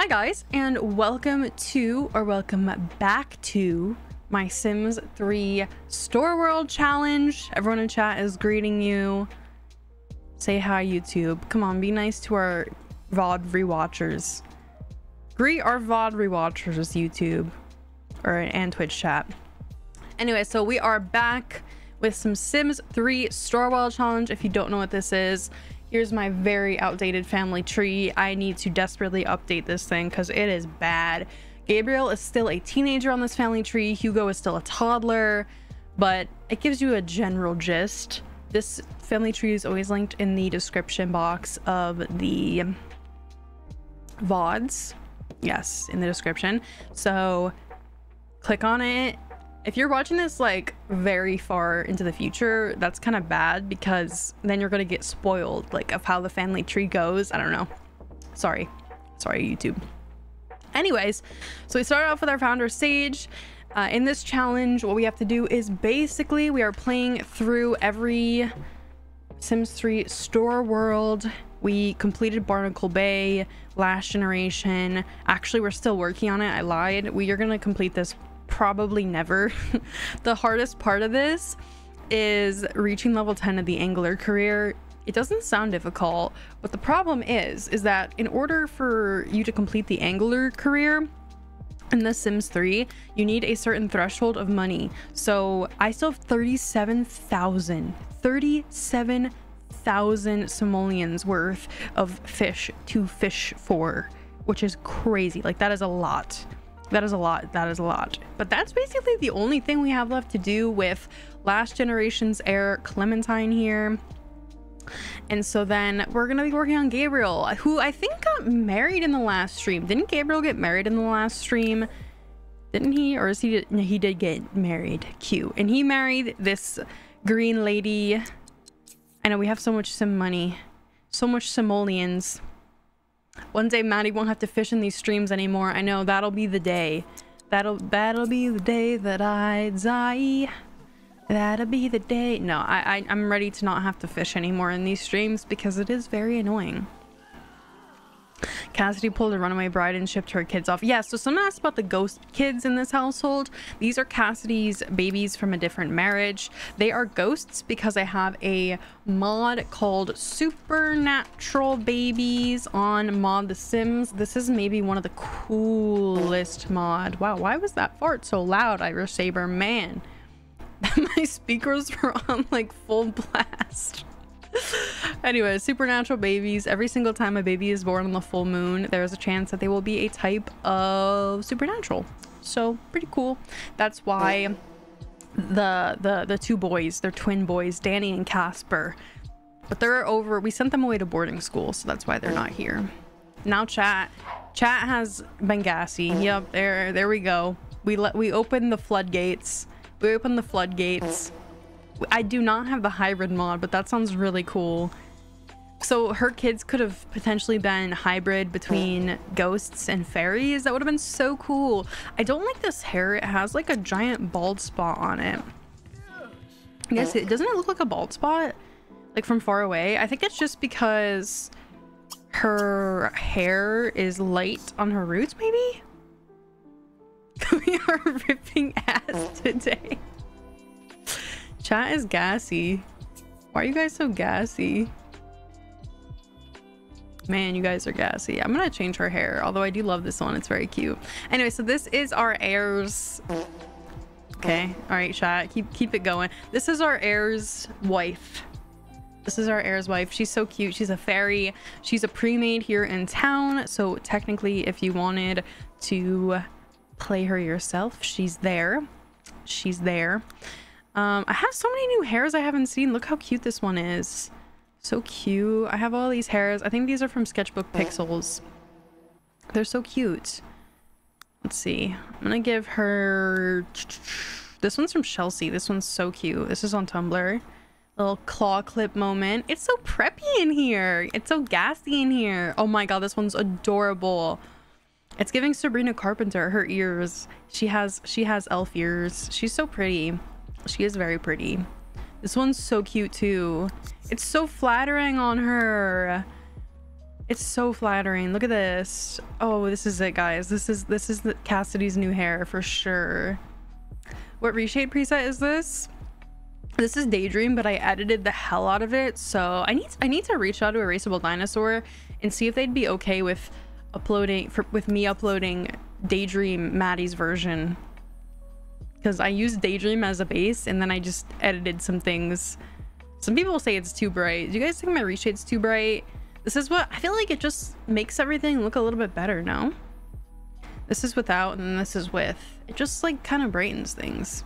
Hi guys, and welcome to, or welcome back to, my Sims 3 Store World Challenge. Everyone in chat is greeting you. Say hi, YouTube. Come on, be nice to our VOD rewatchers. Greet our VOD rewatchers, YouTube. Or, and Twitch chat. Anyway, so we are back with some Sims 3 Store World Challenge. If you don't know what this is, Here's my very outdated family tree. I need to desperately update this thing because it is bad. Gabriel is still a teenager on this family tree. Hugo is still a toddler, but it gives you a general gist. This family tree is always linked in the description box of the VODs. Yes, in the description. So click on it if you're watching this like very far into the future, that's kind of bad because then you're going to get spoiled like of how the family tree goes. I don't know. Sorry. Sorry, YouTube. Anyways, so we started off with our founder Sage. Uh, in this challenge, what we have to do is basically we are playing through every Sims 3 store world. We completed Barnacle Bay last generation. Actually, we're still working on it. I lied. We are going to complete this probably never. the hardest part of this is reaching level 10 of the angler career. It doesn't sound difficult, but the problem is, is that in order for you to complete the angler career, in The Sims 3, you need a certain threshold of money. So I still have 37,000, 37,000 simoleons worth of fish to fish for, which is crazy. Like that is a lot. That is a lot. That is a lot. But that's basically the only thing we have left to do with last generation's heir Clementine here. And so then we're going to be working on Gabriel, who I think got married in the last stream. Didn't Gabriel get married in the last stream? Didn't he? Or is he? No, he did get married. Cute. And he married this green lady. I know we have so much sim money. So much simoleons. One day Maddie won't have to fish in these streams anymore. I know that'll be the day. That'll that'll be the day that I die. That'll be the day. No, I, I I'm ready to not have to fish anymore in these streams because it is very annoying. Cassidy pulled a runaway bride and shipped her kids off. Yeah, so someone asked about the ghost kids in this household. These are Cassidy's babies from a different marriage. They are ghosts because I have a mod called Supernatural Babies on Mod The Sims. This is maybe one of the coolest mod. Wow, why was that fart so loud, Irish Saber? Man, my speakers were on like full blast. anyway, supernatural babies. Every single time a baby is born on the full moon, there is a chance that they will be a type of supernatural. So pretty cool. That's why the the the two boys, they're twin boys, Danny and Casper. But they're over. We sent them away to boarding school, so that's why they're not here. Now chat. Chat has Benghazi. Mm. Yep, there there we go. We let we open the floodgates. We open the floodgates. I do not have the hybrid mod, but that sounds really cool. So her kids could have potentially been hybrid between ghosts and fairies. That would have been so cool. I don't like this hair. It has like a giant bald spot on it. Guess it doesn't it look like a bald spot? Like from far away? I think it's just because her hair is light on her roots, maybe? we are ripping ass today. Chat is gassy. Why are you guys so gassy? Man, you guys are gassy. I'm gonna change her hair, although I do love this one. It's very cute. Anyway, so this is our heir's... Okay, all right, chat. Keep, keep it going. This is our heir's wife. This is our heir's wife. She's so cute. She's a fairy. She's a pre-made here in town. So technically, if you wanted to play her yourself, she's there. She's there. Um, I have so many new hairs I haven't seen. Look how cute this one is. So cute. I have all these hairs. I think these are from Sketchbook Pixels. They're so cute. Let's see. I'm gonna give her... This one's from Chelsea. This one's so cute. This is on Tumblr. Little claw clip moment. It's so preppy in here. It's so gassy in here. Oh my god, this one's adorable. It's giving Sabrina Carpenter her ears. She has she has elf ears. She's so pretty. She is very pretty. This one's so cute too. It's so flattering on her. It's so flattering. Look at this. Oh, this is it, guys. This is this is the Cassidy's new hair for sure. What reshade preset is this? This is Daydream, but I edited the hell out of it. So I need I need to reach out to Erasable Dinosaur and see if they'd be okay with uploading for with me uploading Daydream Maddie's version. Because I used Daydream as a base and then I just edited some things. Some people say it's too bright. Do you guys think my reshade's too bright? This is what I feel like it just makes everything look a little bit better, no? This is without and this is with. It just like kind of brightens things.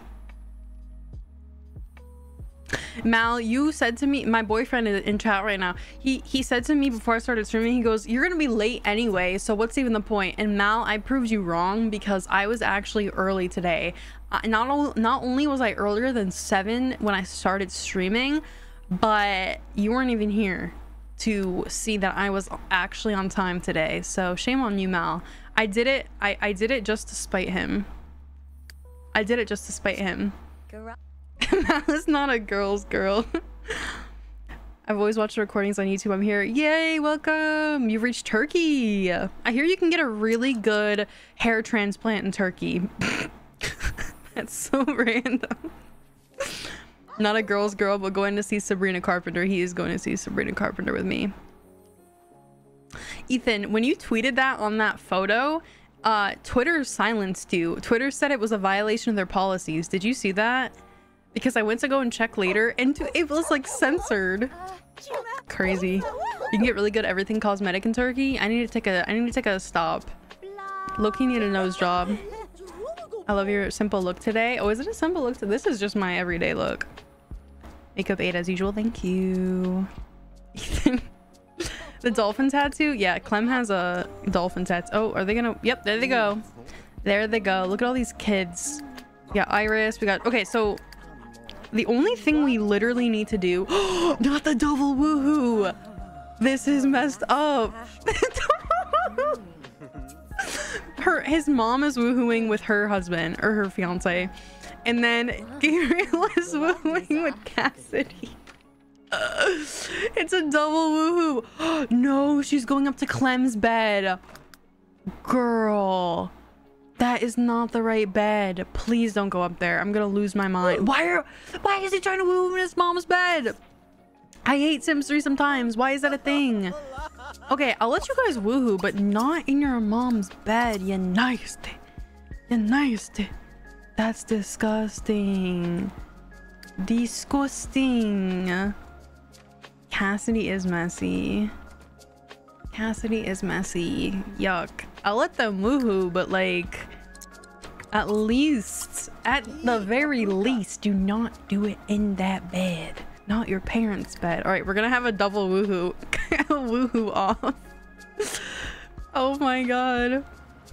Mal, you said to me, my boyfriend is in chat right now. He he said to me before I started streaming, he goes, "You're gonna be late anyway, so what's even the point?" And Mal, I proved you wrong because I was actually early today. Not not only was I earlier than seven when I started streaming, but you weren't even here to see that I was actually on time today. So shame on you, Mal. I did it. I, I did it just to spite him. I did it just to spite him. Mal is not a girl's girl. I've always watched the recordings on YouTube. I'm here. Yay, welcome. You've reached Turkey. I hear you can get a really good hair transplant in Turkey. That's so random. Not a girl's girl, but going to see Sabrina Carpenter. He is going to see Sabrina Carpenter with me. Ethan, when you tweeted that on that photo, uh, Twitter silenced you. Twitter said it was a violation of their policies. Did you see that? Because I went to go and check later and it was like censored. Crazy. You can get really good everything cosmetic in Turkey. I need to take a I need to take a stop. Loki need a nose job. I love your simple look today. Oh, is it a simple look? This is just my everyday look. Makeup 8 as usual. Thank you. the dolphin tattoo? Yeah, Clem has a dolphin tattoo. Oh, are they gonna... Yep, there they go. There they go. Look at all these kids. Yeah, Iris. We got... Okay, so... The only thing we literally need to do... Not the double woohoo! This is messed up. her his mom is woohooing with her husband or her fiance and then Gabriel is woohooing with Cassidy. It's a double woohoo. No she's going up to Clem's bed. Girl that is not the right bed. Please don't go up there. I'm gonna lose my mind. Why are why is he trying to woo in his mom's bed I hate Sims 3 sometimes why is that a thing Okay, I'll let you guys woohoo, but not in your mom's bed, you nasty. You nasty. That's disgusting. Disgusting. Cassidy is messy. Cassidy is messy. Yuck. I'll let them woohoo, but like, at least, at the very least, do not do it in that bed. Not your parents' bed. All right, we're gonna have a double woohoo. woohoo off. oh my god.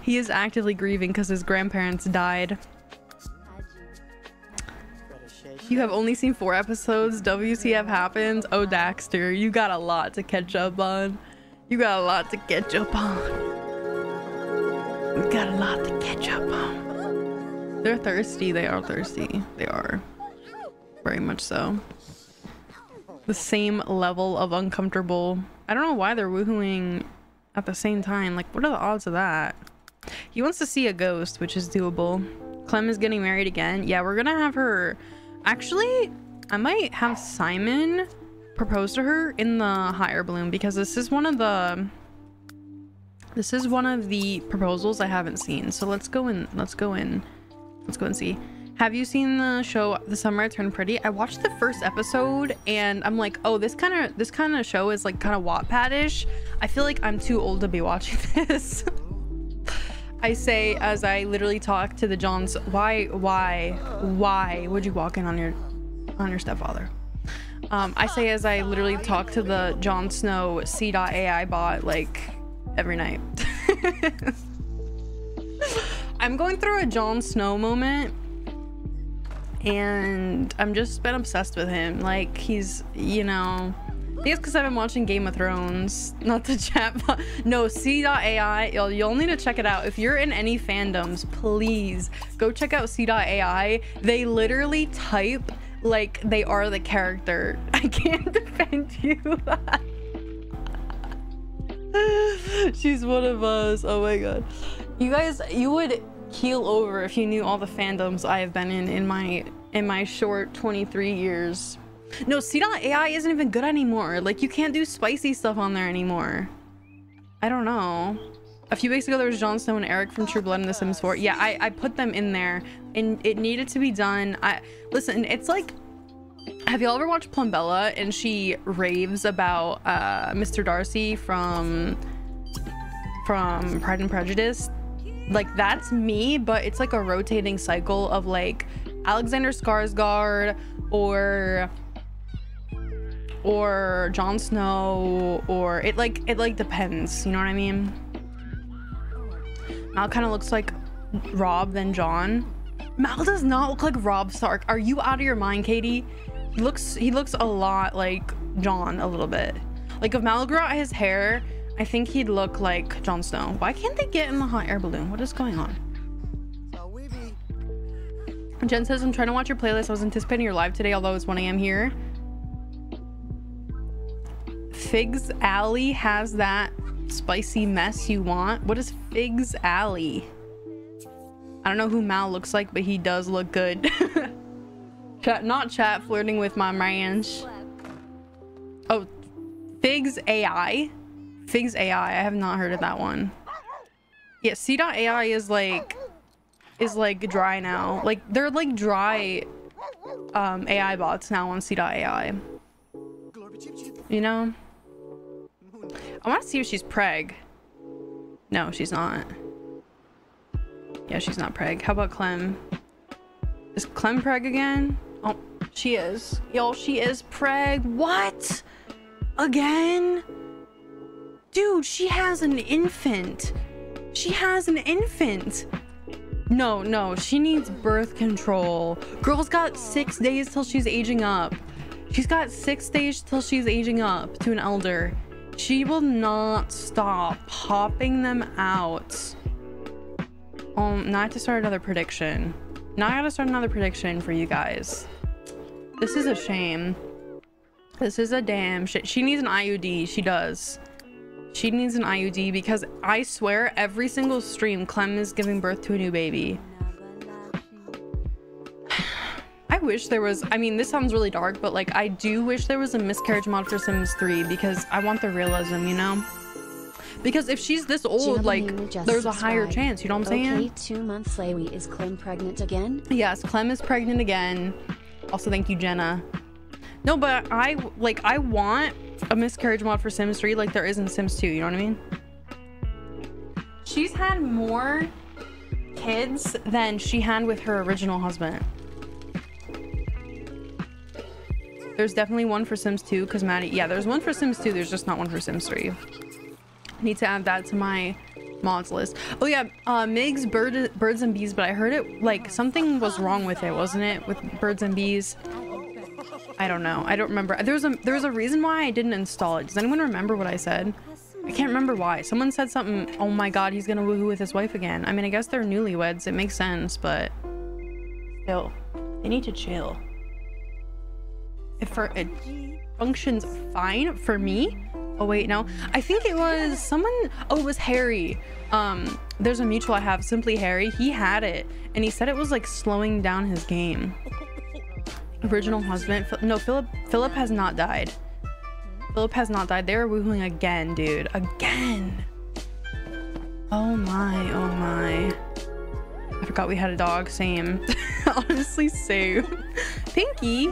He is actively grieving because his grandparents died. You have only seen four episodes. WTF happens. Oh, Daxter, you got a lot to catch up on. You got a lot to catch up on. You got a lot to catch up on. They're thirsty. They are thirsty. They are. Very much so the same level of uncomfortable. I don't know why they're woohooing at the same time. Like, what are the odds of that? He wants to see a ghost, which is doable. Clem is getting married again. Yeah, we're gonna have her... Actually, I might have Simon propose to her in the higher bloom because this is one of the... This is one of the proposals I haven't seen. So let's go in. Let's go in. Let's go and see. Have you seen the show The Summer I Turned Pretty? I watched the first episode and I'm like, oh, this kind of this kind of show is like kind of Wattpad-ish. I feel like I'm too old to be watching this. I say as I literally talk to the Johns, why, why, why would you walk in on your on your stepfather? Um, I say as I literally talk to the Jon Snow C.AI bot like every night. I'm going through a Jon Snow moment and I'm just been obsessed with him. Like he's, you know, I think it's because I've been watching Game of Thrones, not the chat. But no, C.AI. You'll, you'll need to check it out. If you're in any fandoms, please go check out C.AI. They literally type like they are the character. I can't defend you. She's one of us. Oh my god. You guys, you would keel over if you knew all the fandoms I have been in in my in my short 23 years. No, C.AI isn't even good anymore. Like, you can't do spicy stuff on there anymore. I don't know. A few weeks ago, there was Jon Snow and Eric from True Blood in The Sims 4. Yeah, I, I put them in there, and it needed to be done. I Listen, it's like... Have y'all ever watched Plumbella, and she raves about uh, Mr. Darcy from... from Pride and Prejudice? Like, that's me, but it's like a rotating cycle of, like, Alexander Skarsgård, or or Jon Snow or it like it like depends you know what I mean? Mal kind of looks like Robb than Jon Mal does not look like Robb Stark. Are you out of your mind Katie? He looks he looks a lot like Jon a little bit. Like if Mal grew out his hair I think he'd look like Jon Snow why can't they get in the hot air balloon what is going on Jen says I'm trying to watch your playlist I was anticipating your live today although it's 1 a.m here Figs Alley has that spicy mess you want. What is Figs Alley? I don't know who Mal looks like, but he does look good. chat, not chat, flirting with my ranch. Oh, Figs AI. Figs AI. I have not heard of that one. Yeah, C.AI is like is like dry now. Like they're like dry um AI bots now on C.AI. You know? I want to see if she's preg. No, she's not. Yeah, she's not preg. How about Clem? Is Clem preg again? Oh, she is. Yo, she is preg. What? Again? Dude, she has an infant. She has an infant. No, no, she needs birth control. Girl's got six days till she's aging up. She's got six days till she's aging up to an elder. She will not stop popping them out. Um, now I to start another prediction. Now I gotta start another prediction for you guys. This is a shame. This is a damn shit. She needs an IUD. She does. She needs an IUD because I swear every single stream Clem is giving birth to a new baby. I wish there was, I mean, this sounds really dark, but like, I do wish there was a miscarriage mod for Sims 3 because I want the realism, you know? Because if she's this old, like, there's a higher chance, you know what I'm saying? Okay, two months later, is Clem pregnant again? Yes, Clem is pregnant again. Also, thank you, Jenna. No, but I, like, I want a miscarriage mod for Sims 3 like there is in Sims 2, you know what I mean? She's had more kids than she had with her original husband. There's definitely one for Sims 2 because Maddie, yeah, there's one for Sims 2. There's just not one for Sims 3. I need to add that to my mods list. Oh yeah, uh, Mig's bird, Birds and Bees, but I heard it, like, something was wrong with it, wasn't it? With Birds and Bees. I don't know. I don't remember. There was a there was a reason why I didn't install it. Does anyone remember what I said? I can't remember why. Someone said something, oh my god, he's gonna woohoo with his wife again. I mean, I guess they're newlyweds. It makes sense, but still, they need to chill for it functions fine for me. Oh wait, no. I think it was someone, oh, it was Harry. Um, there's a mutual I have, Simply Harry. He had it and he said it was like slowing down his game. Original husband, no, Philip, Philip has not died. Philip has not died. They were woohooing again, dude. Again. Oh my, oh my. I forgot we had a dog. Same. Honestly, same. Pinky.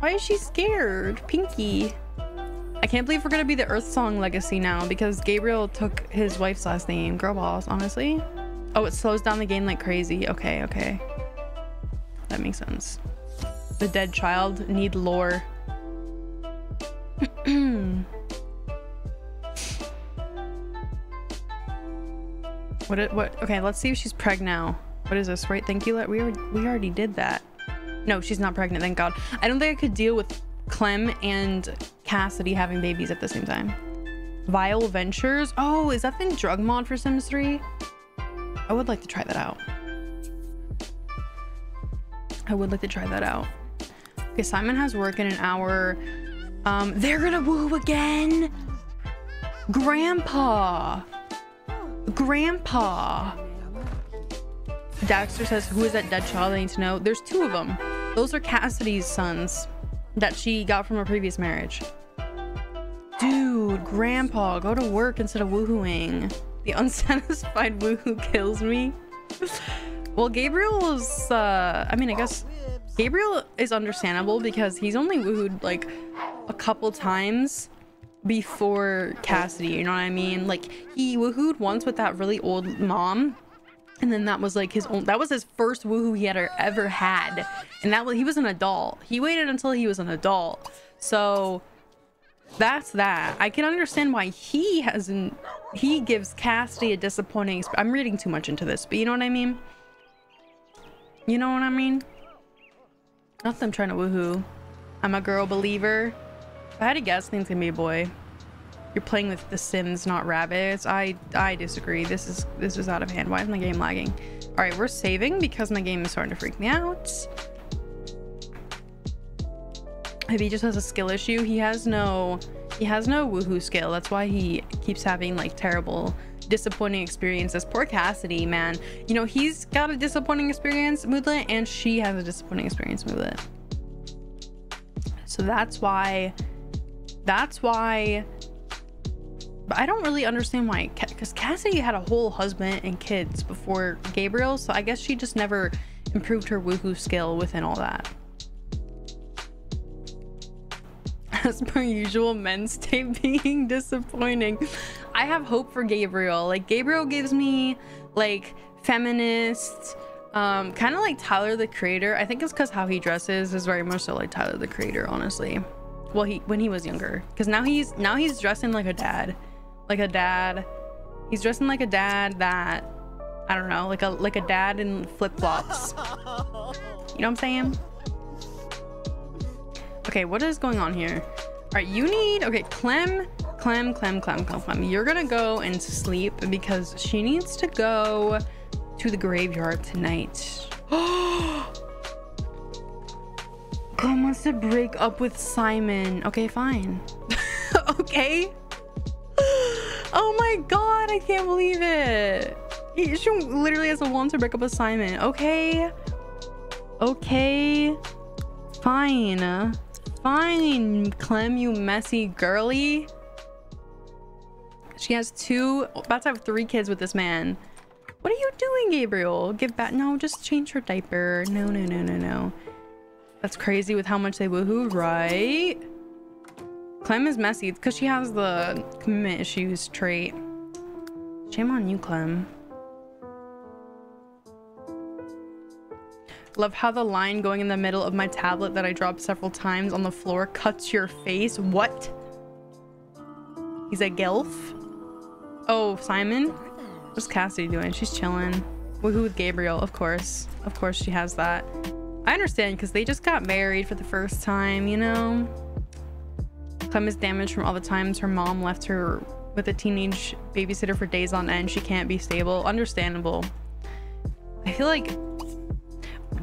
Why is she scared? Pinky. I can't believe we're gonna be the Earth Song legacy now because Gabriel took his wife's last name. Girl balls, honestly. Oh, it slows down the game like crazy. Okay, okay. That makes sense. The dead child need lore. what what okay, let's see if she's preg now. What is this? Right, thank you. We already, we already did that. No, she's not pregnant, thank God. I don't think I could deal with Clem and Cassidy having babies at the same time. Vile Ventures. Oh, is that the drug mod for Sims 3? I would like to try that out. I would like to try that out. Okay, Simon has work in an hour. Um, they're gonna woo again. Grandpa. Grandpa. Daxter says, who is that dead child? I need to know. There's two of them. Those are Cassidy's sons that she got from her previous marriage. Dude, grandpa, go to work instead of woohooing. The unsatisfied woohoo kills me. well, Gabriel's, uh, I mean, I guess Gabriel is understandable because he's only wooed like a couple times before Cassidy, you know what I mean? Like he woohooed once with that really old mom and then that was like his own that was his first woohoo he had ever had. And that was he was an adult. He waited until he was an adult. So that's that. I can understand why he hasn't he gives cassidy a disappointing i'm reading too much into this but you know what i mean? You know what i mean not that i'm trying to woohoo i'm a girl believer if i had to guess things gonna be a boy you're playing with the Sims, not rabbits. I I disagree. This is this is out of hand. Why is my game lagging? All right, we're saving because my game is starting to freak me out. If he just has a skill issue, he has no he has no woohoo skill. That's why he keeps having like terrible disappointing experiences. Poor Cassidy, man. You know, he's got a disappointing experience, Moodlet, and she has a disappointing experience, Moodlet. So that's why that's why but I don't really understand why, because Cassidy had a whole husband and kids before Gabriel, so I guess she just never improved her woohoo skill within all that. As per usual, men's stay being disappointing. I have hope for Gabriel. Like, Gabriel gives me, like, feminist, um, kind of like Tyler the Creator. I think it's because how he dresses is very much so like Tyler the Creator, honestly. Well, he when he was younger, because now he's now he's dressing like a dad like a dad. He's dressing like a dad that I don't know, like a like a dad in flip-flops. You know what I'm saying? Okay, what is going on here? All right, you need okay, Clem, Clem, Clem, Clem, Clem, Clem. You're gonna go and sleep because she needs to go to the graveyard tonight. Clem wants to break up with Simon. Okay, fine. okay. Oh my god, I can't believe it. She literally has a want to break up with Simon. Okay. Okay. Fine. Fine, Clem, you messy girly. She has two, about to have three kids with this man. What are you doing, Gabriel? Give back. No, just change her diaper. No, no, no, no, no. That's crazy with how much they woohoo, right? Clem is messy because she has the commitment issues trait. Shame on you, Clem. Love how the line going in the middle of my tablet that I dropped several times on the floor cuts your face. What? He's a gilf? Oh, Simon? What's Cassidy doing? She's chilling. Woohoo with Gabriel, of course. Of course she has that. I understand because they just got married for the first time, you know? Clem is damaged from all the times her mom left her with a teenage babysitter for days on end. She can't be stable. Understandable. I feel like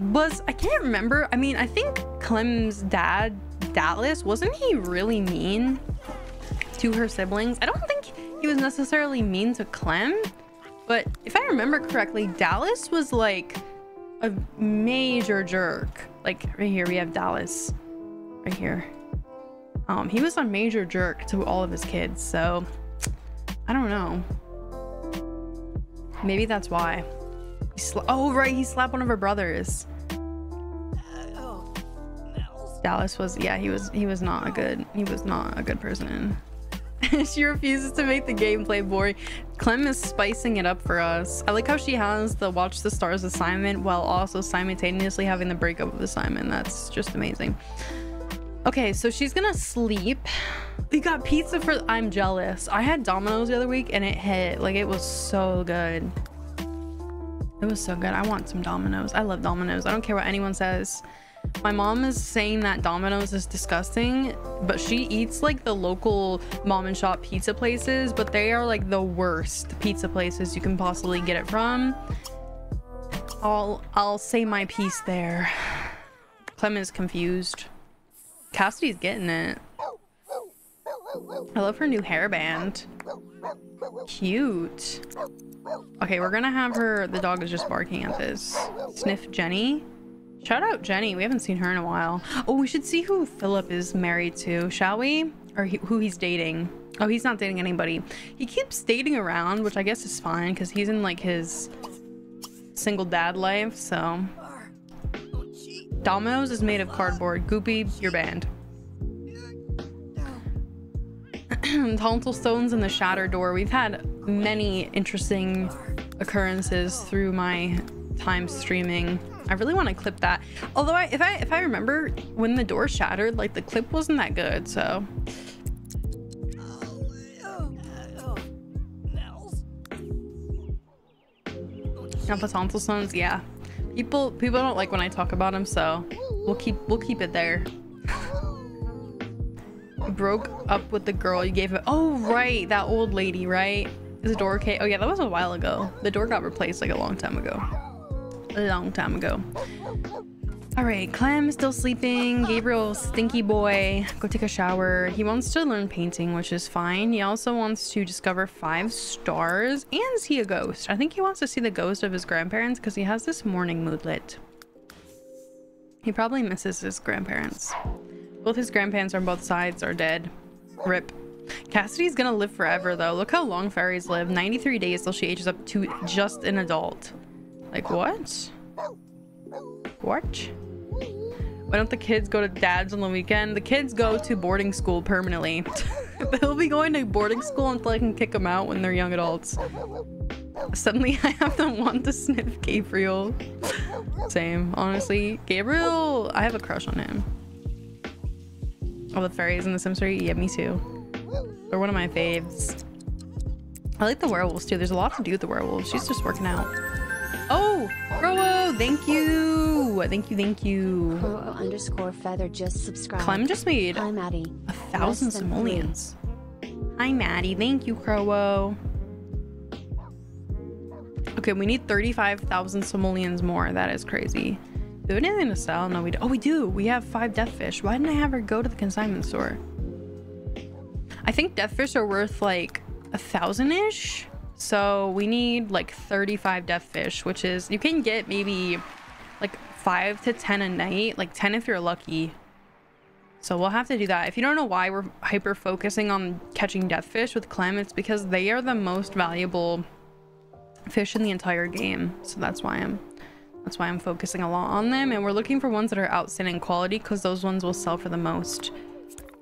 was I can't remember. I mean, I think Clem's dad, Dallas, wasn't he really mean to her siblings? I don't think he was necessarily mean to Clem, but if I remember correctly, Dallas was like a major jerk. Like right here, we have Dallas right here. Um, he was a major jerk to all of his kids, so I don't know. Maybe that's why. oh, right, he slapped one of her brothers. Dallas was, yeah, he was, he was not a good, he was not a good person. she refuses to make the gameplay boring. Clem is spicing it up for us. I like how she has the watch the stars assignment while also simultaneously having the breakup of assignment. That's just amazing. Okay, so she's gonna sleep. We got pizza for I'm jealous. I had Domino's the other week and it hit. Like it was so good. It was so good. I want some Domino's. I love Domino's. I don't care what anyone says. My mom is saying that Domino's is disgusting, but she eats like the local mom and shop pizza places, but they are like the worst pizza places you can possibly get it from. I'll I'll say my piece there. Clem is confused. Cassidy's getting it. I love her new hairband. Cute. Okay, we're gonna have her. The dog is just barking at this. Sniff Jenny. Shout out Jenny. We haven't seen her in a while. Oh, we should see who Philip is married to, shall we? Or he, who he's dating. Oh, he's not dating anybody. He keeps dating around, which I guess is fine because he's in like his single dad life, so. Dominoes is made of cardboard. Goopy, you're banned. Tonsil stones and the shatter door. We've had many interesting occurrences through my time streaming. I really want to clip that. Although I, if I if I remember when the door shattered, like the clip wasn't that good, so tonsil stones, yeah. People people don't like when I talk about them, so we'll keep we'll keep it there. broke up with the girl you gave it. Oh right, that old lady, right? Is the door okay? Oh yeah, that was a while ago. The door got replaced like a long time ago. A long time ago. All right, Clem is still sleeping. Gabriel, stinky boy, go take a shower. He wants to learn painting, which is fine. He also wants to discover five stars and see a ghost. I think he wants to see the ghost of his grandparents because he has this morning moodlet. He probably misses his grandparents. Both his grandparents on both sides are dead. Rip. Cassidy's gonna live forever though. Look how long fairies live. 93 days till she ages up to just an adult. Like what? What? Why don't the kids go to dad's on the weekend? The kids go to boarding school permanently. They'll be going to boarding school until I can kick them out when they're young adults. Suddenly I have to want to sniff Gabriel. Same, honestly. Gabriel, I have a crush on him. All the fairies in the Sims 3? Yeah, me too. They're one of my faves. I like the werewolves too. There's a lot to do with the werewolves. She's just working out. Oh, Rowo, thank you. Thank you, thank you. Crowo underscore feather just subscribed. Clem just made Hi, Maddie. a thousand simoleons. Hi, Maddie. Thank you, Crowo. Okay, we need 35,000 simoleons more. That is crazy. Do we have anything to sell? No, we do. Oh, we do. We have five deathfish. Why didn't I have her go to the consignment store? I think deathfish are worth like a thousand-ish. So we need like 35 deathfish, which is, you can get maybe like five to 10 a night, like 10 if you're lucky. So we'll have to do that. If you don't know why we're hyper focusing on catching deathfish with Clem, it's because they are the most valuable fish in the entire game. So that's why I'm that's why I'm focusing a lot on them. And we're looking for ones that are outstanding quality because those ones will sell for the most.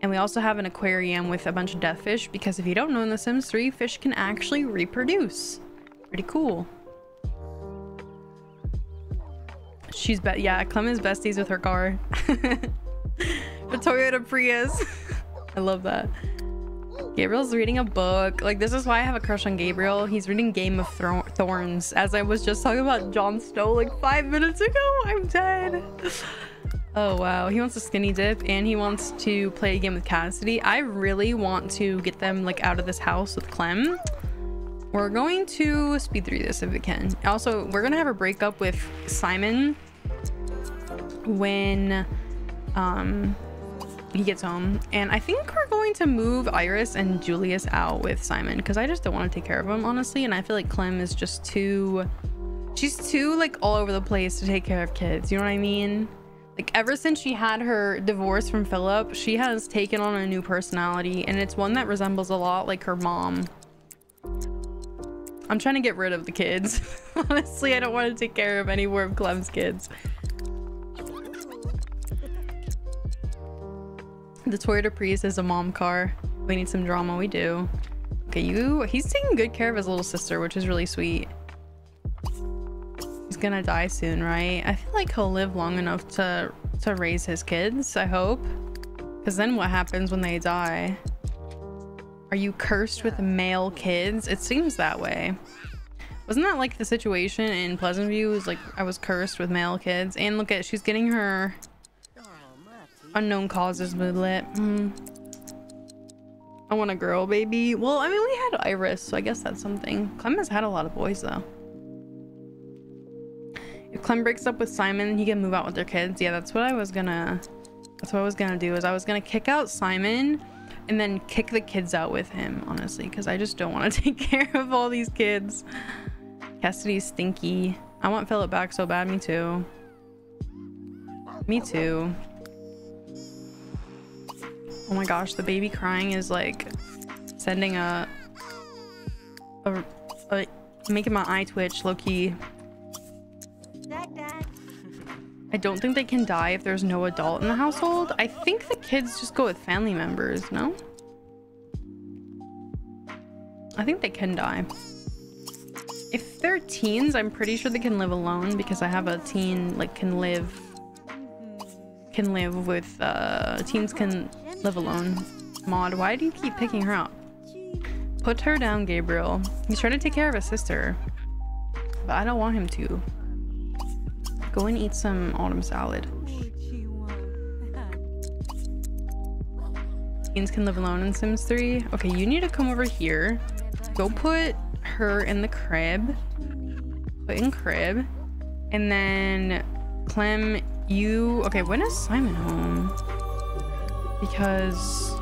And we also have an aquarium with a bunch of death fish because if you don't know in The Sims 3, fish can actually reproduce. Pretty cool. She's bet yeah, Clem is besties with her car. the Toyota Prius. I love that. Gabriel's reading a book. Like, this is why I have a crush on Gabriel. He's reading Game of Thro Thorns. As I was just talking about Jon Snow like five minutes ago. I'm dead. Oh, wow. He wants a skinny dip and he wants to play a game with Cassidy. I really want to get them like out of this house with Clem. We're going to speed through this if we can. Also, we're going to have a breakup with Simon when um, he gets home. And I think we're going to move Iris and Julius out with Simon because I just don't want to take care of him, honestly. And I feel like Clem is just too... She's too, like, all over the place to take care of kids. You know what I mean? Like, ever since she had her divorce from Philip, she has taken on a new personality. And it's one that resembles a lot like her mom. I'm trying to get rid of the kids. Honestly, I don't want to take care of any more of Clem's kids. The Toyota Prius is a mom car. We need some drama. We do. Okay, you... He's taking good care of his little sister, which is really sweet. Gonna die soon, right? I feel like he'll live long enough to, to raise his kids, I hope. Because then what happens when they die? Are you cursed with male kids? It seems that way. Wasn't that like the situation in Pleasantview? Was like I was cursed with male kids. And look at, she's getting her unknown causes moodlet. Hmm. I want a girl, baby. Well, I mean, we had Iris, so I guess that's something. Clem has had a lot of boys, though. If Clem breaks up with Simon, he can move out with their kids. Yeah, that's what I was gonna... That's what I was gonna do, is I was gonna kick out Simon and then kick the kids out with him, honestly, because I just don't want to take care of all these kids. Cassidy's stinky. I want Philip back so bad. Me too. Me too. Oh my gosh, the baby crying is like sending a, a, a making my eye twitch low key. I don't think they can die if there's no adult in the household. I think the kids just go with family members, no? I think they can die. If they're teens, I'm pretty sure they can live alone because I have a teen like can live can live with uh teens can live alone. Mod, why do you keep picking her up? Put her down, Gabriel. He's trying to take care of his sister. But I don't want him to. Go and eat some autumn salad. Teens can live alone in Sims 3. Okay, you need to come over here. Go put her in the crib. Put in crib. And then Clem, you... Okay, when is Simon home? Because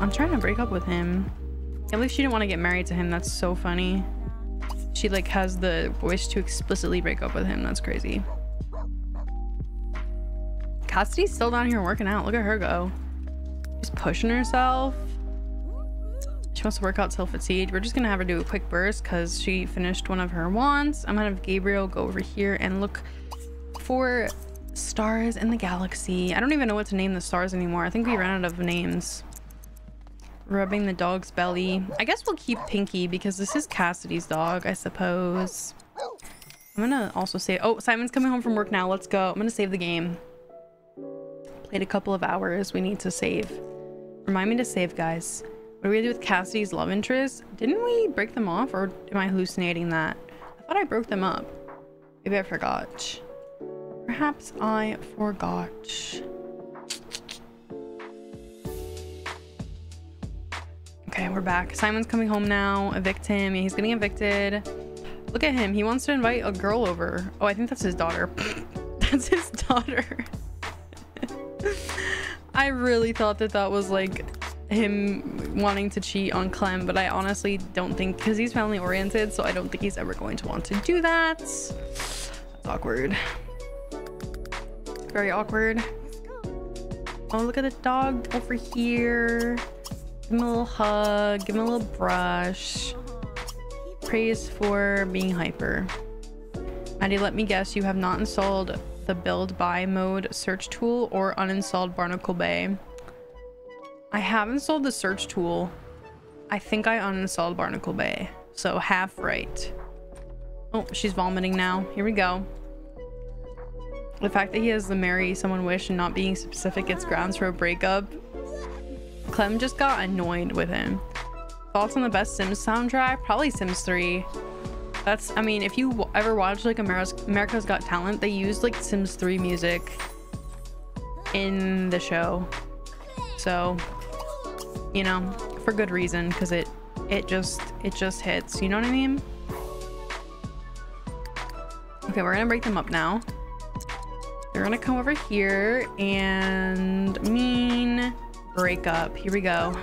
I'm trying to break up with him. At least she didn't want to get married to him. That's so funny. She like has the wish to explicitly break up with him. That's crazy. Cassidy's still down here working out. Look at her go. She's pushing herself. She wants to work out till fatigued. We're just gonna have her do a quick burst because she finished one of her wants. I'm gonna have Gabriel go over here and look for stars in the galaxy. I don't even know what to name the stars anymore. I think we ran out of names. Rubbing the dog's belly. I guess we'll keep Pinky because this is Cassidy's dog, I suppose. I'm gonna also say, oh, Simon's coming home from work now. Let's go. I'm gonna save the game. Played a couple of hours. We need to save. Remind me to save, guys. What do we do with Cassidy's love interest? Didn't we break them off or am I hallucinating that? I thought I broke them up. Maybe I forgot. Perhaps I forgot. Okay, we're back. Simon's coming home now. Evict him. Yeah, he's getting evicted. Look at him. He wants to invite a girl over. Oh, I think that's his daughter. that's his daughter. I really thought that that was like him wanting to cheat on Clem, but I honestly don't think because he's family oriented, so I don't think he's ever going to want to do that. That's awkward. Very awkward. Oh, look at the dog over here. Give him a little hug, give him a little brush. Praise for being hyper. Maddie, let me guess, you have not installed the build buy mode search tool or uninstalled Barnacle Bay. I have installed the search tool. I think I uninstalled Barnacle Bay. So half right. Oh, she's vomiting now. Here we go. The fact that he has the marry someone wish and not being specific gets grounds for a breakup Clem just got annoyed with him. Thoughts on the best Sims soundtrack? Probably Sims 3. That's, I mean, if you ever watch like America's, America's Got Talent, they used like Sims 3 music in the show. So, you know, for good reason, because it, it just, it just hits. You know what I mean? Okay, we're gonna break them up now. They're gonna come over here and mean break up. Here we go.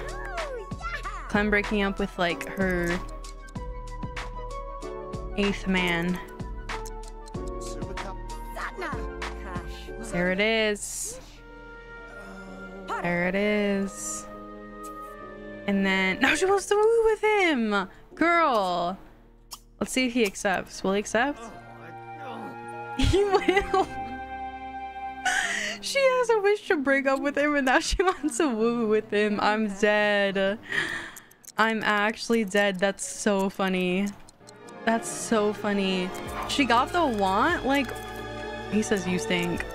Clem breaking up with like her eighth man. There it is. There it is. And then now she wants to woo with him. Girl. Let's see if he accepts. Will he accept? He will she has a wish to break up with him and now she wants to woo with him. I'm dead. I'm actually dead. That's so funny. That's so funny. She got the want? Like, he says you stink.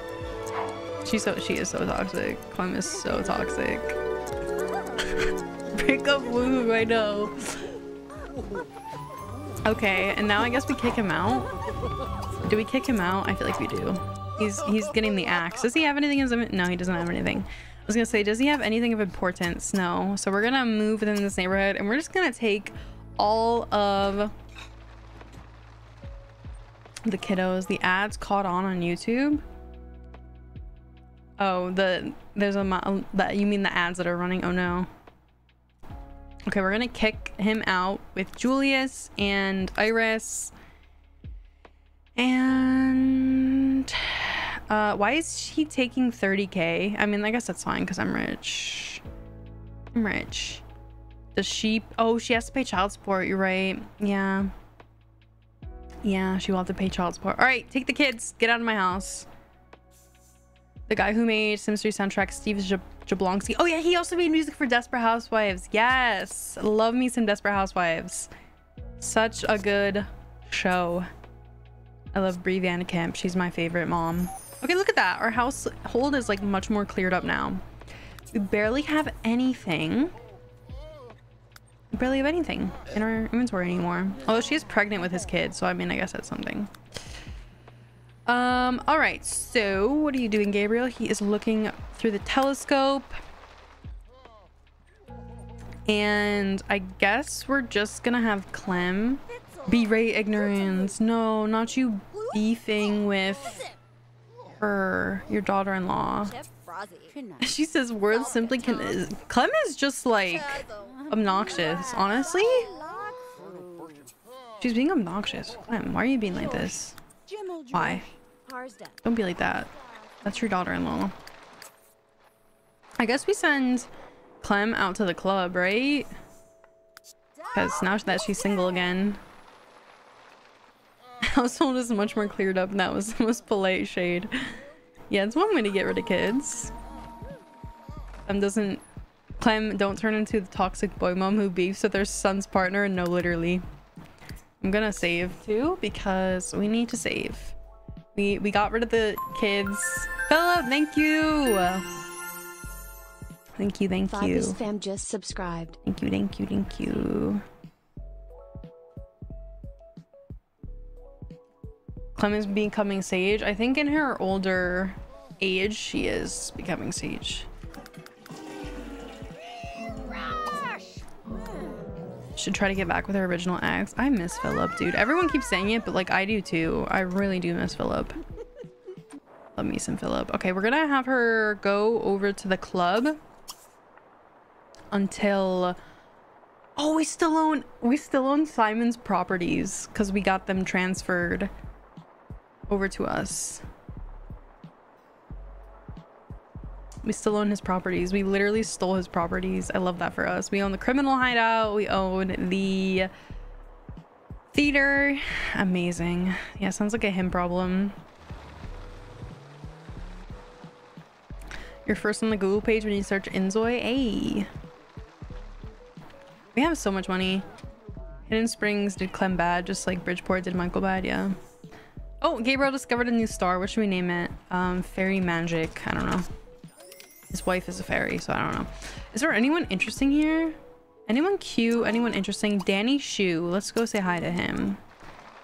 She's so, she is so toxic. Clem is so toxic. break up woo, I know. Okay, and now I guess we kick him out. Do we kick him out? I feel like we do. He's he's getting the axe. Does he have anything No, he doesn't have anything. I was gonna say, does he have anything of importance? No. So we're gonna move within this neighborhood and we're just gonna take all of the kiddos. The ads caught on on YouTube. Oh, the there's a that you mean the ads that are running? Oh no. Okay, we're gonna kick him out with Julius and Iris. And uh, why is he taking 30k? I mean, I guess that's fine because I'm rich. I'm rich. Does she? Oh, she has to pay child support. You're right. Yeah. Yeah, she will have to pay child support. All right, take the kids. Get out of my house. The guy who made Sims 3 soundtrack, Steve Jablonsky. Oh yeah, he also made music for Desperate Housewives. Yes, love me some Desperate Housewives. Such a good show. I love Brie Camp. She's my favorite mom. Okay, look at that. Our household is like much more cleared up now. We barely have anything. We barely have anything in our inventory anymore. Although she is pregnant with his kid, so I mean, I guess that's something. Um, all right, so what are you doing, Gabriel? He is looking through the telescope. And I guess we're just gonna have Clem berate ignorance. No, not you beefing with her, your daughter-in-law. She says words simply can- Clem is just like obnoxious, honestly. She's being obnoxious. Clem, why are you being like this? Why? Don't be like that. That's your daughter-in-law. I guess we send Clem out to the club, right? Because now that she's single again. Household is much more cleared up and that was the most polite shade. Yeah, it's one way to get rid of kids. Clem doesn't... Clem, don't turn into the toxic boy mom who beefs with their son's partner. No, literally. I'm gonna save too because we need to save. We we got rid of the kids. Philip, thank you. Thank you, thank you. fam just subscribed. Thank you, thank you, thank you. Clem is becoming sage. I think in her older age, she is becoming sage. Should try to get back with her original ex. I miss Philip, dude. Everyone keeps saying it, but like I do too. I really do miss Philip. Love me some Philip. Okay, we're gonna have her go over to the club until oh we still own we still own Simon's properties because we got them transferred over to us. We still own his properties. We literally stole his properties. I love that for us. We own the criminal hideout. We own the theater. Amazing. Yeah, sounds like a him problem. You're first on the Google page when you search Inzoi. Hey. We have so much money. Hidden Springs did Clem bad, just like Bridgeport did Michael bad, yeah. Oh, Gabriel discovered a new star. What should we name it? Um, Fairy Magic. I don't know. His wife is a fairy, so I don't know. Is there anyone interesting here? Anyone cute? Anyone interesting? Danny Shu. Let's go say hi to him.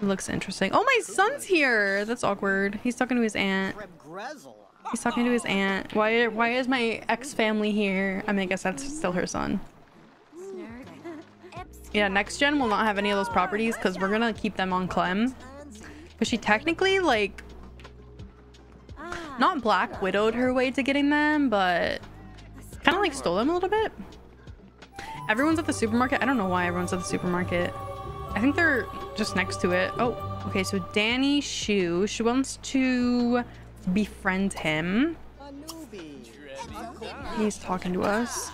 He looks interesting. Oh, my son's here. That's awkward. He's talking to his aunt. He's talking to his aunt. Why, why is my ex-family here? I mean, I guess that's still her son. Yeah, next gen will not have any of those properties because we're going to keep them on Clem. But she technically, like, not black widowed her way to getting them, but kind of like stole them a little bit. Everyone's at the supermarket. I don't know why everyone's at the supermarket. I think they're just next to it. Oh, okay. So Danny Shu, she wants to befriend him. He's talking to us.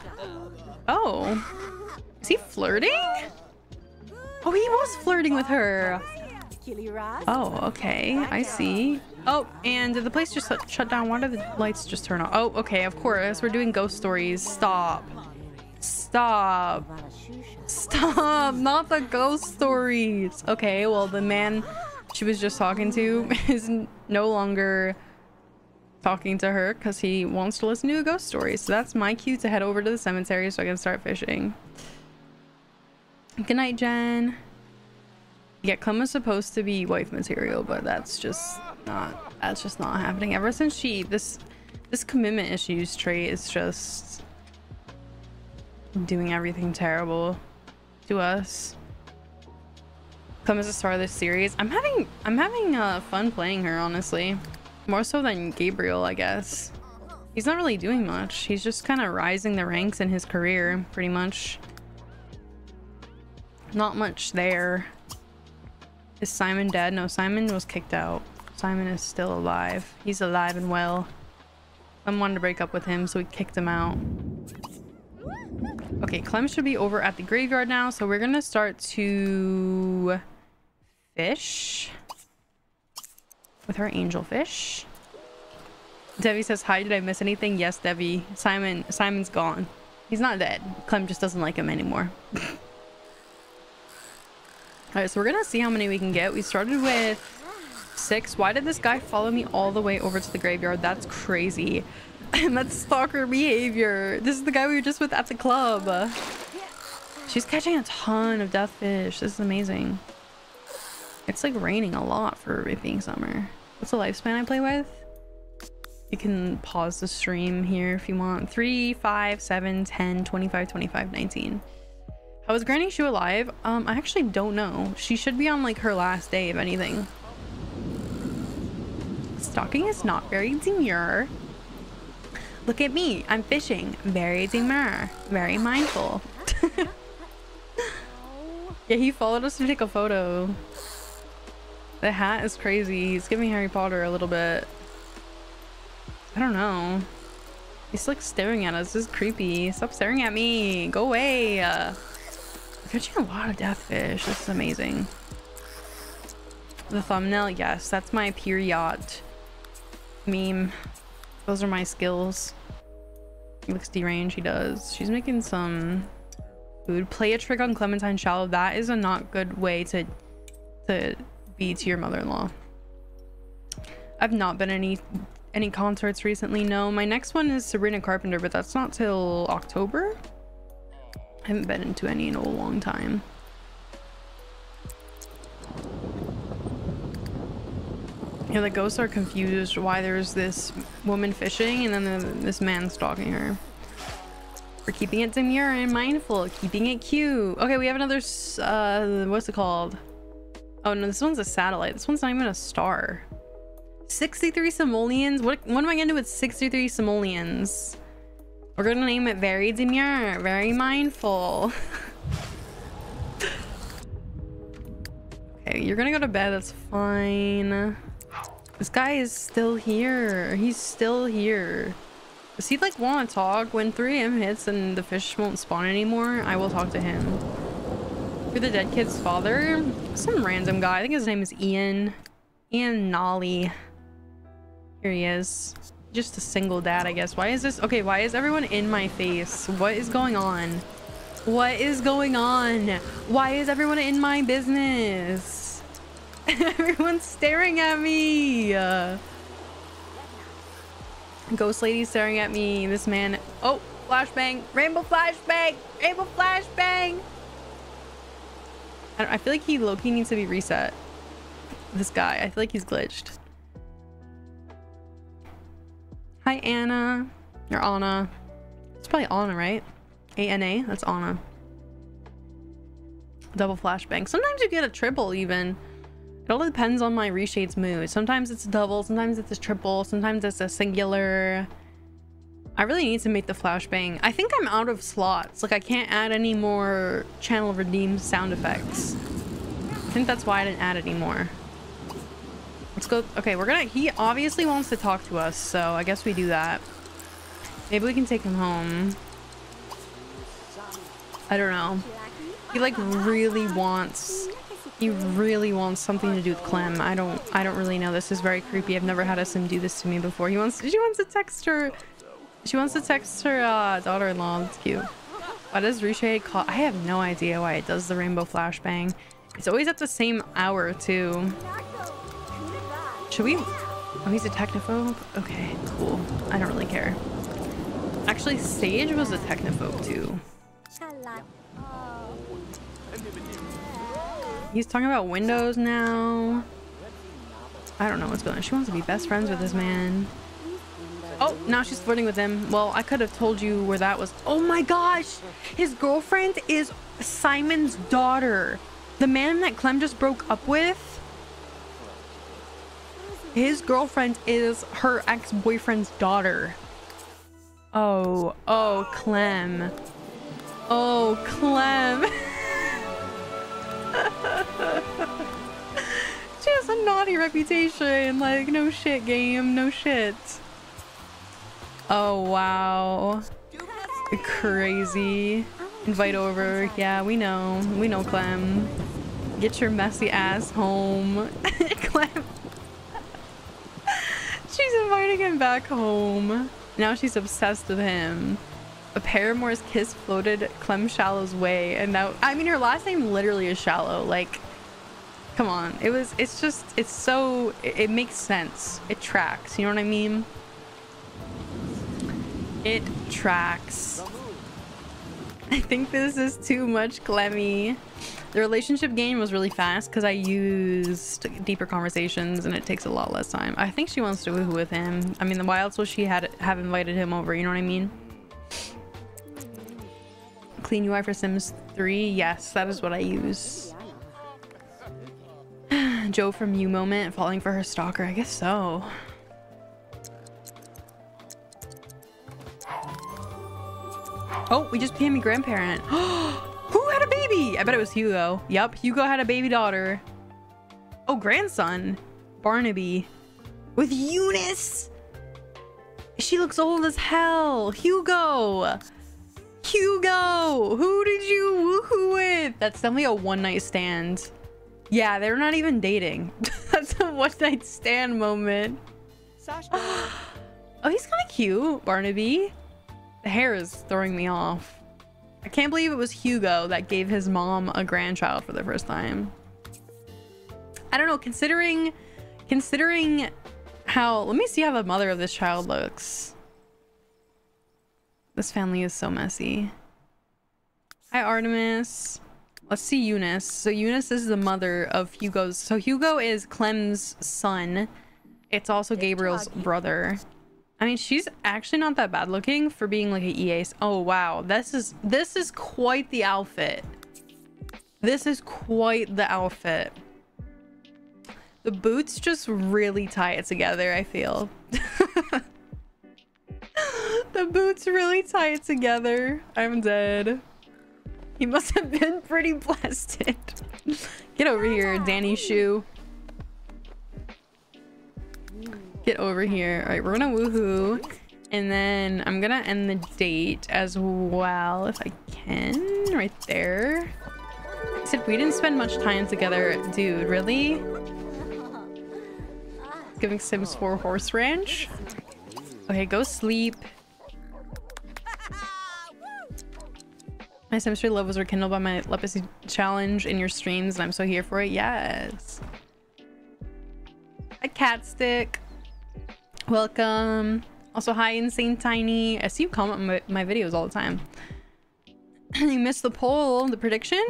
Oh, is he flirting? Oh, he was flirting with her. Oh, okay. I see. Oh, and the place just shut down. Why did the lights just turn off? Oh, okay. Of course. We're doing ghost stories. Stop. Stop. Stop. Not the ghost stories. Okay, well, the man she was just talking to is no longer talking to her because he wants to listen to a ghost story. So that's my cue to head over to the cemetery so I can start fishing. Good night, Jen. Yeah, Clem is supposed to be wife material, but that's just not that's just not happening. Ever since she this this commitment issues trait is just doing everything terrible to us. Clem is the star of this series. I'm having I'm having uh, fun playing her, honestly. More so than Gabriel, I guess. He's not really doing much. He's just kind of rising the ranks in his career, pretty much. Not much there. Is Simon dead? No, Simon was kicked out. Simon is still alive. He's alive and well. Clem wanted to break up with him, so we kicked him out. Okay, Clem should be over at the graveyard now, so we're gonna start to fish with our angel fish. Debbie says, hi, did I miss anything? Yes, Debbie. Simon, Simon's gone. He's not dead. Clem just doesn't like him anymore. Alright, so we're gonna see how many we can get. We started with six. Why did this guy follow me all the way over to the graveyard? That's crazy. And that's stalker behavior. This is the guy we were just with at the club. She's catching a ton of death fish. This is amazing. It's like raining a lot for it being summer. What's the lifespan I play with? You can pause the stream here if you want. 3, 5, 7, 10, 25, 25, 19. How is Granny Shu alive? Um, I actually don't know. She should be on like her last day, if anything. Stalking is not very demure. Look at me. I'm fishing. Very demure. Very mindful. yeah, he followed us to take a photo. The hat is crazy. He's giving Harry Potter a little bit. I don't know. He's like staring at us. This is creepy. Stop staring at me. Go away. Catching a lot of death fish. This is amazing. The thumbnail, yes, that's my period meme. Those are my skills. He looks deranged, he does. She's making some food. Play a trick on Clementine Shallow. That is a not good way to to be to your mother-in-law. I've not been any any concerts recently. No, my next one is Sabrina Carpenter, but that's not till October. I haven't been into any in a long time. Yeah, the ghosts are confused why there's this woman fishing and then the, this man stalking her. We're keeping it demure and mindful, keeping it cute. Okay, we have another, uh, what's it called? Oh no, this one's a satellite. This one's not even a star. 63 simoleons? What, what am I gonna do with 63 simoleons? We're gonna name it very demure, very mindful. okay, you're gonna go to bed, that's fine. This guy is still here. He's still here. Does he like want to talk? When 3am hits and the fish won't spawn anymore, I will talk to him. You're the dead kid's father? Some random guy. I think his name is Ian. Ian Nolly. Here he is. Just a single dad, I guess. Why is this? Okay, why is everyone in my face? What is going on? What is going on? Why is everyone in my business? Everyone's staring at me. Ghost lady staring at me. This man. Oh, flashbang. Rainbow flashbang. Rainbow flashbang. I, I feel like he low-key needs to be reset. This guy. I feel like he's glitched. Hi, Anna. Or Anna. It's probably Anna, right? A-N-A? That's Anna. Double flashbang. Sometimes you get a triple even. It all depends on my reshade's mood. Sometimes it's a double, sometimes it's a triple, sometimes it's a singular. I really need to make the flashbang. I think I'm out of slots. Like I can't add any more channel redeem sound effects. I think that's why I didn't add any more. Let's go. Okay, we're gonna, he obviously wants to talk to us. So I guess we do that. Maybe we can take him home. I don't know. He like really wants he really wants something to do with Clem. I don't I don't really know. This is very creepy. I've never had a sim do this to me before. He wants she wants to text her she wants to text her uh, daughter-in-law. That's cute. Why does Reshade call I have no idea why it does the rainbow flashbang. It's always at the same hour too. Should we Oh he's a technophobe? Okay, cool. I don't really care. Actually Sage was a technophobe too. He's talking about windows now. I don't know what's going on. She wants to be best friends with this man. Oh, now she's flirting with him. Well, I could have told you where that was. Oh my gosh! His girlfriend is Simon's daughter. The man that Clem just broke up with. His girlfriend is her ex-boyfriend's daughter. Oh, oh, Clem. Oh, Clem. she has a naughty reputation. Like, no shit, game. No shit. Oh, wow. Crazy. Invite over. Yeah, we know. We know, Clem. Get your messy ass home. Clem. She's inviting him back home. Now she's obsessed with him. A paramour's kiss floated Clem Shallow's way, and now I mean her last name literally is Shallow. Like, come on, it was. It's just. It's so. It, it makes sense. It tracks. You know what I mean? It tracks. I think this is too much, Clemmy. The relationship game was really fast because I used deeper conversations and it takes a lot less time. I think she wants to woohoo with him. I mean, why else would she had have invited him over? You know what I mean? Clean UI for Sims 3? Yes, that is what I use. Joe from You Moment falling for her stalker. I guess so. Oh, we just became a grandparent. Had a baby? I bet it was Hugo. Yep, Hugo had a baby daughter. Oh, grandson. Barnaby. With Eunice. She looks old as hell. Hugo. Hugo. Who did you woohoo with? That's definitely a one night stand. Yeah, they're not even dating. That's a one night stand moment. Sasha. oh, he's kind of cute, Barnaby. The hair is throwing me off. I can't believe it was Hugo that gave his mom a grandchild for the first time. I don't know, considering considering how let me see how the mother of this child looks. This family is so messy. Hi Artemis. Let's see Eunice. So Eunice is the mother of Hugo's. So Hugo is Clem's son. It's also Gabriel's brother. I mean, she's actually not that bad looking for being like an EA. Oh, wow. This is, this is quite the outfit. This is quite the outfit. The boots just really tie it together, I feel. the boots really tie it together. I'm dead. He must have been pretty blasted. Get over here, Danny Shu. Get over here. All right, we're gonna woohoo. And then I'm gonna end the date as well if I can. Right there. Except we didn't spend much time together. Dude, really? Giving Sims 4 Horse Ranch? Okay, go sleep. My Sims 3 love was rekindled by my Lepacy challenge in your streams and I'm so here for it. Yes. A cat stick. Welcome. Also, hi, Insane Tiny. I see you comment my, my videos all the time. you missed the poll, the prediction?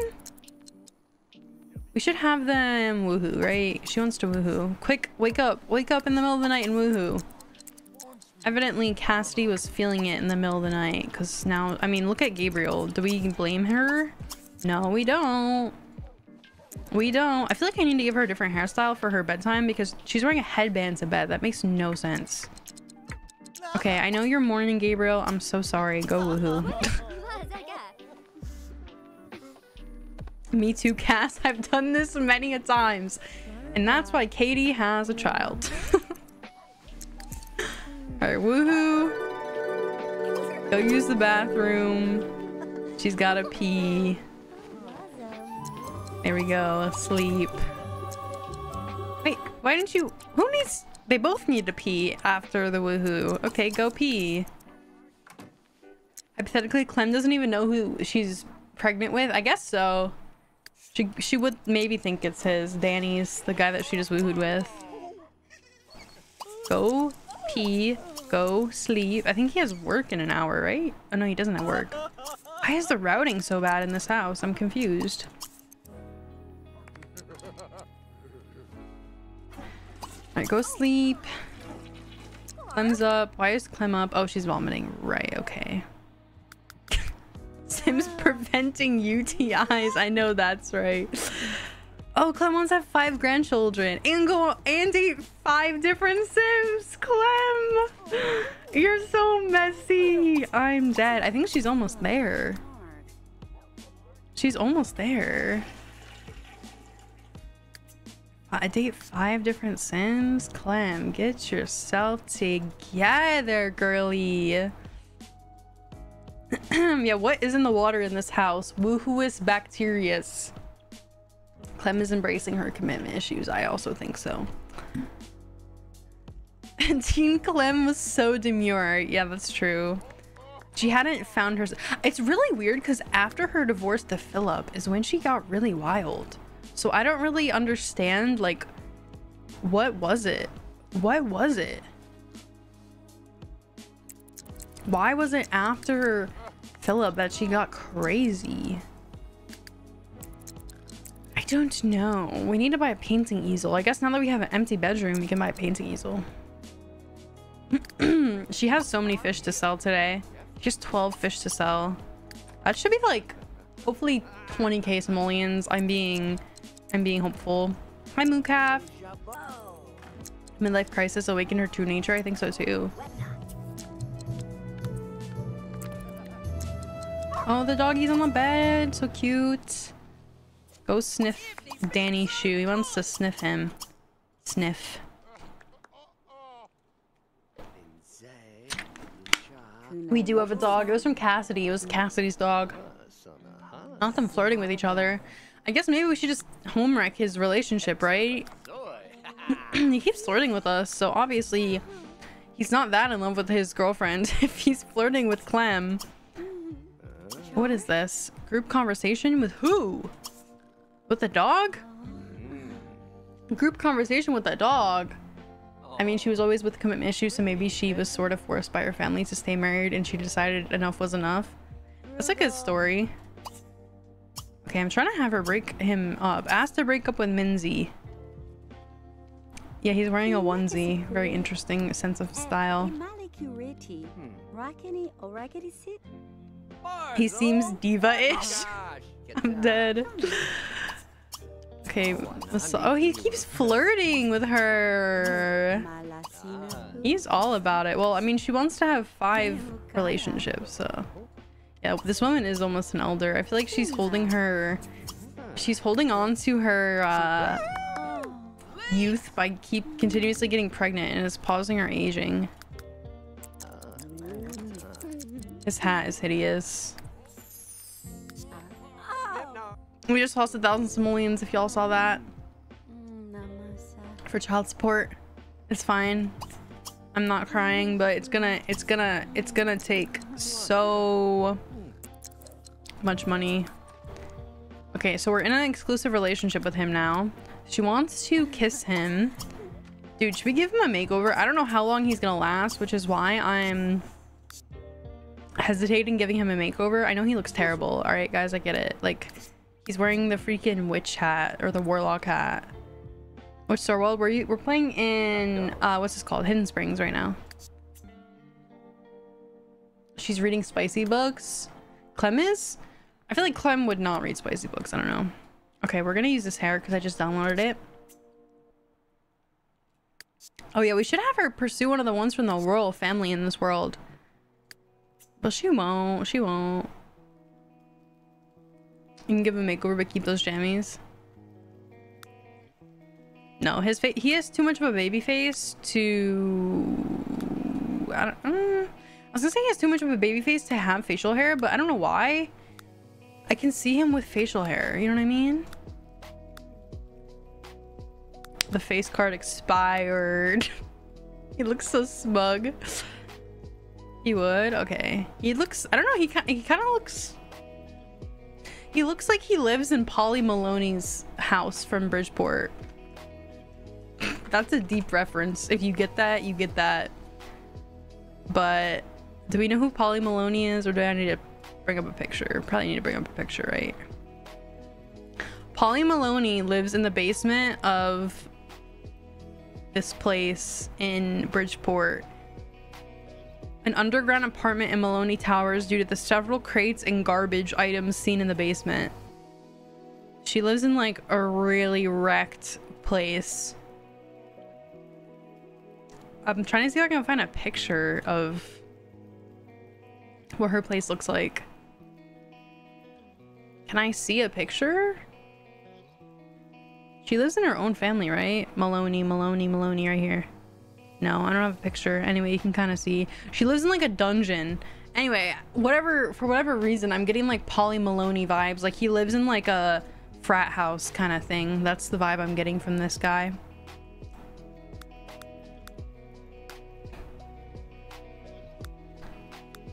We should have them woohoo, right? She wants to woohoo. Quick, wake up. Wake up in the middle of the night and woohoo. Evidently, Cassidy was feeling it in the middle of the night. Because now, I mean, look at Gabriel. Do we blame her? No, we don't. We don't. I feel like I need to give her a different hairstyle for her bedtime because she's wearing a headband to bed. That makes no sense. Okay, I know you're mourning, Gabriel. I'm so sorry. Go woohoo. Me too, Cass. I've done this many a times. And that's why Katie has a child. Alright, woohoo. Go use the bathroom. She's gotta pee. There we go. Sleep. Wait, why didn't you... Who needs... They both need to pee after the woohoo. Okay, go pee. Hypothetically, Clem doesn't even know who she's pregnant with. I guess so. She, she would maybe think it's his. Danny's the guy that she just woohooed with. Go pee. Go sleep. I think he has work in an hour, right? Oh no, he doesn't have work. Why is the routing so bad in this house? I'm confused. Alright, go sleep. Clem's up. Why is Clem up? Oh, she's vomiting. Right, okay. Sims preventing UTIs. I know that's right. Oh, Clem wants to have five grandchildren and go and date five different Sims. Clem, You're so messy. I'm dead. I think she's almost there. She's almost there. I date five different sins? Clem, get yourself together, girly. yeah, what is in the water in this house? Woohooist bacterius. Clem is embracing her commitment issues. I also think so. And Teen Clem was so demure. Yeah, that's true. She hadn't found her. It's really weird because after her divorce to Philip is when she got really wild. So I don't really understand, like, what was it? What was it? Why was it after Philip that she got crazy? I don't know. We need to buy a painting easel. I guess now that we have an empty bedroom, we can buy a painting easel. she has so many fish to sell today. She has 12 fish to sell. That should be like, hopefully 20k simoleons. I'm being, I'm being hopeful. Hi, Mooncalf. Midlife crisis awakened her true nature. I think so too. Oh, the doggy's on the bed. So cute. Go sniff Danny's shoe. He wants to sniff him. Sniff. We do have a dog. It was from Cassidy. It was Cassidy's dog. Not them flirting with each other. I guess maybe we should just home wreck his relationship, right? he keeps flirting with us, so obviously he's not that in love with his girlfriend if he's flirting with Clem. What is this? Group conversation with who? With the dog? Group conversation with the dog. I mean, she was always with commitment issues, so maybe she was sort of forced by her family to stay married and she decided enough was enough. That's a good story. Okay, I'm trying to have her break him up. Ask to break up with Minzy. Yeah, he's wearing a onesie. Very interesting sense of style. He seems diva-ish. I'm dead. Okay, oh, he keeps flirting with her. He's all about it. Well, I mean, she wants to have five relationships, so... Yeah, this woman is almost an elder. I feel like she's holding her... She's holding on to her, uh, Youth by keep continuously getting pregnant and is pausing her aging. His hat is hideous. We just lost a thousand simoleons if y'all saw that. For child support. It's fine. I'm not crying, but it's gonna it's gonna it's gonna take so much money. Okay, so we're in an exclusive relationship with him now. She wants to kiss him. Dude, should we give him a makeover? I don't know how long he's gonna last, which is why I'm hesitating giving him a makeover. I know he looks terrible. All right, guys, I get it. Like, He's wearing the freaking witch hat or the warlock hat. Which Star World? We're, we're playing in, uh, what's this called? Hidden Springs right now. She's reading spicy books. Clem is? I feel like Clem would not read spicy books. I don't know. Okay, we're gonna use this hair because I just downloaded it. Oh yeah, we should have her pursue one of the ones from the royal family in this world. But she won't. She won't. You can give a makeover, but keep those jammies. No, his face. He has too much of a baby face to. I don't. Uh, I was gonna say he has too much of a baby face to have facial hair, but I don't know why. I can see him with facial hair. You know what I mean? The face card expired. he looks so smug. He would. Okay. He looks. I don't know. He kind. he kind of looks he looks like he lives in Polly Maloney's house from Bridgeport. That's a deep reference. If you get that, you get that. But do we know who Polly Maloney is or do I need to bring up a picture? Probably need to bring up a picture, right? Polly Maloney lives in the basement of this place in Bridgeport an underground apartment in Maloney Towers due to the several crates and garbage items seen in the basement. She lives in like a really wrecked place. I'm trying to see if I can find a picture of what her place looks like. Can I see a picture? She lives in her own family, right? Maloney, Maloney, Maloney right here. No, I don't have a picture. Anyway, you can kind of see. She lives in like a dungeon. Anyway, whatever, for whatever reason, I'm getting like Polly Maloney vibes. Like he lives in like a frat house kind of thing. That's the vibe I'm getting from this guy.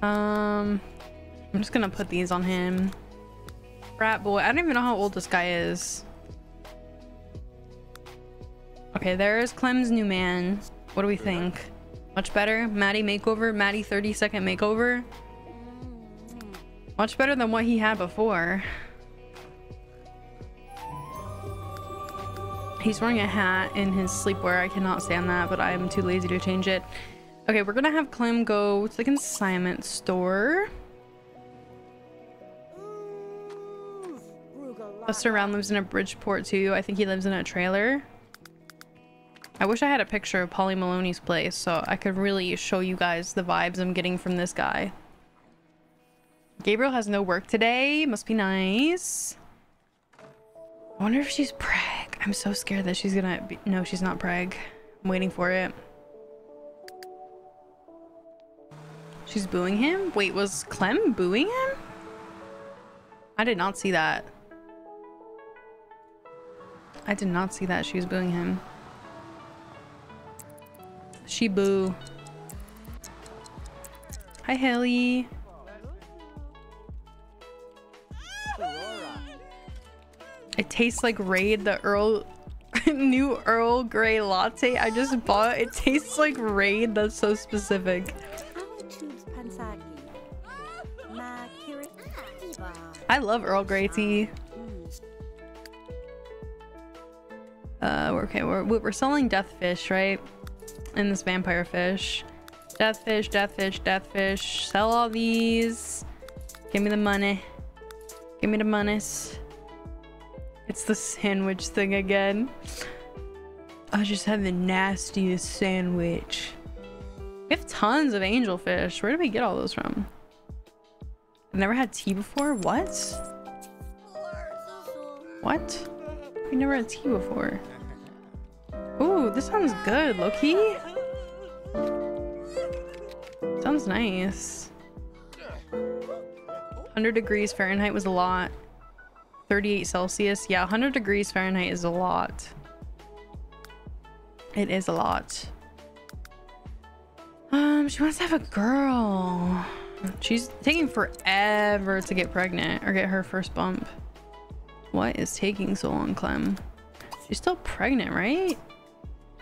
Um, I'm just gonna put these on him. Frat boy. I don't even know how old this guy is. Okay, there's Clem's new man. What do we think? Much better? Maddie makeover? Maddie 30 second makeover? Much better than what he had before. He's wearing a hat in his sleepwear. I cannot stand that, but I'm too lazy to change it. Okay, we're gonna have Clem go to the consignment store. Buster Round lives in a Bridgeport too. I think he lives in a trailer. I wish I had a picture of Polly Maloney's place so I could really show you guys the vibes I'm getting from this guy. Gabriel has no work today. Must be nice. I wonder if she's preg. I'm so scared that she's gonna be... No, she's not preg. I'm waiting for it. She's booing him? Wait, was Clem booing him? I did not see that. I did not see that she was booing him. She boo. Hi, Haley. It tastes like Raid, the Earl new Earl Grey latte I just bought. It tastes like Raid. That's so specific. I love Earl Grey tea. Uh, okay, we're, we're selling deathfish, right? And this vampire fish. Deathfish, deathfish, deathfish. Sell all these. Give me the money. Give me the monies. It's the sandwich thing again. I just had the nastiest sandwich. We have tons of angelfish. Where did we get all those from? I've never had tea before? What? What? We never had tea before. Ooh, this sounds good, Loki. Sounds nice. 100 degrees Fahrenheit was a lot. 38 Celsius. Yeah, 100 degrees Fahrenheit is a lot. It is a lot. Um, she wants to have a girl. She's taking forever to get pregnant or get her first bump. What is taking so long, Clem? She's still pregnant, right?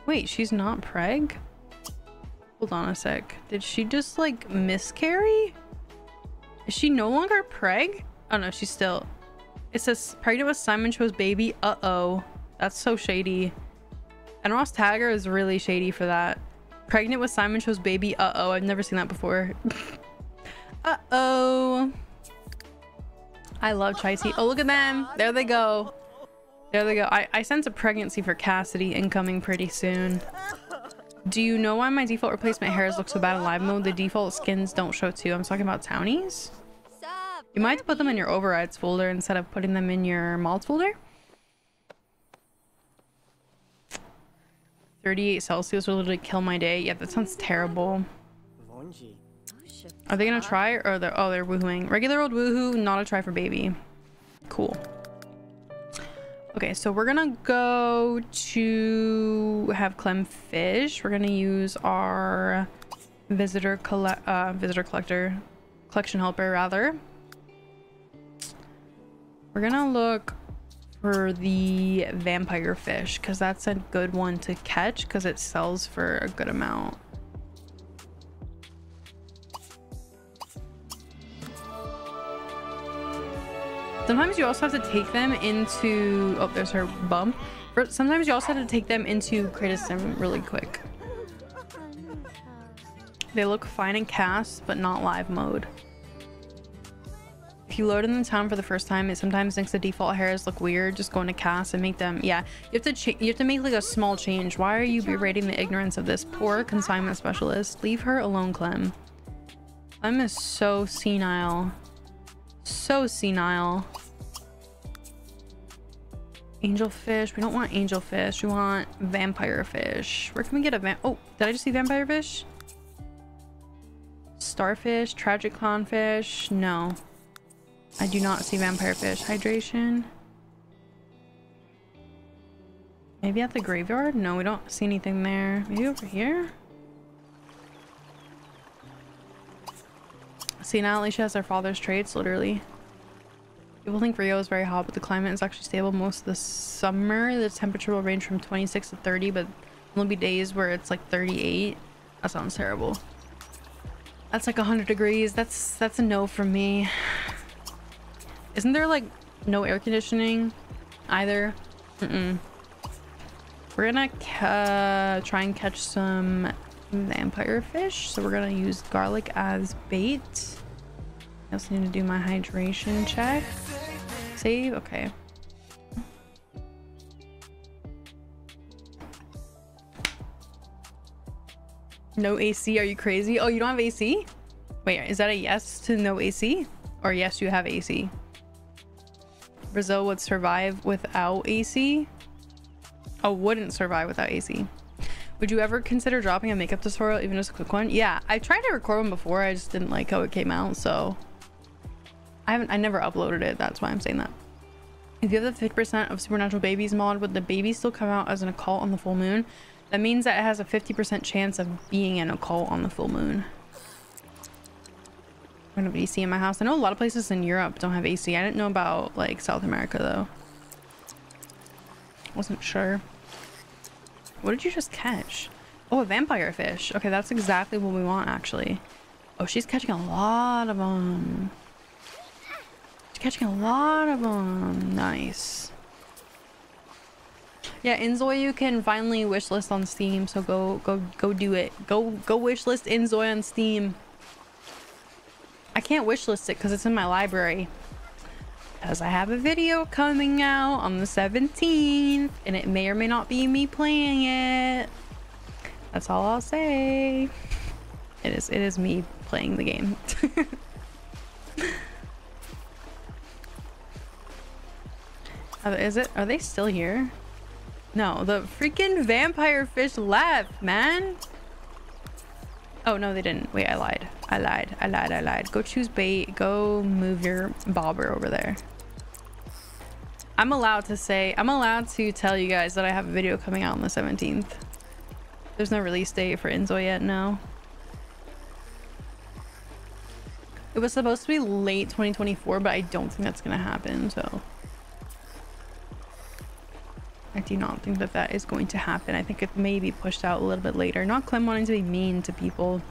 Wait, she's not preg? Hold on a sec. Did she just like miscarry? Is she no longer preg? Oh no, she's still. It says pregnant with Simon Chow's baby. Uh-oh. That's so shady. And Ross Tagger is really shady for that. Pregnant with Simon Chow's baby. Uh-oh. I've never seen that before. Uh-oh. I love chai tea. Oh, look at them. There they go. There they go. I, I sense a pregnancy for Cassidy incoming pretty soon. Do you know why my default replacement hairs look so bad in live mode? The default skins don't show too. I'm talking about townies. You might put them in your overrides folder instead of putting them in your mods folder. 38 Celsius will literally kill my day. Yeah, that sounds terrible. Are they gonna try or they're oh they're woohooing. Regular old woohoo, not a try for baby. Cool. Okay, so we're gonna go to have Clem fish. We're gonna use our visitor collect uh visitor collector collection helper rather. We're gonna look for the vampire fish because that's a good one to catch because it sells for a good amount. Sometimes you also have to take them into... Oh, there's her bump. Sometimes you also have to take them into Sim really quick. They look fine in cast, but not live mode. If you load in the town for the first time, it sometimes makes the default hairs look weird. Just go into cast and make them. Yeah, you have to you have to make like a small change. Why are you berating the ignorance of this poor consignment specialist? Leave her alone, Clem. Clem is so senile. So senile. Angelfish. We don't want angelfish. We want vampire fish. Where can we get a vamp? Oh, did I just see vampire fish? Starfish, tragic clownfish. No. I do not see vampire fish. Hydration. Maybe at the graveyard? No, we don't see anything there. Maybe over here? See, now she has her father's traits, literally. People think Rio is very hot, but the climate is actually stable most of the summer. The temperature will range from 26 to 30, but there'll be days where it's like 38. That sounds terrible. That's like 100 degrees. That's that's a no for me. Isn't there like no air conditioning either? Mm-mm. We're gonna uh, try and catch some vampire fish. So we're gonna use garlic as bait. I also need to do my hydration check. Save, okay. No AC, are you crazy? Oh, you don't have AC? Wait, is that a yes to no AC? Or yes, you have AC? Brazil would survive without AC? Oh, wouldn't survive without AC. Would you ever consider dropping a makeup tutorial, even just a quick one? Yeah, I tried to record one before. I just didn't like how it came out, so I haven't. I never uploaded it. That's why I'm saying that. If you have the 50% of Supernatural Babies mod, would the baby still come out as an occult on the full moon? That means that it has a 50% chance of being an occult on the full moon. I don't have AC in my house. I know a lot of places in Europe don't have AC. I didn't know about like South America though. Wasn't sure. What did you just catch? Oh, a vampire fish. Okay, that's exactly what we want actually. Oh, she's catching a lot of them. Catching a lot of them. Nice. Yeah, Inzoi you can finally wishlist on Steam, so go go go do it. Go go wishlist Inzoi on Steam. I can't wishlist it because it's in my library. Because I have a video coming out on the 17th, and it may or may not be me playing it. That's all I'll say. It is it is me playing the game. Uh, is it? Are they still here? No, the freaking vampire fish left, man. Oh, no, they didn't. Wait, I lied. I lied. I lied. I lied. Go choose bait. Go move your bobber over there. I'm allowed to say, I'm allowed to tell you guys that I have a video coming out on the 17th. There's no release date for Inzoi yet, no. It was supposed to be late 2024, but I don't think that's going to happen, so... I do not think that that is going to happen. I think it may be pushed out a little bit later. Not Clem wanting to be mean to people.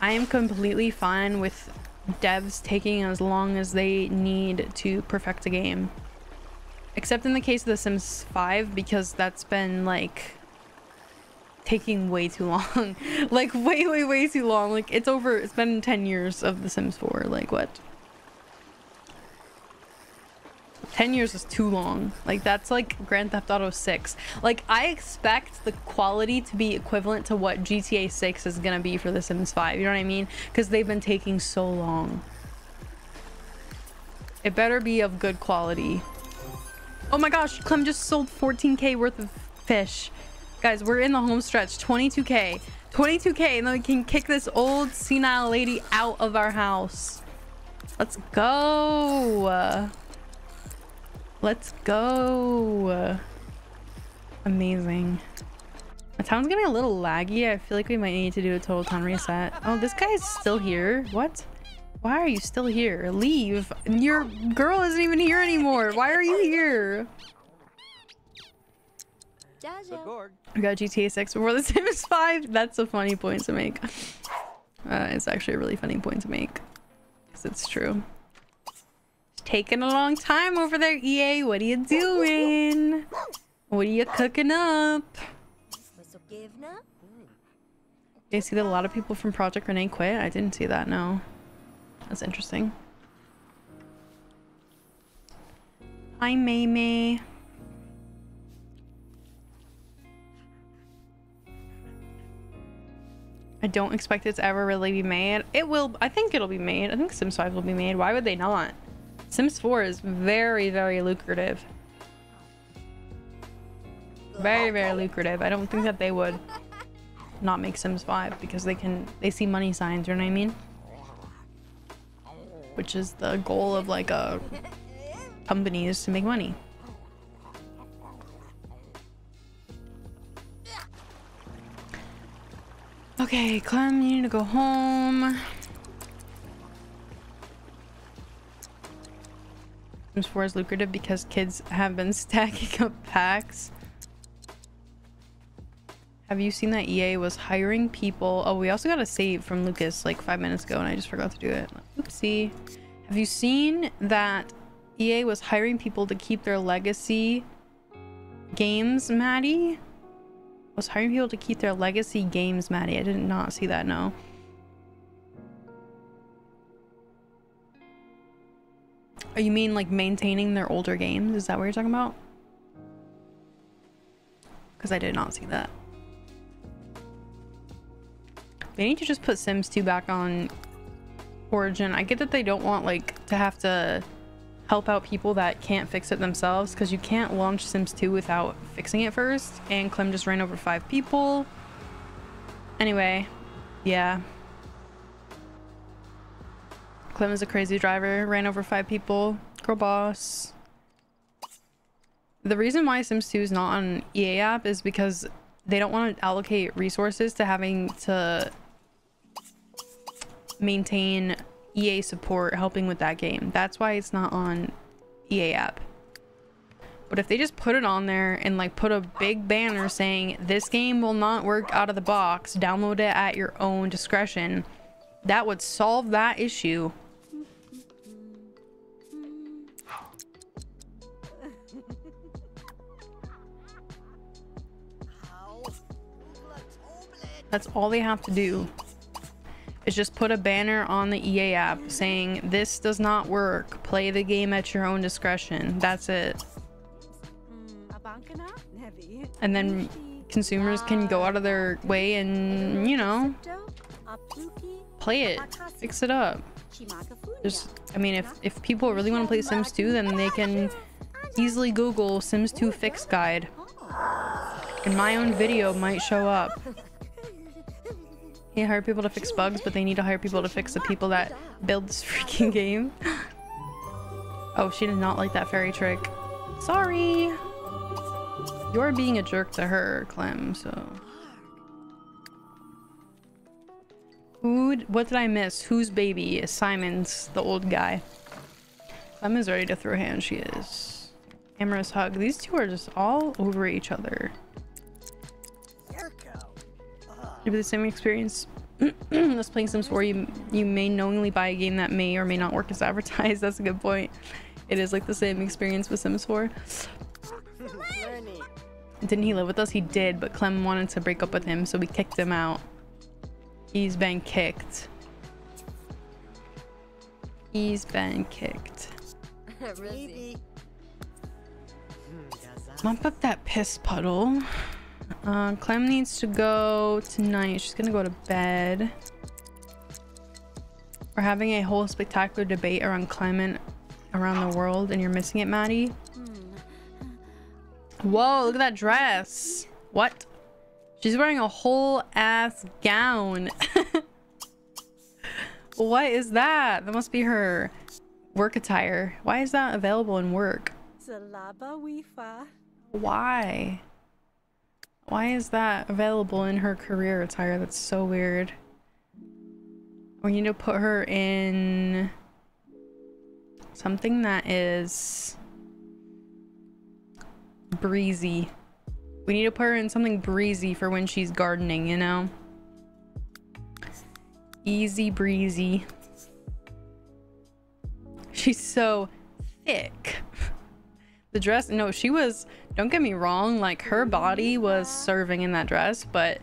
I am completely fine with devs taking as long as they need to perfect a game. Except in the case of The Sims 5 because that's been like taking way too long. like way, way, way too long. Like it's over, it's been 10 years of The Sims 4. Like what? 10 years is too long. Like that's like Grand Theft Auto 6. Like I expect the quality to be equivalent to what GTA 6 is gonna be for The Sims 5. You know what I mean? Because they've been taking so long. It better be of good quality. Oh my gosh, Clem just sold 14k worth of fish. Guys, we're in the home stretch. 22k. 22k and then we can kick this old senile lady out of our house. Let's go. Let's go. Amazing. My town's getting a little laggy. I feel like we might need to do a total town reset. Oh, this guy's still here. What? Why are you still here? Leave. Your girl isn't even here anymore. Why are you here? We got GTA 6 before The Sims 5. That's a funny point to make. Uh, it's actually a really funny point to make. Because it's true taking a long time over there, EA. What are you doing? What are you cooking up? Did you see that a lot of people from Project Rene quit? I didn't see that, no. That's interesting. Hi, Maymay. I don't expect it to ever really be made. It will, I think it'll be made. I think Sims 5 will be made. Why would they not? Sims 4 is very, very lucrative. Very, very lucrative. I don't think that they would not make Sims 5 because they can, they see money signs, you know what I mean? Which is the goal of like uh, a company is to make money. Okay, Clem, you need to go home. Sims 4 is lucrative because kids have been stacking up packs. Have you seen that EA was hiring people? Oh, we also got a save from Lucas like five minutes ago and I just forgot to do it. Oopsie. Have you seen that EA was hiring people to keep their legacy games, Maddie? Was hiring people to keep their legacy games, Maddie. I did not see that, no. Oh, you mean like maintaining their older games? Is that what you're talking about? Because I did not see that. They need to just put Sims 2 back on Origin. I get that they don't want like to have to help out people that can't fix it themselves because you can't launch Sims 2 without fixing it first. And Clem just ran over five people. Anyway, yeah. Clem is a crazy driver, ran over five people. Girl boss. The reason why Sims 2 is not on EA app is because they don't want to allocate resources to having to maintain EA support helping with that game. That's why it's not on EA app. But if they just put it on there and like put a big banner saying this game will not work out of the box, download it at your own discretion, that would solve that issue. That's all they have to do is just put a banner on the EA app saying this does not work. Play the game at your own discretion. That's it. And then consumers can go out of their way and, you know, play it, fix it up. Just, I mean, if, if people really want to play Sims 2, then they can easily Google Sims 2 fix guide. And my own video might show up. They hire people to fix bugs, but they need to hire people to fix the people that build this freaking game. oh, she did not like that fairy trick. Sorry. You're being a jerk to her, Clem, so... Who, what did I miss? Whose baby? Simon's, the old guy. Clem is ready to throw hands, she is. Amorous hug. These two are just all over each other. Maybe the same experience. Let's playing Sims 4 you you may knowingly buy a game that may or may not work as advertised. That's a good point. It is like the same experience with Sims 4 didn't he live with us? He did but Clem wanted to break up with him so we kicked him out. He's been kicked. He's been kicked. Mop up that piss puddle uh, Clem needs to go tonight. She's gonna go to bed. We're having a whole spectacular debate around climate around the world and you're missing it, Maddie. Whoa, look at that dress. What? She's wearing a whole ass gown. what is that? That must be her work attire. Why is that available in work? Why? Why is that available in her career attire? That's so weird. We need to put her in something that is breezy. We need to put her in something breezy for when she's gardening, you know? Easy breezy. She's so thick. the dress, no, she was don't get me wrong, like her body was serving in that dress, but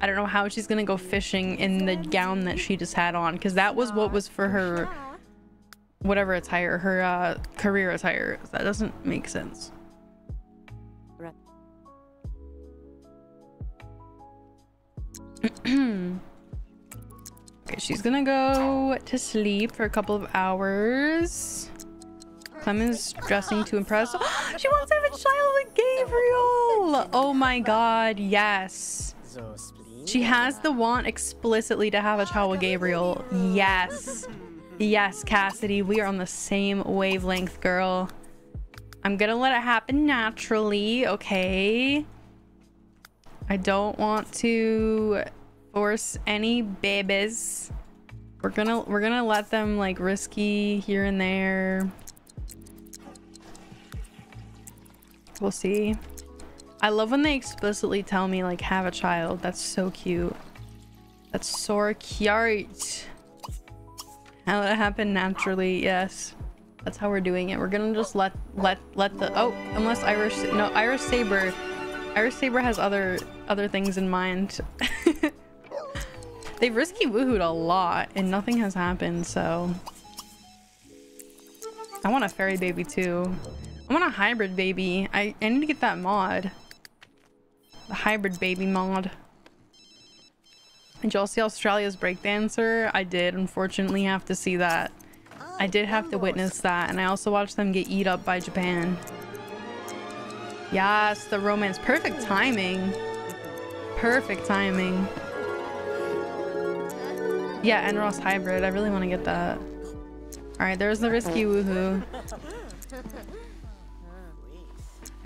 I don't know how she's gonna go fishing in the gown that she just had on because that was what was for her whatever attire, her uh, career attire. That doesn't make sense. okay, she's gonna go to sleep for a couple of hours. Clem is dressing to impress. she wants to have a child with Gabriel! Oh my god, yes. She has the want explicitly to have a child with Gabriel. Yes. Yes, Cassidy, we are on the same wavelength, girl. I'm gonna let it happen naturally, okay? I don't want to force any babies. We're gonna we're gonna let them like risky here and there. We'll see. I love when they explicitly tell me like have a child. That's so cute. That's so cute. How it happen naturally, yes. That's how we're doing it. We're gonna just let let let the oh unless Irish no Irish Saber Irish Saber has other other things in mind. They've risky woohooed a lot and nothing has happened, so I want a fairy baby too. I want a hybrid baby. I, I need to get that mod. The hybrid baby mod. Did y'all see Australia's breakdancer? I did unfortunately have to see that. I did have to witness that and I also watched them get eat up by Japan. Yes, the romance. Perfect timing. Perfect timing. Yeah, Enros hybrid. I really want to get that. Alright, there's the risky woohoo.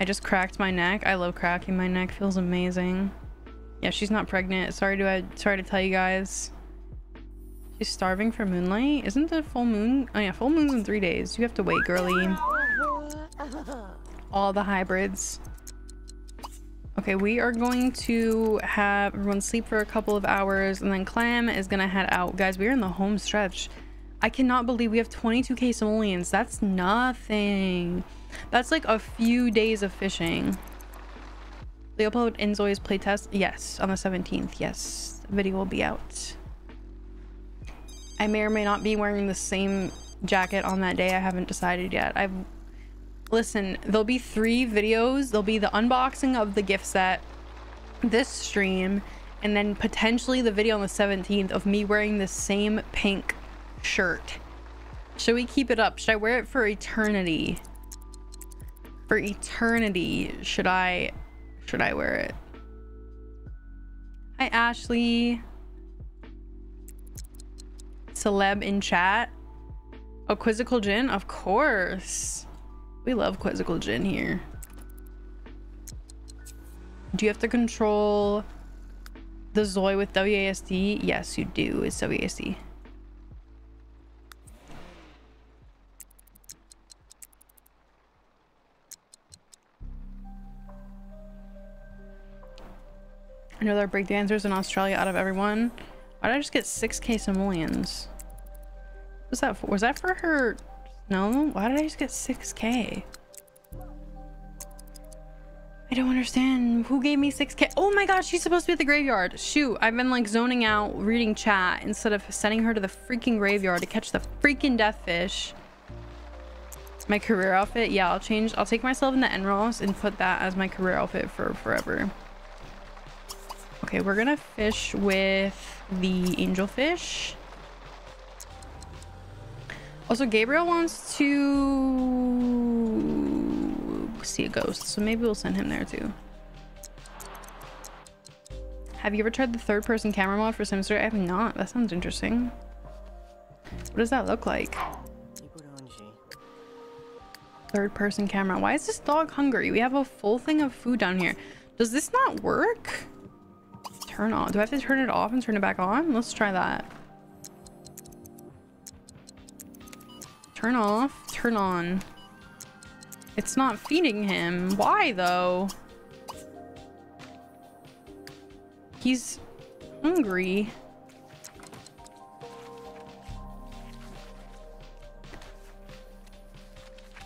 I just cracked my neck. I love cracking my neck. Feels amazing. Yeah, she's not pregnant. Sorry to I sorry to tell you guys. She's starving for moonlight. Isn't the full moon? Oh yeah, full moon's in three days. You have to wait, girly. All the hybrids. Okay, we are going to have everyone sleep for a couple of hours and then Clem is gonna head out. Guys, we are in the home stretch. I cannot believe we have 22k simoleons. That's nothing. That's like a few days of fishing. They upload Inzoi's playtest? Yes, on the 17th. Yes, the video will be out. I may or may not be wearing the same jacket on that day. I haven't decided yet. I've listen, there'll be three videos. There'll be the unboxing of the gift set, this stream, and then potentially the video on the 17th of me wearing the same pink shirt. Should we keep it up? Should I wear it for eternity? For eternity should I should I wear it? Hi Ashley. Celeb in chat. Oh, Quizzical Gin? Of course. We love Quizzical Gin here. Do you have to control the Zoi with WASD? Yes, you do. It's WASD. I know there are breakdancers in Australia out of everyone. Why did I just get 6k simoleons? Was that for? Was that for her? No? Why did I just get 6k? I don't understand. Who gave me 6k? Oh my gosh, she's supposed to be at the graveyard. Shoot, I've been like zoning out reading chat instead of sending her to the freaking graveyard to catch the freaking death fish. My career outfit? Yeah, I'll change. I'll take myself in the Enros and put that as my career outfit for forever. Okay, we're gonna fish with the angelfish. Also, Gabriel wants to see a ghost, so maybe we'll send him there too. Have you ever tried the third person camera mod for Sims 3? I have not. That sounds interesting. What does that look like? Third person camera. Why is this dog hungry? We have a full thing of food down here. Does this not work? Turn on. Do I have to turn it off and turn it back on? Let's try that. Turn off, turn on. It's not feeding him. Why though? He's hungry.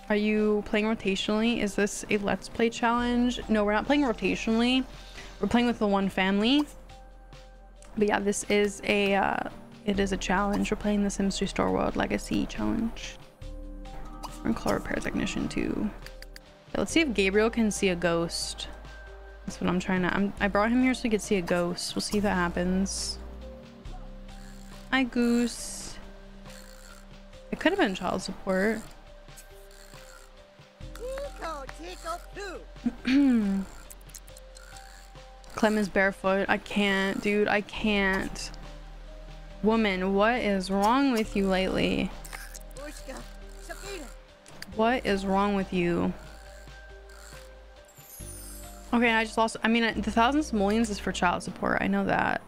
Are you playing rotationally? Is this a let's play challenge? No, we're not playing rotationally. We're playing with the one family. But yeah, this is a, uh, it is a challenge. We're playing the Sims 3 Store World Legacy challenge. We're gonna repair technician too. Okay, let's see if Gabriel can see a ghost. That's what I'm trying to. I'm, I brought him here so he could see a ghost. We'll see if that happens. Hi, Goose. It could have been child support. Clem is barefoot. I can't, dude. I can't. Woman, what is wrong with you lately? What is wrong with you? Okay, I just lost. I mean, the thousands of millions is for child support. I know that.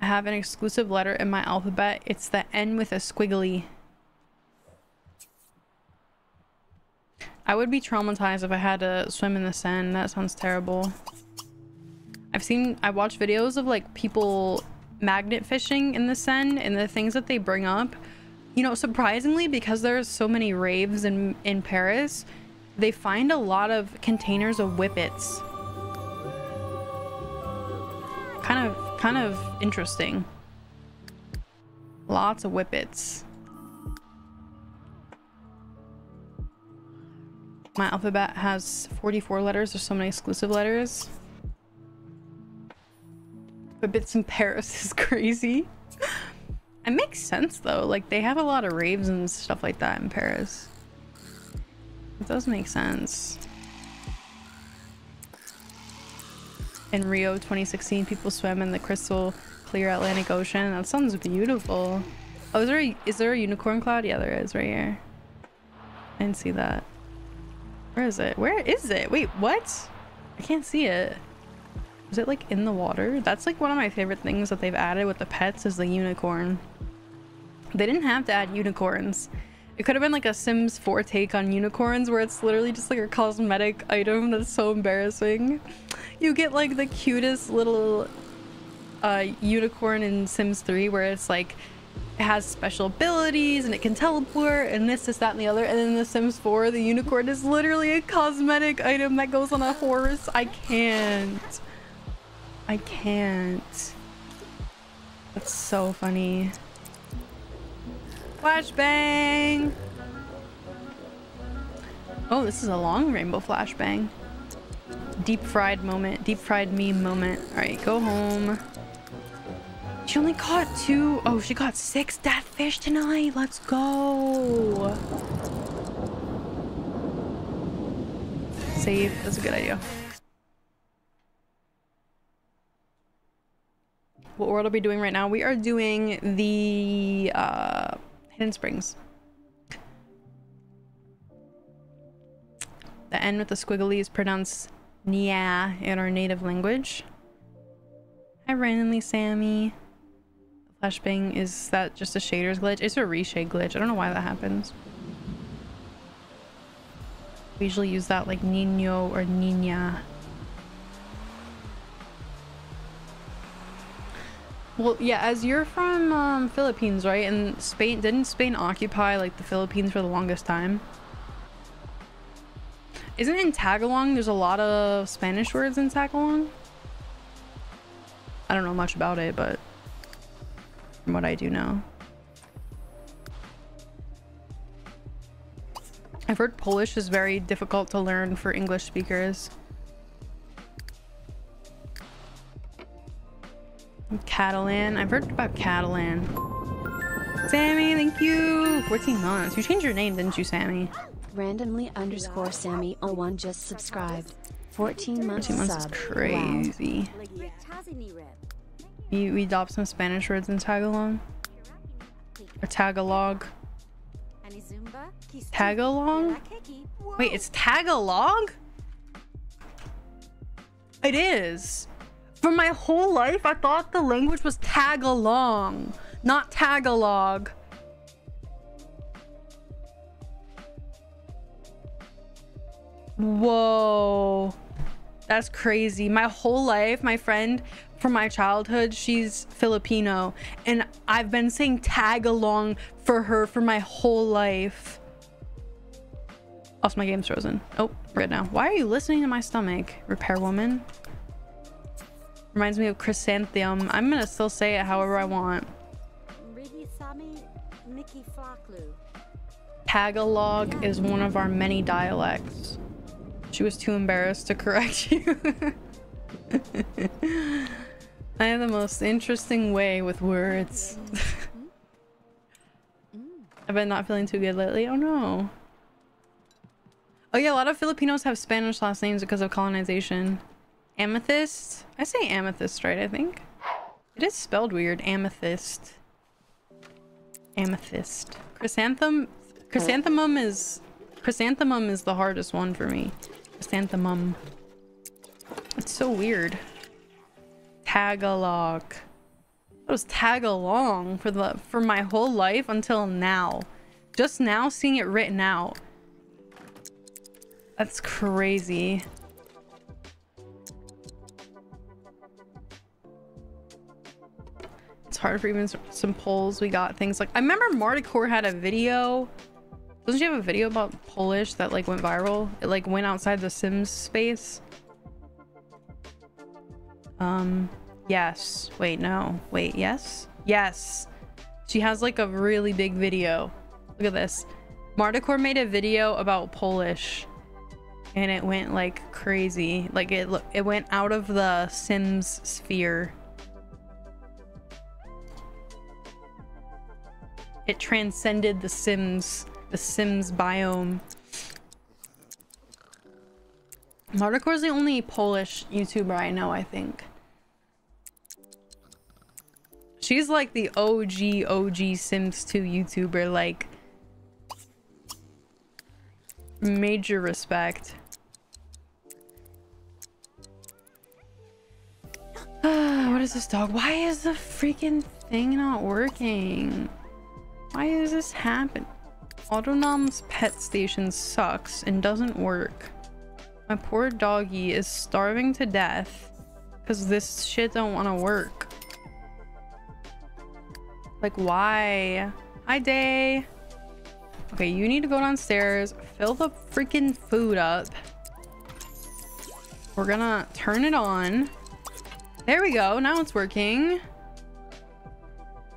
I have an exclusive letter in my alphabet. It's the N with a squiggly. I would be traumatized if I had to swim in the Seine. That sounds terrible. I've seen, I watched videos of like people magnet fishing in the Seine and the things that they bring up. You know, surprisingly, because there's so many raves in, in Paris, they find a lot of containers of whippets. Kind of kind of interesting. Lots of whippets. My alphabet has 44 letters. There's so many exclusive letters. But Bits in Paris is crazy. it makes sense though. Like they have a lot of raves and stuff like that in Paris. It does make sense. in Rio 2016, people swim in the crystal clear Atlantic Ocean. That sounds beautiful. Oh, is there a, is there a unicorn cloud? Yeah, there is right here. I didn't see that. Where is it? Where is it? Wait, what? I can't see it. Is it like in the water? That's like one of my favorite things that they've added with the pets is the unicorn. They didn't have to add unicorns. It could have been like a Sims 4 take on unicorns where it's literally just like a cosmetic item that's so embarrassing. You get like the cutest little uh, unicorn in Sims 3 where it's like it has special abilities and it can teleport and this, this, that, and the other. And in The Sims 4, the unicorn is literally a cosmetic item that goes on a horse. I can't. I can't. That's so funny. Flashbang! Oh, this is a long rainbow flashbang. Deep fried moment. Deep fried meme moment. Alright, go home. She only caught two. Oh, she got six death fish tonight. Let's go. Save. That's a good idea. What world are we doing right now? We are doing the uh, Hidden Springs. The N with the squiggly is pronounced Nya in our native language. Hi, randomly Sammy. Flashbang, is that just a shaders glitch? It's a reshade glitch. I don't know why that happens. We usually use that like Nino or Nina. Well, yeah, as you're from um, Philippines, right? And Spain, didn't Spain occupy like the Philippines for the longest time? Isn't in Tagalog, there's a lot of Spanish words in Tagalog? I don't know much about it, but from what I do know. I've heard Polish is very difficult to learn for English speakers. Catalan. I've heard about Catalan. Sammy, thank you. 14 months. You changed your name, didn't you, Sammy? Randomly underscore Sammy 01 just subscribed. 14 months 14 months sub. is crazy. Wow. You, we adopt some Spanish words in Tagalog? Or Tagalog? Tagalog? Wait, it's Tagalog? It is. For my whole life, I thought the language was Tagalong, not Tagalog. Whoa. That's crazy. My whole life, my friend from my childhood, she's Filipino. And I've been saying tag along for her for my whole life. Also, my game's frozen. Oh, good now. Why are you listening to my stomach, repair woman? Reminds me of chrysanthemum. I'm gonna still say it however I want. Tagalog is one of our many dialects. She was too embarrassed to correct you. I have the most interesting way with words. I've been not feeling too good lately. Oh no. Oh yeah, a lot of Filipinos have Spanish last names because of colonization. Amethyst? I say amethyst, right, I think? It is spelled weird. Amethyst. Amethyst. Chrysanthemum? Chrysanthemum is... Chrysanthemum is the hardest one for me. Chrysanthemum. It's so weird. Tagalog. It was tagalong for the for my whole life until now. Just now seeing it written out. That's crazy. It's hard for even some polls. We got things like I remember Martycore had a video. Doesn't she have a video about Polish that like went viral? It like went outside the Sims space. Um, yes. Wait, no. Wait, yes? Yes. She has like a really big video. Look at this. Martycore made a video about Polish and it went like crazy. Like it it went out of the Sims sphere. It transcended the Sims, the Sims biome. Martycore is the only Polish YouTuber I know, I think. She's like the OG, OG Sims 2 YouTuber, like... Major respect. what is this dog? Why is the freaking thing not working? Why is this happen? Autonom's pet station sucks and doesn't work. My poor doggy is starving to death because this shit don't want to work. Like, why? Hi, Day. Okay, you need to go downstairs, fill the freaking food up. We're gonna turn it on. There we go. Now it's working.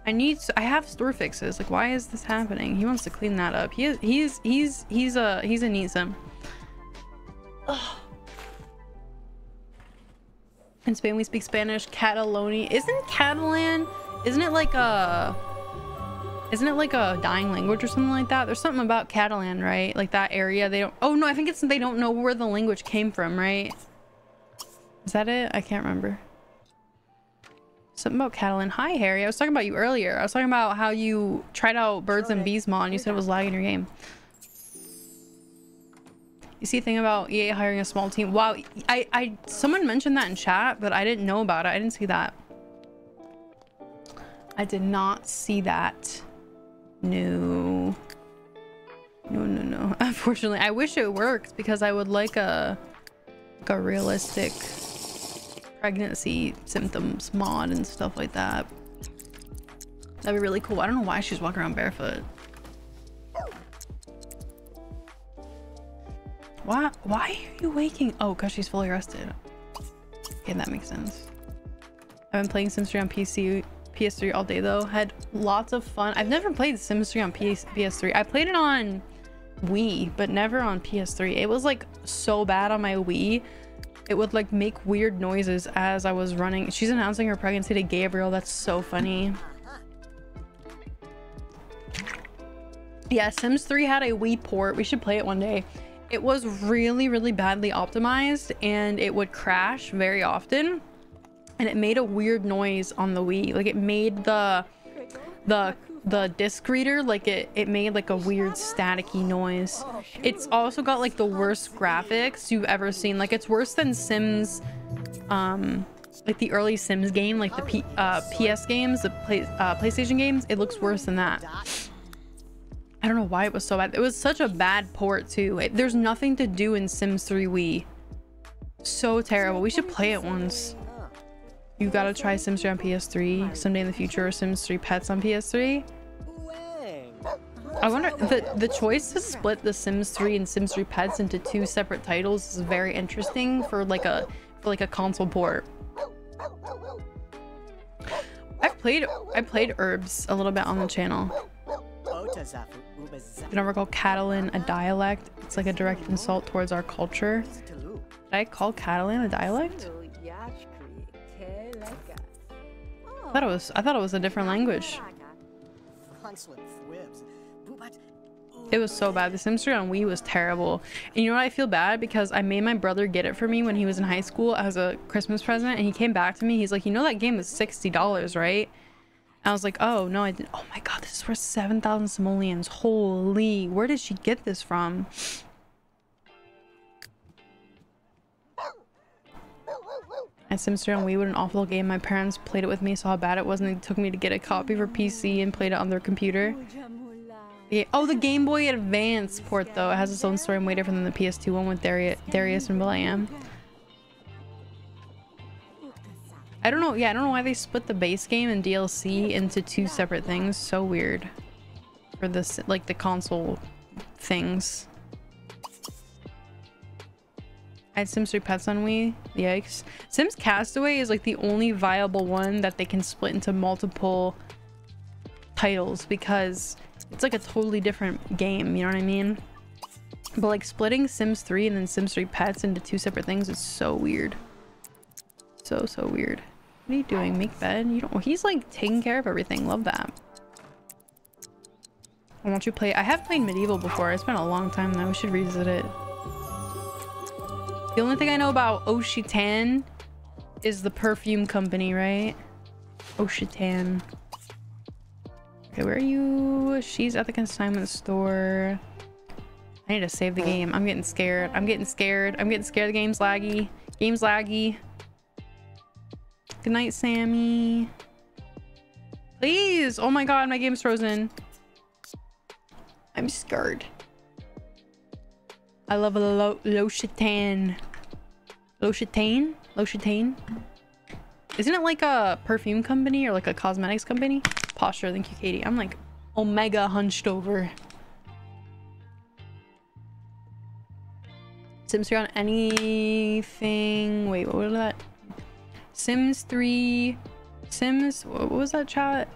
I need I have store fixes. Like, why is this happening? He wants to clean that up. He is, he's, he's, he's a, he's a sim. Ugh. In Spain, we speak Spanish. Catalonia. Isn't Catalan isn't it like a... Isn't it like a dying language or something like that? There's something about Catalan, right? Like that area, they don't... Oh, no, I think it's they don't know where the language came from, right? Is that it? I can't remember. Something about Catalan. Hi, Harry. I was talking about you earlier. I was talking about how you tried out Birds and Bees mod and you said it was lagging your game. You see thing about EA hiring a small team? Wow, I, I, someone mentioned that in chat, but I didn't know about it. I didn't see that. I did not see that. No. No, no, no. Unfortunately, I wish it worked because I would like a, like a realistic pregnancy symptoms mod and stuff like that. That'd be really cool. I don't know why she's walking around barefoot. Why, why are you waking? Oh, because she's fully rested. Okay, that makes sense. I've been playing Sims 3 on PC PS3 all day though. Had lots of fun. I've never played Sims 3 on PS PS3. I played it on Wii, but never on PS3. It was like so bad on my Wii. It would like make weird noises as I was running. She's announcing her pregnancy to Gabriel. That's so funny. Yeah, Sims 3 had a Wii port. We should play it one day. It was really, really badly optimized and it would crash very often and it made a weird noise on the Wii. Like it made the the the disc reader like it it made like a weird staticky noise. It's also got like the worst graphics you've ever seen. Like it's worse than Sims um like the early Sims game, like the P, uh, PS games, the play, uh, PlayStation games, it looks worse than that. I don't know why it was so bad. It was such a bad port too. It, there's nothing to do in Sims 3 Wii. So terrible. We should play it once. You gotta try Sims 3 on PS3 someday in the future or Sims 3 Pets on PS3. I wonder the the choice to split the Sims 3 and Sims 3 Pets into two separate titles is very interesting for like a for like a console port. I've played I played Urbz a little bit on the channel. You never call Catalan a dialect. It's like a direct insult towards our culture. Did I call Catalan a dialect? Thought it was I thought it was a different language. It was so bad. The Sims 3 on Wii was terrible. And you know what? I feel bad because I made my brother get it for me when he was in high school as a Christmas present. And he came back to me. He's like, you know that game is $60, right? I was like, oh, no, I didn't. Oh my god, this is worth 7,000 simoleons. Holy, where did she get this from? And Sims 3 on Wii was an awful game. My parents played it with me, saw how bad it was, and they took me to get a copy for PC and played it on their computer. Yeah. Oh, the Game Boy Advance port, though. It has its own story. I'm way different than the PS2 one with Darius and Will.i.am. I don't know. Yeah, I don't know why they split the base game and DLC into two separate things. So weird. For this, like, the console things. I had Sims 3 Pets on Wii. Yikes. Sims Castaway is like the only viable one that they can split into multiple titles because it's like a totally different game, you know what I mean? But like splitting Sims 3 and then Sims 3 Pets into two separate things is so weird. So, so weird. What are you doing? Make bed? You don't- he's like taking care of everything. Love that. Why don't you play- I have played Medieval before. It's been a long time though. We should revisit it. The only thing I know about Oshitan is the perfume company, right? Oshitan. Okay, where are you? She's at the consignment store. I need to save the game. I'm getting scared. I'm getting scared. I'm getting scared. The game's laggy. Game's laggy. Good night, Sammy. Please. Oh my god, my game's frozen. I'm scared. I love a lo L'Occitane. L'Occitane? L'Occitane? Isn't it like a perfume company or like a cosmetics company? Posture, thank you, Katie. I'm like omega hunched over. Sims 3 on anything. Wait, what was that? Sims 3. Sims. What was that chat?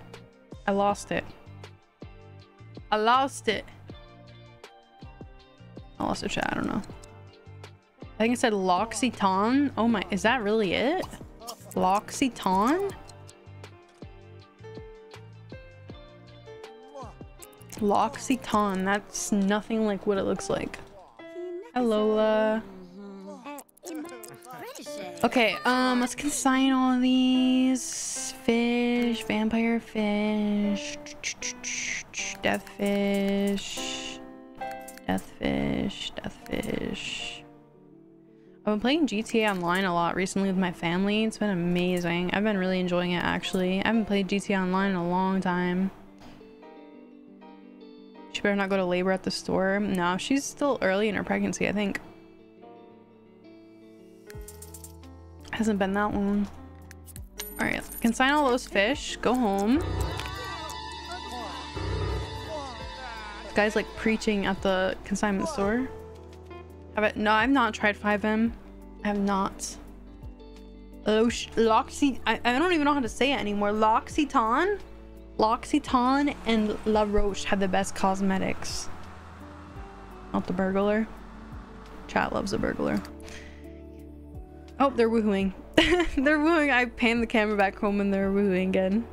I lost it. I lost it. I lost the chat. I don't know. I think it said L'Occitane. Oh my, is that really it? L'Occitane? L'Occitane. That's nothing like what it looks like. Hello. Okay, um, let's consign all these. Fish, vampire fish, death fish, death fish, death fish. I've been playing GTA Online a lot recently with my family. It's been amazing. I've been really enjoying it, actually. I haven't played GTA Online in a long time. She better not go to labor at the store. No, she's still early in her pregnancy, I think. Hasn't been that long. Alright, consign all those fish. Go home. Guy's like preaching at the consignment store. Have it? No, I've not tried FiveM. I have not. Loxy. I, I don't even know how to say it anymore. L'Occitane? L'Occitane and La Roche had the best cosmetics. Not the burglar. Chat loves the burglar. Oh, they're woohooing. they're woohooing. I panned the camera back home and they're woohooing again.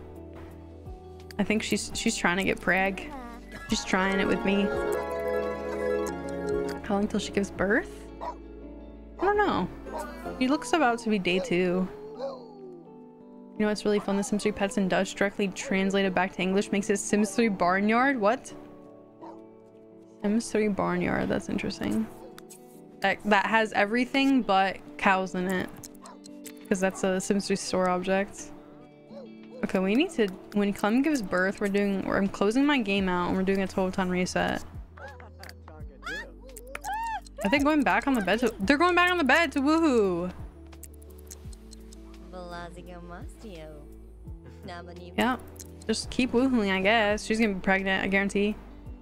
I think she's she's trying to get preg. She's trying it with me. How long till she gives birth? I don't know. He looks about to be day two. You know what's really fun? The Sims 3 Pets in Dutch directly translated back to English makes it Sims 3 Barnyard? What? Sims 3 Barnyard. That's interesting. That, that has everything but cows in it. Because that's a Sims 3 store object. Okay, we need to... When Clem gives birth, we're doing... I'm closing my game out and we're doing a total ton reset. Are they going back on the bed to... They're going back on the bed to woohoo! Yeah. Just keep woohooing, I guess. She's gonna be pregnant, I guarantee.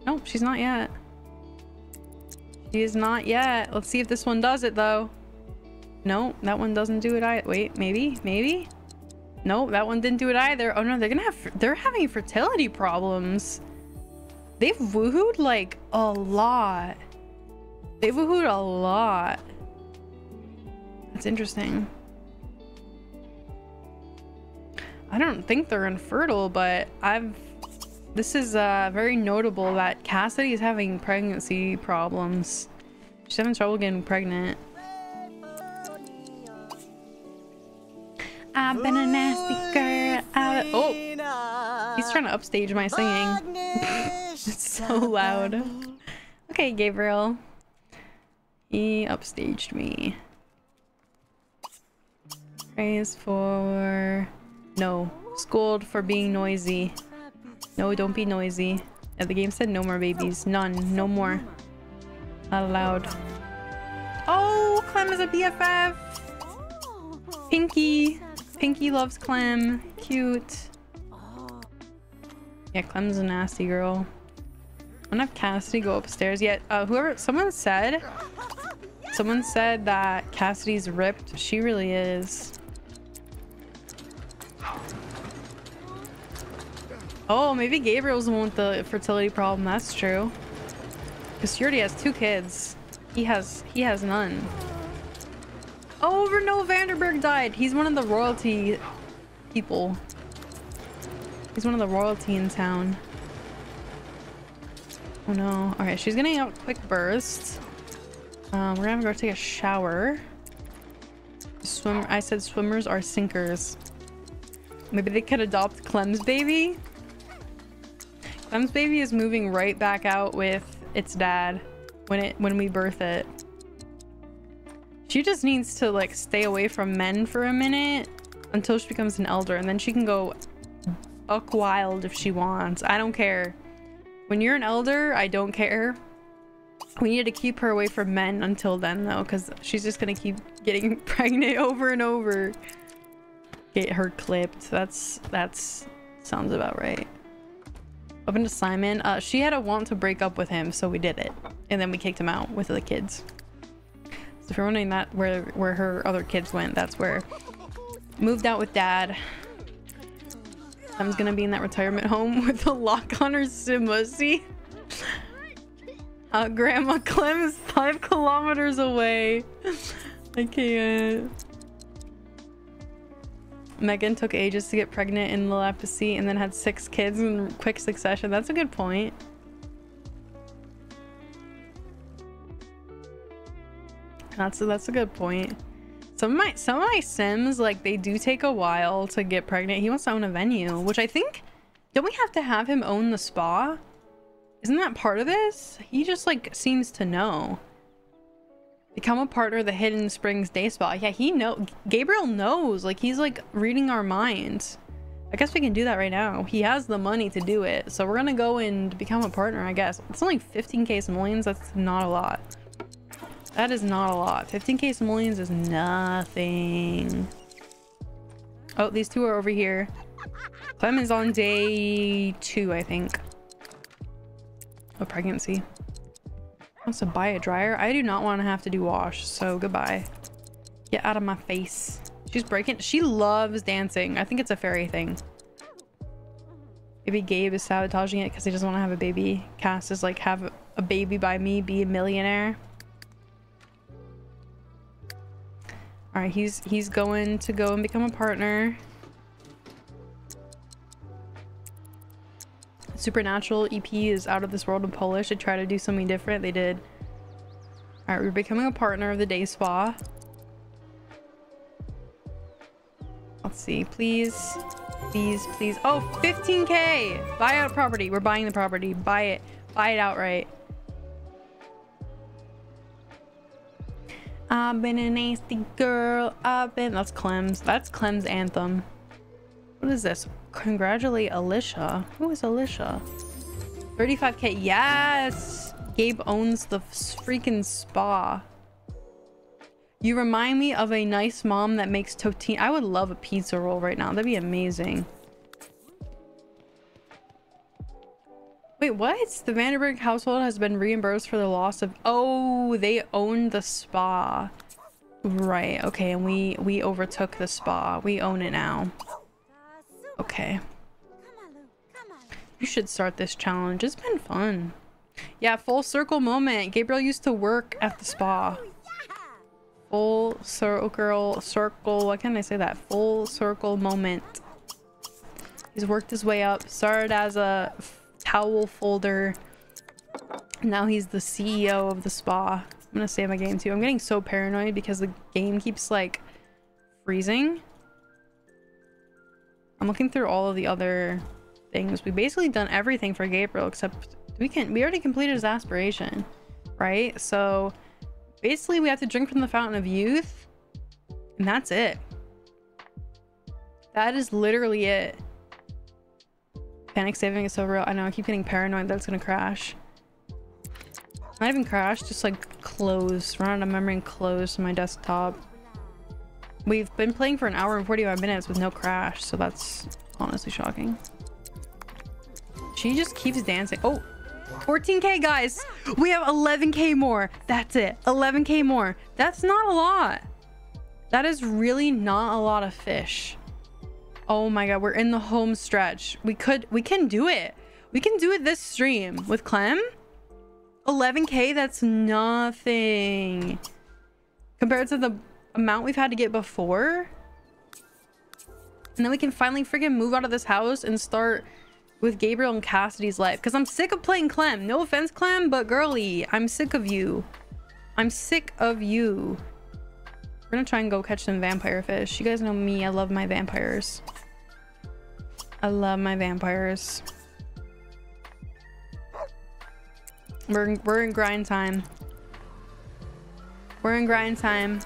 Nope, she's not yet. She is not yet. Let's see if this one does it, though. No, that one doesn't do it I Wait, maybe? Maybe? No, that one didn't do it either. Oh no, they're gonna have... They're having fertility problems. They've woohooed like a lot. They've woohooed a lot. That's interesting. I don't think they're infertile, but I've this is uh, very notable that Cassidy is having pregnancy problems. She's having trouble getting pregnant. I've been a nasty girl. Oh, he's trying to upstage my singing. it's so loud. Okay, Gabriel. He upstaged me. Praise for... No. Scold for being noisy. No, don't be noisy. Yeah, the game said no more babies. None. No more. Not allowed. Oh, Clem is a BFF! Pinky! Pinky loves Clem. Cute. Yeah, Clem's a nasty girl. I'm gonna have Cassidy go upstairs. Yet, uh, whoever- someone said- Someone said that Cassidy's ripped. She really is. Oh, maybe Gabriel's the one with the fertility problem. That's true. Because she already has two kids. He has he has none. Oh, Renault Vanderberg died. He's one of the royalty people. He's one of the royalty in town. Oh no. Alright, she's getting out quick bursts. Um, we're gonna go take a shower. Swim I said swimmers are sinkers. Maybe they could adopt Clem's baby? Clem's baby is moving right back out with its dad when it when we birth it. She just needs to like stay away from men for a minute until she becomes an elder and then she can go buck wild if she wants. I don't care. When you're an elder, I don't care. We need to keep her away from men until then though because she's just gonna keep getting pregnant over and over. Get her clipped. That's that's sounds about right. Open to Simon. Uh, she had a want to break up with him, so we did it. And then we kicked him out with the kids. So if you're wondering that where where her other kids went, that's where moved out with dad. I'm gonna be in that retirement home with a lock on her Simba. See? Uh, Grandma Clem is five kilometers away. I can't. Megan took ages to get pregnant in the Lepacy and then had six kids in quick succession. That's a good point. That's a, that's a good point. Some of my some of my Sims like they do take a while to get pregnant. He wants to own a venue, which I think don't we have to have him own the spa? Isn't that part of this? He just like seems to know. Become a partner of the Hidden Springs Day Spa. Yeah, he know Gabriel knows. Like he's like reading our minds. I guess we can do that right now. He has the money to do it. So we're gonna go and become a partner, I guess. It's only 15k simoleons. That's not a lot. That is not a lot. 15k simoleons is nothing. Oh, these two are over here. Clem is on day two, I think. Of pregnancy. Wants to buy a dryer? I do not want to have to do wash, so goodbye. Get out of my face. She's breaking- she loves dancing. I think it's a fairy thing. Maybe Gabe is sabotaging it because he doesn't want to have a baby. Cass is like, have a baby by me, be a millionaire. Alright, he's he's going to go and become a partner. Supernatural EP is out of this world in Polish. They try to do something different. They did. Alright, we're becoming a partner of the day spa. Let's see. Please. Please, please. Oh, 15k! Buy out property. We're buying the property. Buy it. Buy it outright. I've been a nasty girl. I've been. That's Clem's. That's Clem's anthem. What is this? Congratulate Alicia. Who is Alicia? 35k. Yes! Gabe owns the freaking spa. You remind me of a nice mom that makes totine. I would love a pizza roll right now. That'd be amazing. Wait, what? The Vanderberg household has been reimbursed for the loss of... Oh, they own the spa. Right, okay, and we, we overtook the spa. We own it now. Okay. You should start this challenge. It's been fun. Yeah, full circle moment. Gabriel used to work at the spa. Full circle, circle, what can I say that? Full circle moment. He's worked his way up. Started as a towel folder. Now he's the CEO of the spa. I'm gonna save my game too. I'm getting so paranoid because the game keeps like freezing. I'm looking through all of the other things. We basically done everything for Gabriel except we can we already completed his aspiration, right? So basically we have to drink from the fountain of youth and that's it. That is literally it. Panic saving is so real. I know I keep getting paranoid that it's gonna crash. Not even crash, just like close. Run out of memory and close my desktop. We've been playing for an hour and 45 minutes with no crash, so that's honestly shocking. She just keeps dancing. Oh, 14k guys. We have 11k more. That's it. 11k more. That's not a lot. That is really not a lot of fish. Oh my god, we're in the home stretch. We could, we can do it. We can do it this stream with Clem. 11k, that's nothing. Compared to the amount we've had to get before. And then we can finally freaking move out of this house and start with Gabriel and Cassidy's life. Because I'm sick of playing Clem. No offense, Clem, but girly, I'm sick of you. I'm sick of you. We're gonna try and go catch some vampire fish. You guys know me, I love my vampires. I love my vampires. We're, we're in grind time. We're in grind time.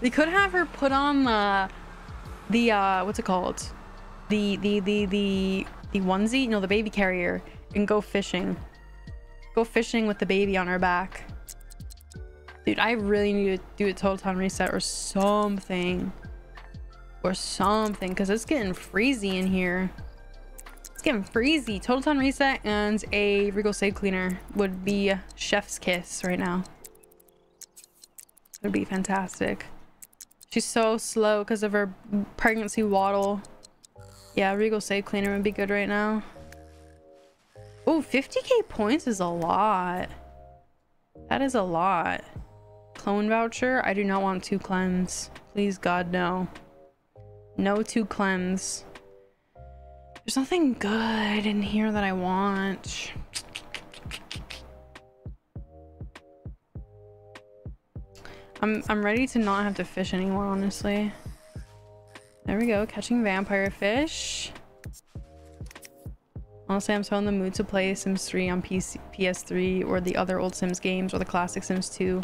We could have her put on the, the, uh, what's it called? The, the, the, the, the onesie, no, the baby carrier and go fishing. Go fishing with the baby on her back. Dude, I really need to do a total time reset or something. Or something, because it's getting freezy in here. It's getting freezy. Total time reset and a Regal Save Cleaner would be chef's kiss right now. It'd be fantastic. She's so slow because of her pregnancy waddle. Yeah, Regal Save Cleaner would be good right now. Oh, 50k points is a lot. That is a lot. Clone voucher? I do not want two clems. Please, God, no. No two clems. There's nothing good in here that I want. I'm, I'm ready to not have to fish anymore, honestly. There we go, catching vampire fish. Honestly, I'm so in the mood to play Sims 3 on PC, PS3 or the other old Sims games or the classic Sims 2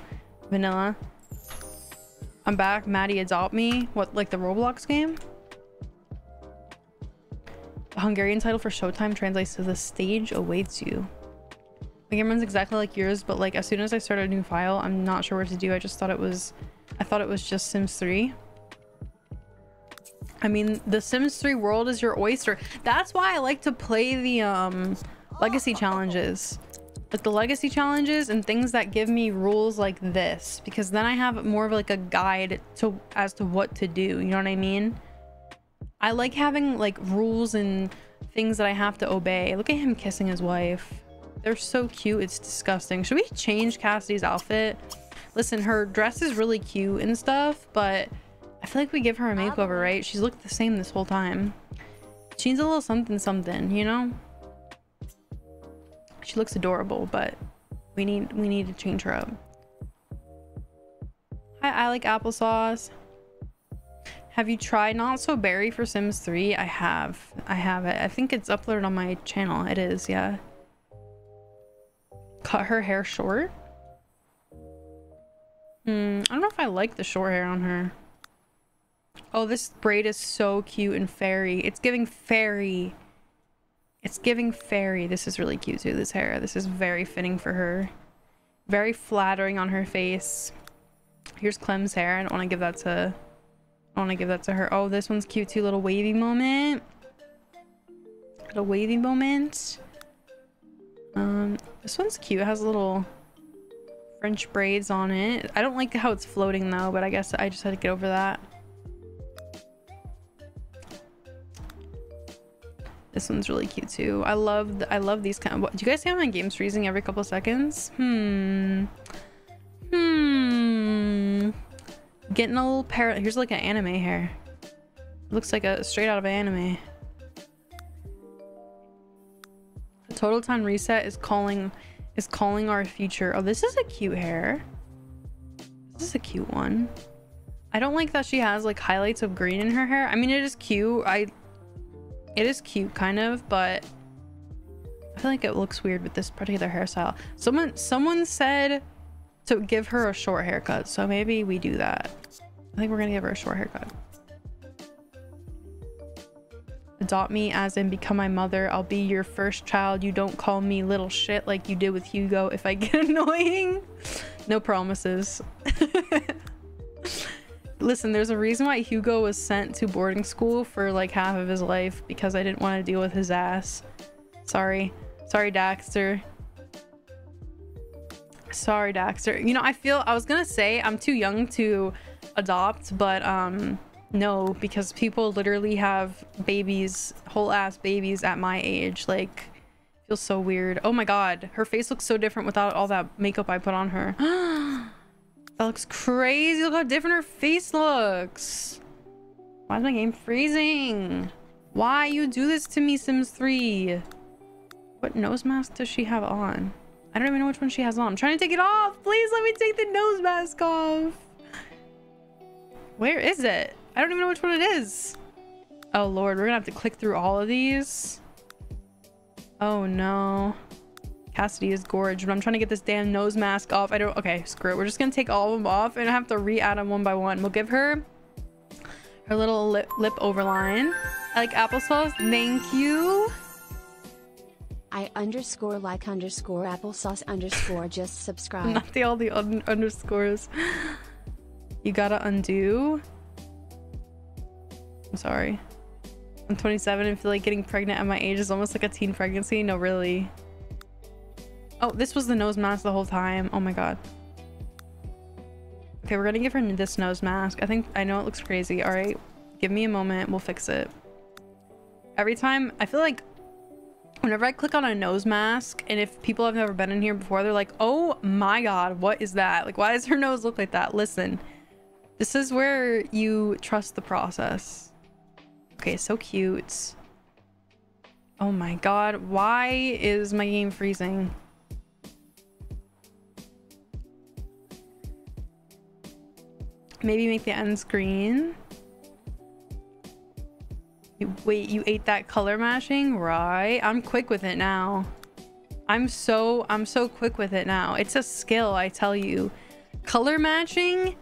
vanilla. I'm back. Maddie, adopt me. What, like the Roblox game? The Hungarian title for Showtime translates to The Stage Awaits You. My game runs exactly like yours, but like as soon as I start a new file, I'm not sure what to do. I just thought it was, I thought it was just Sims 3. I mean, the Sims 3 world is your oyster. That's why I like to play the um, legacy challenges. Like the legacy challenges and things that give me rules like this. Because then I have more of like a guide to as to what to do. You know what I mean? I like having like rules and things that I have to obey. Look at him kissing his wife. They're so cute. It's disgusting. Should we change Cassidy's outfit? Listen, her dress is really cute and stuff, but I feel like we give her a makeover, right? She's looked the same this whole time. She needs a little something something, you know? She looks adorable, but we need we need to change her up. Hi, I like applesauce. Have you tried Not So Berry for Sims 3? I have. I have it. I think it's uploaded on my channel. It is, yeah. Cut her hair short? Hmm, I don't know if I like the short hair on her. Oh, this braid is so cute and fairy. It's giving fairy. It's giving fairy. This is really cute too, this hair. This is very fitting for her. Very flattering on her face. Here's Clem's hair. I don't want to give that to I want to give that to her. Oh, this one's cute too. Little wavy moment. Little wavy moment. Um, this one's cute. It has little French braids on it. I don't like how it's floating though, but I guess I just had to get over that. This one's really cute too. I love I love these kind of. What, do you guys see how my game's freezing every couple seconds? Hmm. Hmm. Getting a little parrot. Here's like an anime hair. Looks like a straight out of an anime. Total time reset is calling is calling our future. Oh, this is a cute hair. This is a cute one. I don't like that she has like highlights of green in her hair. I mean, it is cute. I, it is cute kind of, but I feel like it looks weird with this particular hairstyle. Someone, someone said to give her a short haircut. So maybe we do that. I think we're gonna give her a short haircut. Adopt me as in become my mother. I'll be your first child. You don't call me little shit like you did with Hugo if I get annoying. No promises. Listen, there's a reason why Hugo was sent to boarding school for like half of his life because I didn't want to deal with his ass. Sorry. Sorry, Daxter. Sorry, Daxter. You know, I feel I was gonna say I'm too young to adopt, but um no, because people literally have babies, whole ass babies at my age. Like, feels so weird. Oh my god, her face looks so different without all that makeup I put on her. that looks crazy. Look how different her face looks. Why is my game freezing? Why you do this to me, Sims 3? What nose mask does she have on? I don't even know which one she has on. I'm trying to take it off. Please let me take the nose mask off. Where is it? I don't even know which one it is. Oh lord, we're gonna have to click through all of these. Oh no. Cassidy is gorgeous, but I'm trying to get this damn nose mask off. I don't- okay, screw it. We're just gonna take all of them off and I have to re-add them one by one. We'll give her her little lip, lip overline. I like applesauce. Thank you. I underscore like underscore applesauce underscore just subscribe. Not the all the un underscores. You gotta undo. I'm sorry. I'm 27 and feel like getting pregnant at my age is almost like a teen pregnancy. No, really. Oh, this was the nose mask the whole time. Oh my god. Okay, we're gonna give her this nose mask. I think I know it looks crazy. All right, give me a moment. We'll fix it. Every time, I feel like whenever I click on a nose mask, and if people have never been in here before, they're like, oh my god, what is that? Like, why does her nose look like that? Listen, this is where you trust the process. Okay, so cute. Oh my god, why is my game freezing? Maybe make the ends green. Wait, you ate that color mashing? Right. I'm quick with it now. I'm so, I'm so quick with it now. It's a skill, I tell you. Color matching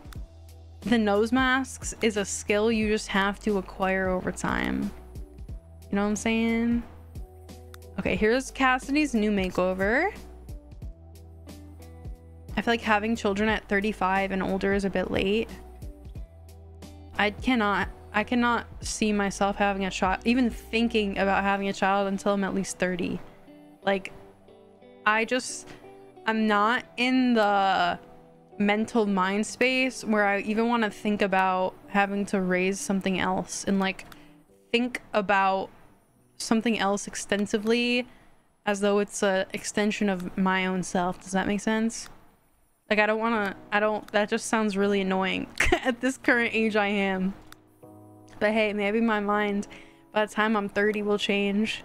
the nose masks is a skill you just have to acquire over time. You know what I'm saying? Okay, here's Cassidy's new makeover. I feel like having children at 35 and older is a bit late. I cannot I cannot see myself having a child even thinking about having a child until I'm at least 30. Like I just I'm not in the mental mind space where I even want to think about having to raise something else and like think about something else extensively as though it's a extension of my own self. Does that make sense? Like I don't want to I don't that just sounds really annoying at this current age I am. But hey, maybe my mind by the time I'm 30 will change.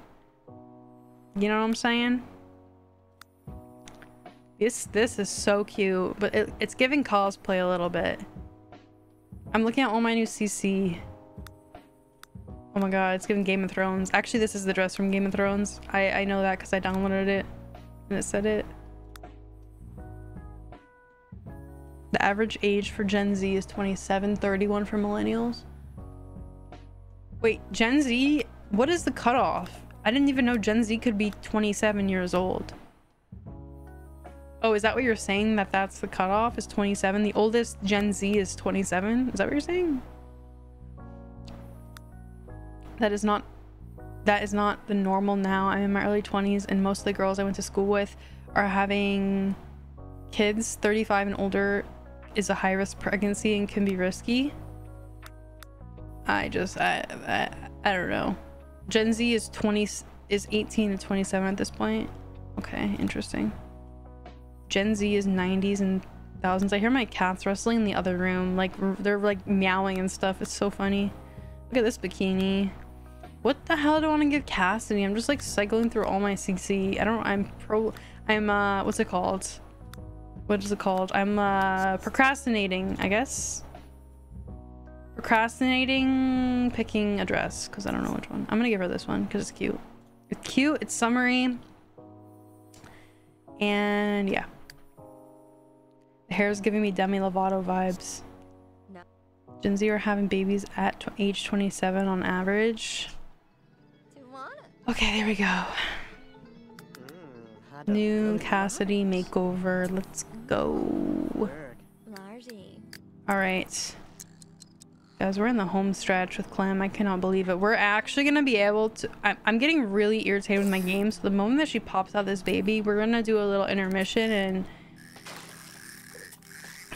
You know what I'm saying? This this is so cute, but it, it's giving cosplay a little bit. I'm looking at all my new CC. Oh my god, it's giving Game of Thrones. Actually, this is the dress from Game of Thrones. I, I know that because I downloaded it and it said it. The average age for Gen Z is 27, 31 for millennials. Wait, Gen Z? What is the cutoff? I didn't even know Gen Z could be 27 years old. Oh, is that what you're saying? That that's the cutoff is 27? The oldest Gen Z is 27? Is that what you're saying? That is not that is not the normal now. I'm in my early 20s and most of the girls I went to school with are having kids 35 and older is a high risk pregnancy and can be risky. I just I I, I don't know. Gen Z is 20 is 18 to 27 at this point. Okay, interesting. Gen Z is 90s and thousands. I hear my cats wrestling in the other room. Like they're like meowing and stuff. It's so funny. Look at this bikini. What the hell do I want to give Cassidy? I'm just like cycling through all my CC. I don't I'm pro I'm uh what's it called? What is it called? I'm uh procrastinating, I guess. Procrastinating picking a dress because I don't know which one. I'm gonna give her this one because it's cute. It's cute, it's summery. And yeah. The hair is giving me Demi Lovato vibes. No. Gen Z are having babies at age 27 on average. Okay, there we go. Mm, New Cassidy makeover. Let's go. Alright. Guys, we're in the home stretch with Clem. I cannot believe it. We're actually going to be able to... I'm, I'm getting really irritated with my game. So the moment that she pops out this baby, we're going to do a little intermission and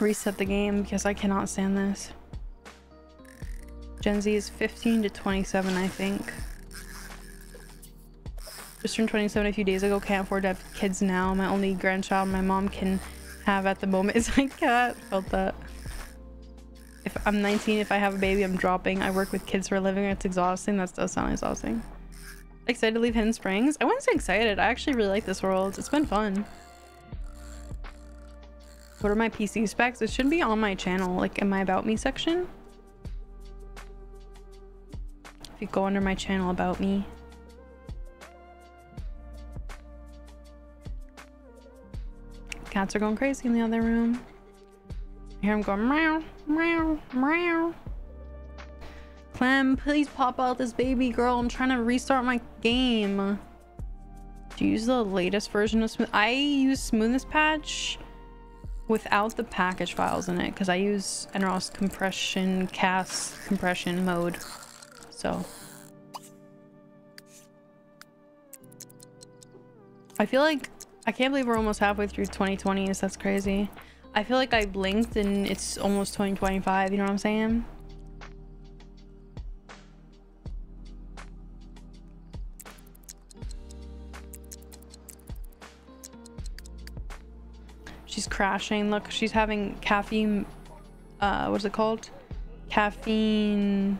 reset the game because I cannot stand this. Gen Z is 15 to 27, I think. Just turned 27 a few days ago. Can't afford to have kids now. My only grandchild my mom can have at the moment is my cat. Felt that. If I'm 19, if I have a baby, I'm dropping. I work with kids for a living. It's exhausting. That does sound exhausting. Excited to leave Hidden Springs? I wasn't so excited. I actually really like this world. It's been fun. What are my PC specs? It should be on my channel, like in my About Me section. If you go under my channel About Me. Cats are going crazy in the other room. I hear them going meow, meow, meow. Clem, please pop out this baby girl. I'm trying to restart my game. Do you use the latest version of Smooth? I use Smoothness Patch without the package files in it because I use NROS compression cast compression mode. So I feel like I can't believe we're almost halfway through 2020s. That's crazy. I feel like I blinked and it's almost 2025. You know what I'm saying? She's crashing. Look, she's having caffeine. Uh, what's it called? Caffeine.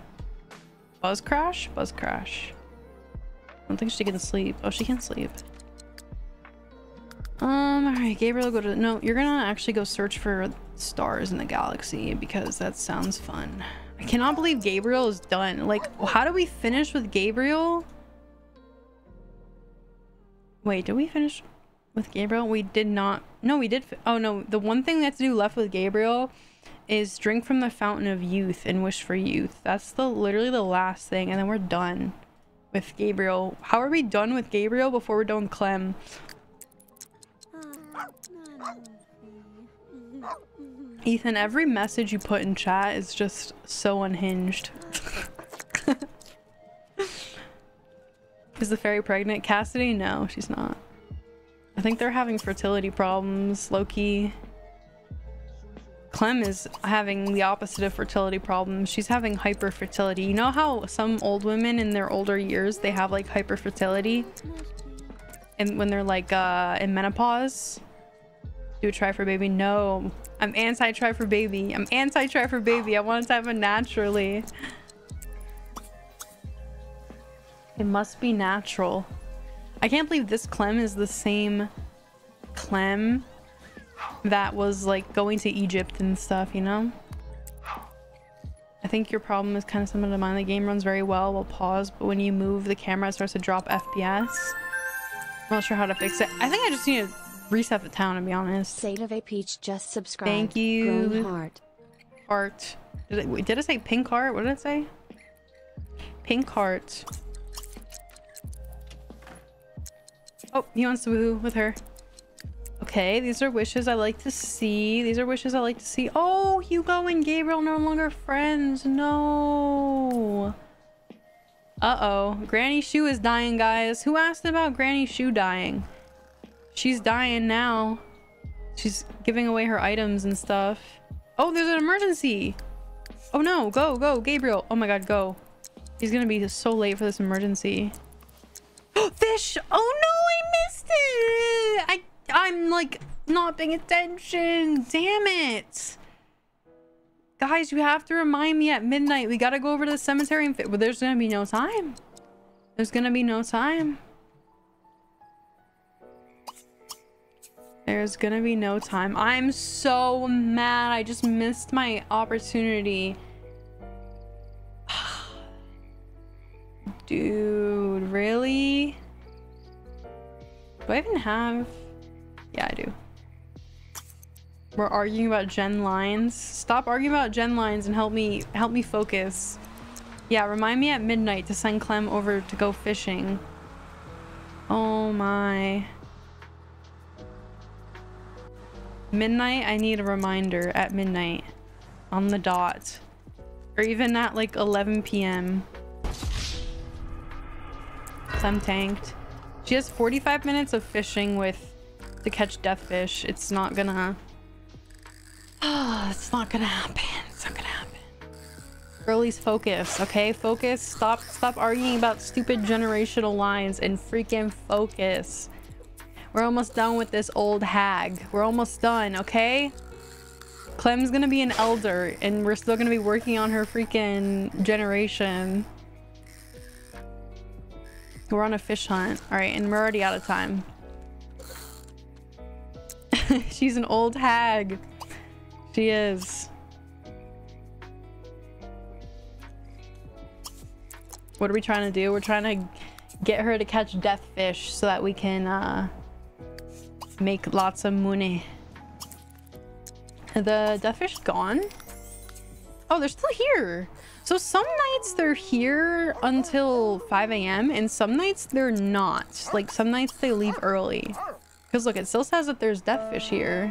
Buzz crash? Buzz crash. I don't think she can sleep. Oh, she can sleep. Um, alright, Gabriel, go to- no, you're gonna actually go search for stars in the galaxy because that sounds fun. I cannot believe Gabriel is done. Like, how do we finish with Gabriel? Wait, did we finish? with Gabriel. We did not. No, we did. Oh, no. The one thing we have to do left with Gabriel is drink from the fountain of youth and wish for youth. That's the literally the last thing. And then we're done with Gabriel. How are we done with Gabriel before we're done with Clem? Ethan, every message you put in chat is just so unhinged. is the fairy pregnant? Cassidy? No, she's not. I think they're having fertility problems, Loki. Clem is having the opposite of fertility problems. She's having hyperfertility. You know how some old women in their older years, they have like hyperfertility? And when they're like uh, in menopause? Do a try for baby? No. I'm anti-try for baby. I'm anti-try for baby. I want to happen naturally. It must be natural. I can't believe this Clem is the same Clem that was like going to Egypt and stuff, you know? I think your problem is kind of similar to mine. The game runs very well while pause, but when you move the camera, it starts to drop FPS. I'm not sure how to fix it. I think I just need to reset the town, to be honest. State of a Peach just subscribed. Thank you. Grown heart. Heart. Did it, did it say pink heart? What did it say? Pink heart. Oh, he wants to woohoo with her. Okay, these are wishes I like to see. These are wishes I like to see. Oh, Hugo and Gabriel no longer friends. No. Uh-oh. Granny Shu is dying, guys. Who asked about Granny Shu dying? She's dying now. She's giving away her items and stuff. Oh, there's an emergency. Oh no, go, go, Gabriel. Oh my god, go. He's gonna be so late for this emergency. Fish! Oh no, I missed it! I I'm like not paying attention. Damn it. Guys, you have to remind me at midnight. We gotta go over to the cemetery and fit. Well, there's gonna be no time. There's gonna be no time. There's gonna be no time. I'm so mad. I just missed my opportunity. Dude, really? Do I even have... Yeah, I do. We're arguing about gen lines. Stop arguing about gen lines and help me help me focus. Yeah, remind me at midnight to send Clem over to go fishing. Oh my. Midnight, I need a reminder at midnight. On the dot. Or even at like 11 p.m. Clem tanked. She has 45 minutes of fishing with to catch death fish. It's not gonna Oh, it's not gonna happen. It's not gonna happen. Girlies, focus, okay? Focus. Stop stop arguing about stupid generational lines and freaking focus. We're almost done with this old hag. We're almost done, okay? Clem's gonna be an elder and we're still gonna be working on her freaking generation. We're on a fish hunt. Alright, and we're already out of time. She's an old hag. She is. What are we trying to do? We're trying to get her to catch death fish so that we can uh, make lots of money. The death fish gone? Oh, they're still here. So some nights they're here until 5 a.m. and some nights they're not. Like some nights they leave early. Because look, it still says that there's death fish here.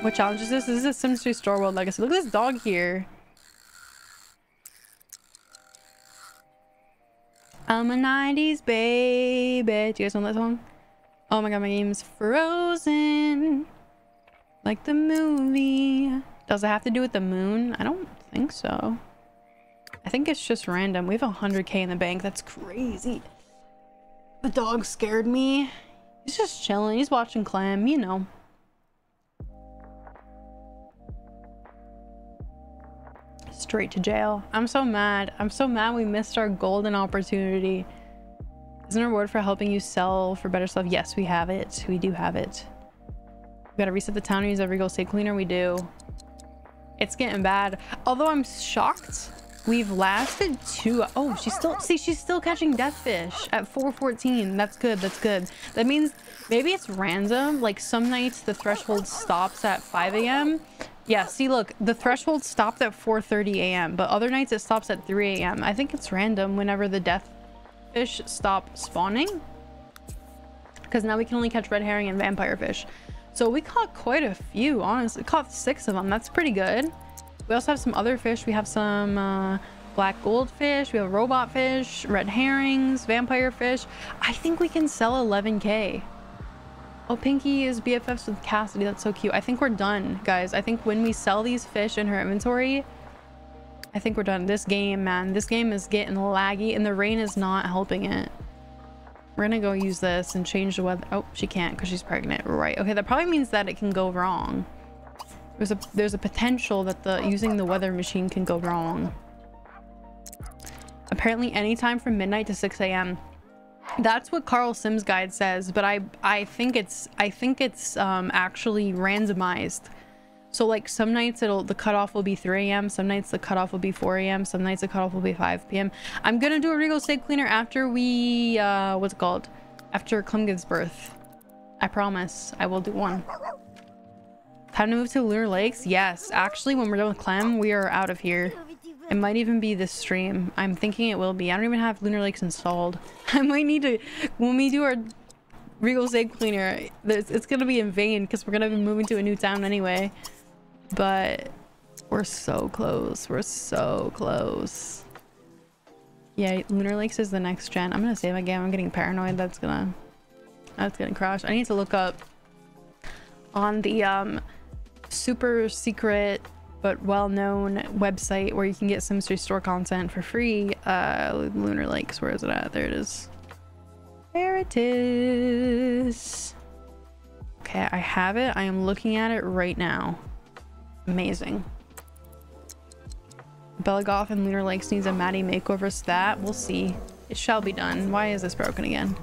What challenge is this? This is a Sims 3 Store World Legacy. Look at this dog here. I'm a 90s baby. Do you guys know that song? Oh my god, my game's frozen. Like the movie. Does it have to do with the moon? I don't think so. I think it's just random. We have 100k in the bank. That's crazy. The dog scared me. He's just chilling. He's watching Clem, you know. Straight to jail. I'm so mad. I'm so mad we missed our golden opportunity. Isn't a reward for helping you sell for better stuff? Yes, we have it. We do have it. We gotta reset the town and use every gold state cleaner. We do. It's getting bad. Although I'm shocked. We've lasted two. Oh, she's still. See, she's still catching death fish at 414. That's good. That's good. That means maybe it's random. Like some nights the threshold stops at 5 a.m. Yeah, see, look, the threshold stopped at 4.30 a.m., but other nights it stops at 3 a.m. I think it's random whenever the death fish stop spawning. Because now we can only catch red herring and vampire fish. So we caught quite a few, honestly. We caught six of them. That's pretty good. We also have some other fish. We have some uh, black goldfish. We have robot fish, red herrings, vampire fish. I think we can sell 11k. Oh, Pinky is BFFs with Cassidy. That's so cute. I think we're done, guys. I think when we sell these fish in her inventory, I think we're done. This game, man, this game is getting laggy and the rain is not helping it. We're gonna go use this and change the weather. Oh, she can't because she's pregnant. Right. Okay, that probably means that it can go wrong. There's a there's a potential that the using the weather machine can go wrong. Apparently anytime from midnight to 6 a.m. That's what Carl Sims guide says, but I I think it's I think it's um, actually randomized. So like some nights it'll the cutoff will be 3 a.m. Some nights the cutoff will be 4 a.m. Some nights the cutoff will be 5 p.m. I'm gonna do a Regal Save Cleaner after we uh what's it called? After Clem gives birth. I promise I will do one. Time to move to Lunar Lakes? Yes. Actually, when we're done with Clem, we are out of here. It might even be this stream. I'm thinking it will be. I don't even have Lunar Lakes installed. I might need to, when we do our Regal Egg Cleaner, it's going to be in vain because we're going to be moving to a new town anyway. But we're so close. We're so close. Yeah, Lunar Lakes is the next gen. I'm going to save my game. I'm getting paranoid. That's going to, that's to crash. I need to look up on the um, super secret but well-known website where you can get Sims 3 store content for free. Uh, Lunar Lakes, where is it at? There it is. There it is. Okay, I have it. I am looking at it right now. Amazing. Belagoth and Lunar Lakes needs a Maddie makeover, so that we'll see. It shall be done. Why is this broken again?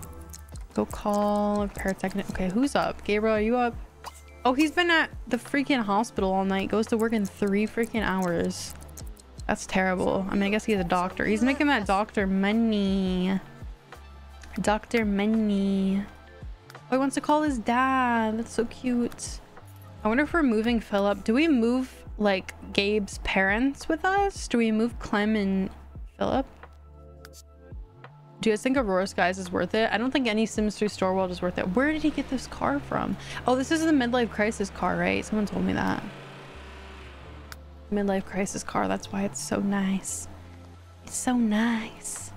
Go call a paratechnic. Okay, who's up? Gabriel, are you up? Oh, he's been at the freaking hospital all night. Goes to work in three freaking hours. That's terrible. I mean, I guess he's a doctor. He's making that doctor money. Dr. Money. Oh, he wants to call his dad. That's so cute. I wonder if we're moving Philip. Do we move, like, Gabe's parents with us? Do we move Clem and Philip? Do you guys think Aurora Skies is worth it? I don't think any Sims 3 Store World is worth it. Where did he get this car from? Oh, this is the Midlife Crisis car, right? Someone told me that. Midlife Crisis car. That's why it's so nice. It's so nice.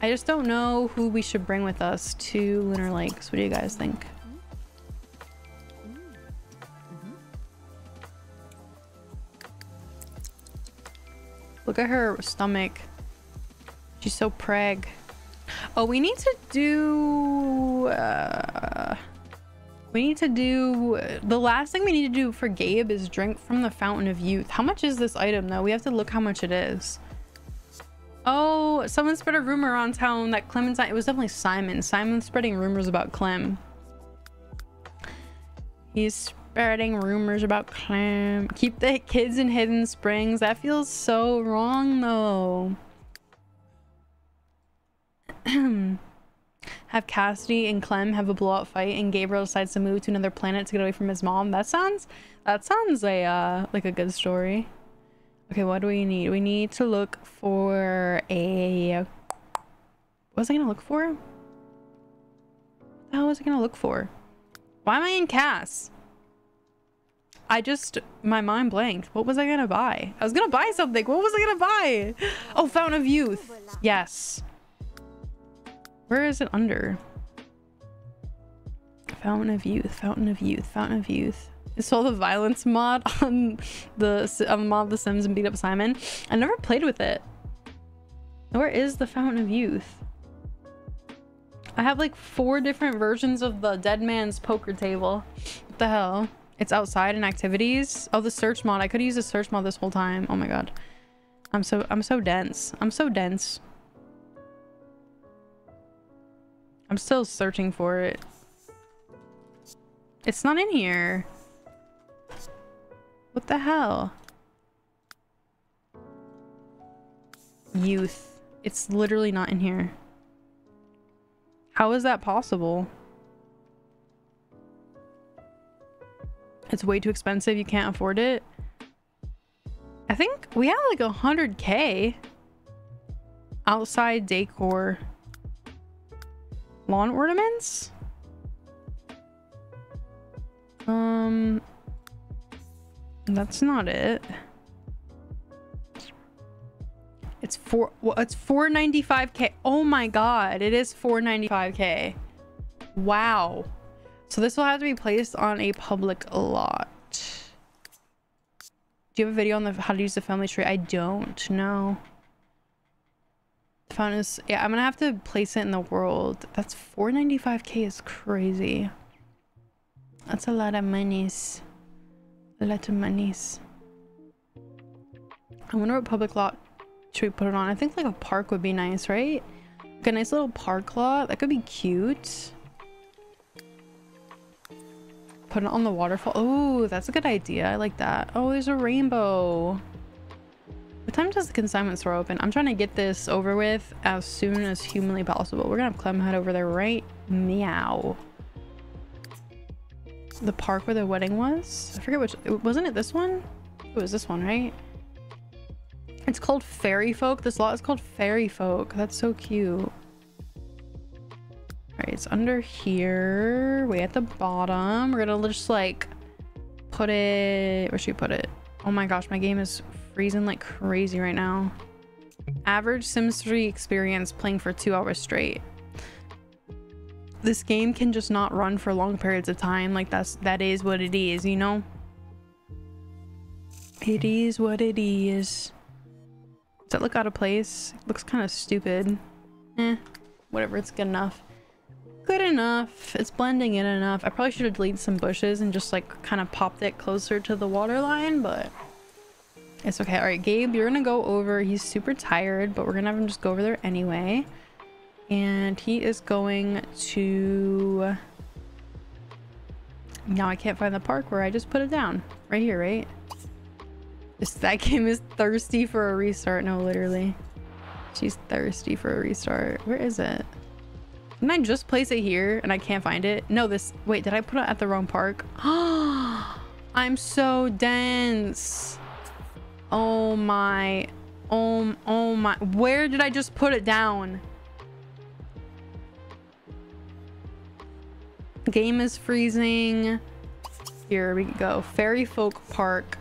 I just don't know who we should bring with us to Lunar Lakes. What do you guys think? Look at her stomach. She's so preg. Oh, we need to do... Uh, we need to do... The last thing we need to do for Gabe is drink from the Fountain of Youth. How much is this item, though? We have to look how much it is. Oh, someone spread a rumor around town that Clementine... It was definitely Simon. Simon's spreading rumors about Clem. He's spreading rumors about Clem. Keep the kids in Hidden Springs. That feels so wrong, though. have Cassidy and Clem have a blowout fight and Gabriel decides to move to another planet to get away from his mom. That sounds that sounds a uh, like a good story. Okay, what do we need? We need to look for a what was I gonna look for? What the hell was I gonna look for? Why am I in Cass? I just my mind blanked. What was I gonna buy? I was gonna buy something. What was I gonna buy? Oh, Fountain of Youth. Yes. Where is it under? Fountain of Youth, Fountain of Youth, Fountain of Youth. I saw the violence mod on the on mod of The Sims and beat up Simon. I never played with it. Where is the Fountain of Youth? I have like four different versions of the dead man's poker table. What the hell? It's outside in activities. Oh, the search mod. I could use the search mod this whole time. Oh my god. I'm so I'm so dense. I'm so dense. I'm still searching for it. It's not in here. What the hell? Youth. It's literally not in here. How is that possible? It's way too expensive. You can't afford it. I think we have like a 100k outside decor lawn ornaments? Um, that's not it. It's four. Well, it's 495k. Oh my god, it is 495k. Wow. So this will have to be placed on a public lot. Do you have a video on the how to use the family tree? I don't know. Is yeah, I'm gonna have to place it in the world. That's 495k is crazy. That's a lot of monies. A lot of monies. I wonder what public lot should we put it on? I think like a park would be nice, right? Like a nice little park lot. That could be cute. Put it on the waterfall. Oh, that's a good idea. I like that. Oh, there's a rainbow. What time does the consignment store open? I'm trying to get this over with as soon as humanly possible. We're gonna have Clem head over there right meow. The park where the wedding was? I forget which, wasn't it this one? It was this one, right? It's called Fairy Folk. This lot is called Fairy Folk. That's so cute. All right, it's under here, way at the bottom. We're gonna just like put it, where should we put it? Oh my gosh, my game is freezing like crazy right now. Average Sims 3 experience playing for two hours straight. This game can just not run for long periods of time. Like that's that is what it is, you know? It is what it is. Does that look out of place? looks kind of stupid. Eh, whatever, it's good enough. Good enough. It's blending in enough. I probably should have deleted some bushes and just like kind of popped it closer to the water line, but it's okay. All right, Gabe, you're gonna go over. He's super tired, but we're gonna have him just go over there anyway. And he is going to... Now I can't find the park where I just put it down. Right here, right? This, that game is thirsty for a restart. No, literally. She's thirsty for a restart. Where is it? Didn't I just place it here and I can't find it? No, this... Wait, did I put it at the wrong park? I'm so dense. Oh my... Oh, oh my... Where did I just put it down? Game is freezing. Here we go. Fairy Folk Park.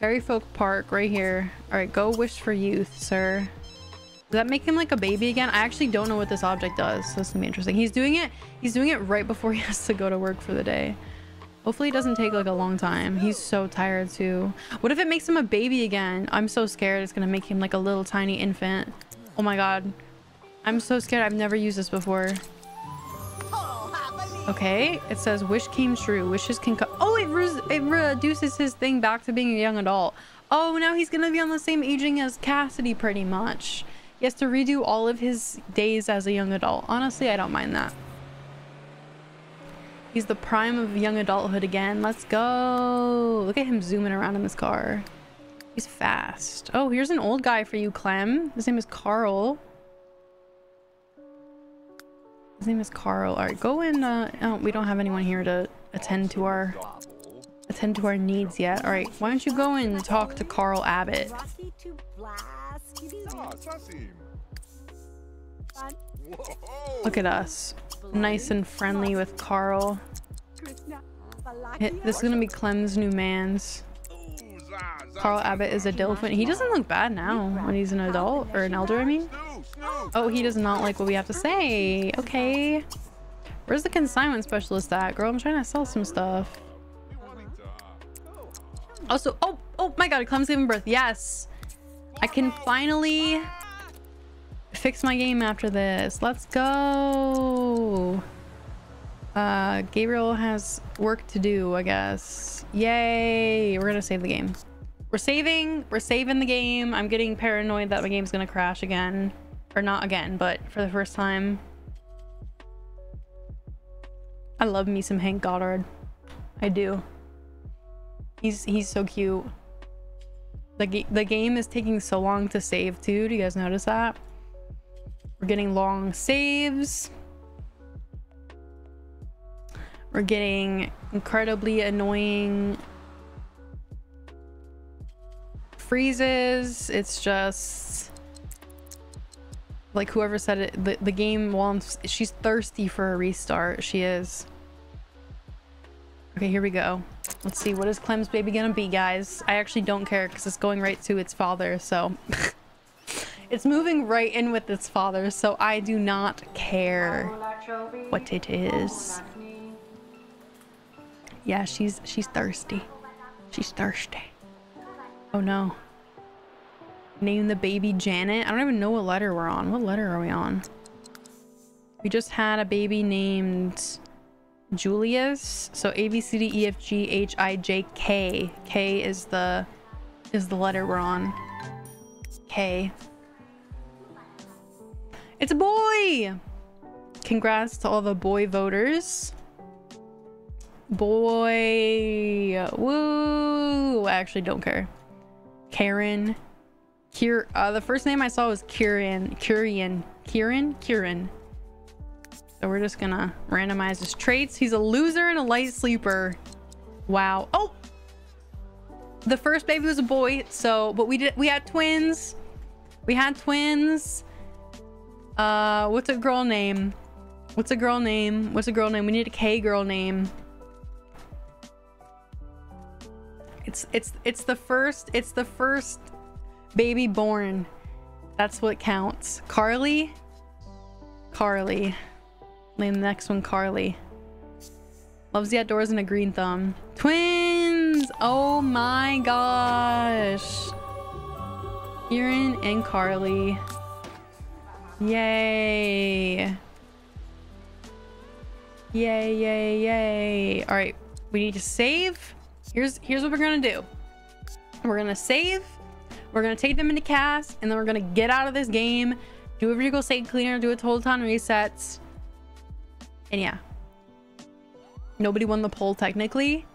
Fairy Folk Park right here. All right, go wish for youth, sir. Does that make him like a baby again? I actually don't know what this object does. So this is gonna be interesting. He's doing it. He's doing it right before he has to go to work for the day. Hopefully it doesn't take like a long time. He's so tired too. What if it makes him a baby again? I'm so scared it's gonna make him like a little tiny infant. Oh my god. I'm so scared. I've never used this before. Okay, it says wish came true. Wishes can come. Oh, it, re it reduces his thing back to being a young adult. Oh, now he's gonna be on the same aging as Cassidy pretty much. He has to redo all of his days as a young adult. Honestly, I don't mind that. He's the prime of young adulthood again. Let's go. Look at him zooming around in this car. He's fast. Oh, here's an old guy for you, Clem. His name is Carl. His name is Carl. All right, go in. Uh, oh, we don't have anyone here to attend to our attend to our needs yet. All right, why don't you go and talk to Carl Abbott? Look at us, nice and friendly with Carl. This is gonna be Clem's new man's. Carl Abbott is a Dilfin. He doesn't look bad now when he's an adult or an elder, I mean. Oh, he does not like what we have to say. Okay. Where's the consignment specialist at? Girl, I'm trying to sell some stuff. Also, oh, oh my god, Clem's giving birth. Yes. I can finally fix my game after this. Let's go. Uh, Gabriel has work to do, I guess. Yay. We're gonna save the game. We're saving. We're saving the game. I'm getting paranoid that my game's gonna crash again. Or not again, but for the first time. I love me some Hank Goddard. I do. He's he's so cute. The, ga the game is taking so long to save too. Do you guys notice that? We're getting long saves. We're getting incredibly annoying freezes. It's just like whoever said it the, the game wants she's thirsty for a restart. She is. Okay here we go. Let's see what is clem's baby gonna be guys? I actually don't care because it's going right to its father so it's moving right in with its father so i do not care what it is yeah she's she's thirsty she's thirsty oh no Name the baby Janet. I don't even know what letter we're on. What letter are we on? We just had a baby named Julius. So A, B, C, D, E, F, G, H, I, J, K. K is the is the letter we're on. K. It's a boy! Congrats to all the boy voters. Boy. Woo! I actually don't care. Karen. Kier, uh, the first name I saw was Kieran, Kieran, Kieran, Kieran. So we're just gonna randomize his traits. He's a loser and a light sleeper. Wow. Oh, the first baby was a boy. So, but we did, we had twins. We had twins. Uh, what's a girl name? What's a girl name? What's a girl name? We need a K girl name. It's, it's, it's the first, it's the first Baby born. That's what counts. Carly? Carly. Name the next one Carly. Loves the outdoors and a green thumb. Twins! Oh my gosh. Kieran and Carly. Yay. Yay, yay, yay. All right, we need to save. Here's here's what we're gonna do. We're gonna save. We're gonna take them into CAS, and then we're gonna get out of this game. Do a Regal Save Cleaner, do a total ton resets. And yeah. Nobody won the poll technically.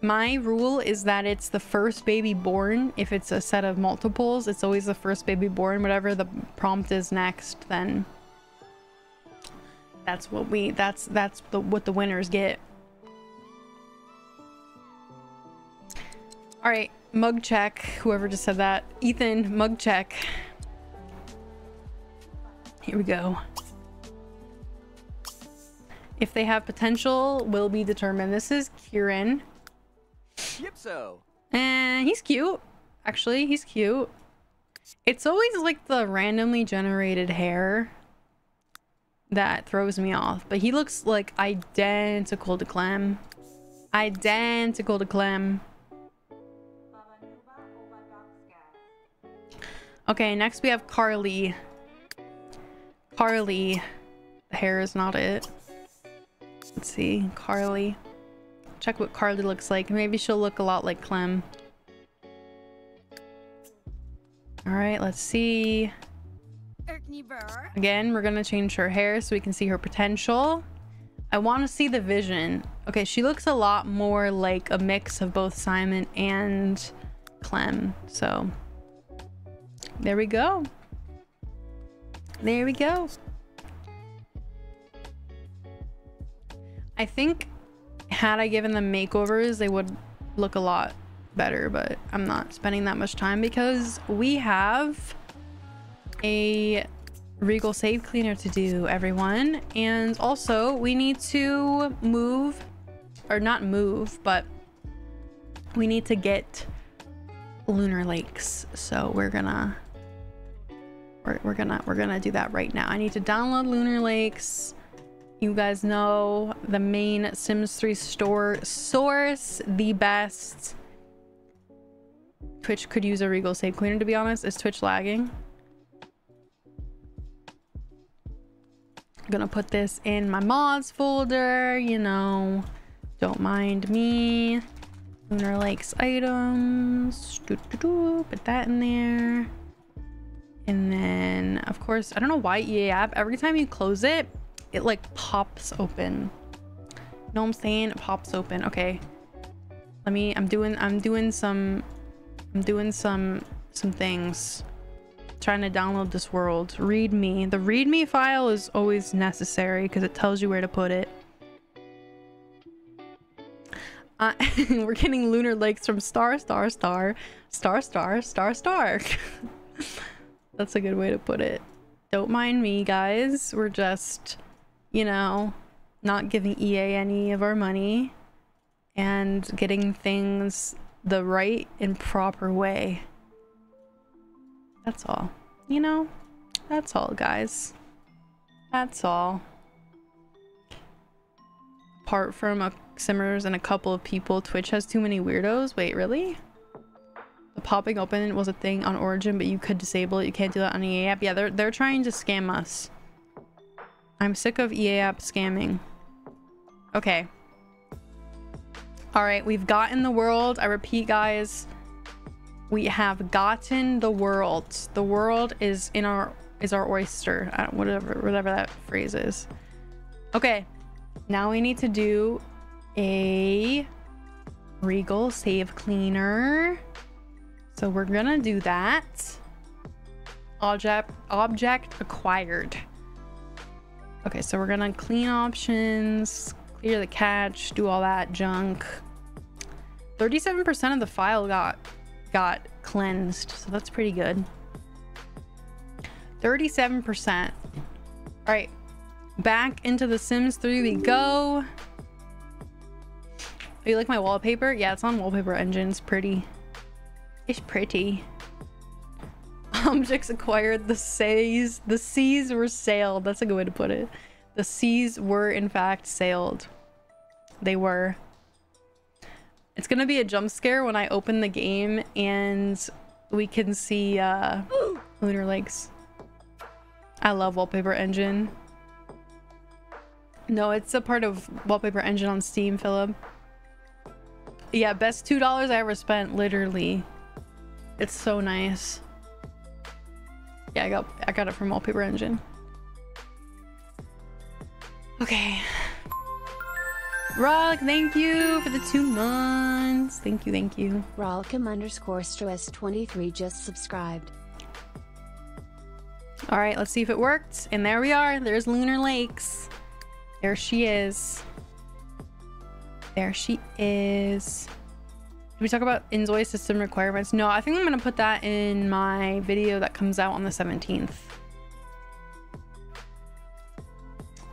My rule is that it's the first baby born. If it's a set of multiples, it's always the first baby born. Whatever the prompt is next, then that's what we that's that's the what the winners get. All right, mug check. Whoever just said that, Ethan, mug check. Here we go. If they have potential, will be determined. This is Kieran. Yipso. And he's cute. Actually, he's cute. It's always like the randomly generated hair that throws me off. But he looks like identical to Clem. Identical to Clem. Okay, next we have Carly. Carly. The hair is not it. Let's see. Carly. Check what Carly looks like. Maybe she'll look a lot like Clem. Alright, let's see. Again, we're gonna change her hair so we can see her potential. I want to see the vision. Okay, she looks a lot more like a mix of both Simon and Clem. So, there we go. There we go. I think had I given them makeovers, they would look a lot better, but I'm not spending that much time because we have a Regal Save Cleaner to do, everyone. And also, we need to move, or not move, but we need to get Lunar Lakes. So we're gonna, we're, we're gonna, we're gonna do that right now. I need to download Lunar Lakes. You guys know the main Sims 3 store source, the best. Twitch could use a Regal Save Cleaner, to be honest. Is Twitch lagging? I'm gonna put this in my mods folder, you know. Don't mind me. Lunar Lakes items. Doo -doo -doo. Put that in there. And then, of course, I don't know why EA app, every time you close it, it like pops open. You know what I'm saying? It pops open. Okay. Let me, I'm doing, I'm doing some, I'm doing some, some things. Trying to download this world. README. The README file is always necessary because it tells you where to put it. Uh, we're getting lunar lakes from star, star, star, star, star, star, star. That's a good way to put it. Don't mind me, guys. We're just you know, not giving EA any of our money and getting things the right and proper way. That's all. You know, that's all, guys. That's all. Apart from a Simmers and a couple of people, Twitch has too many weirdos. Wait, really? The popping open was a thing on Origin, but you could disable it. You can't do that on EA app. Yeah, they're, they're trying to scam us. I'm sick of EA app scamming. Okay. Alright, we've gotten the world. I repeat, guys. We have gotten the world. The world is in our is our oyster. whatever whatever that phrase is. Okay. Now we need to do a Regal save cleaner. So we're gonna do that. Object object acquired. Okay, so we're gonna clean options, clear the cache, do all that junk. 37% of the file got got cleansed, so that's pretty good. 37%. All right, back into The Sims 3 we go. Oh, you like my wallpaper? Yeah, it's on Wallpaper Engine. It's pretty. It's pretty. Objects acquired, the seas, the seas were sailed. That's a good way to put it. The seas were in fact sailed. They were. It's gonna be a jump scare when I open the game and we can see uh, Lunar Lakes. I love Wallpaper Engine. No, it's a part of Wallpaper Engine on Steam, Philip. Yeah, best $2 I ever spent, literally. It's so nice. Yeah, I got I got it from Wallpaper Engine. Okay. Rock, thank you for the two months. Thank you, thank you. Rolcom underscore stress 23 just subscribed. All right, let's see if it worked. And there we are. There's Lunar Lakes. There she is. There she is. Did we talk about Inzoi system requirements? No, I think I'm to put that in my video that comes out on the 17th.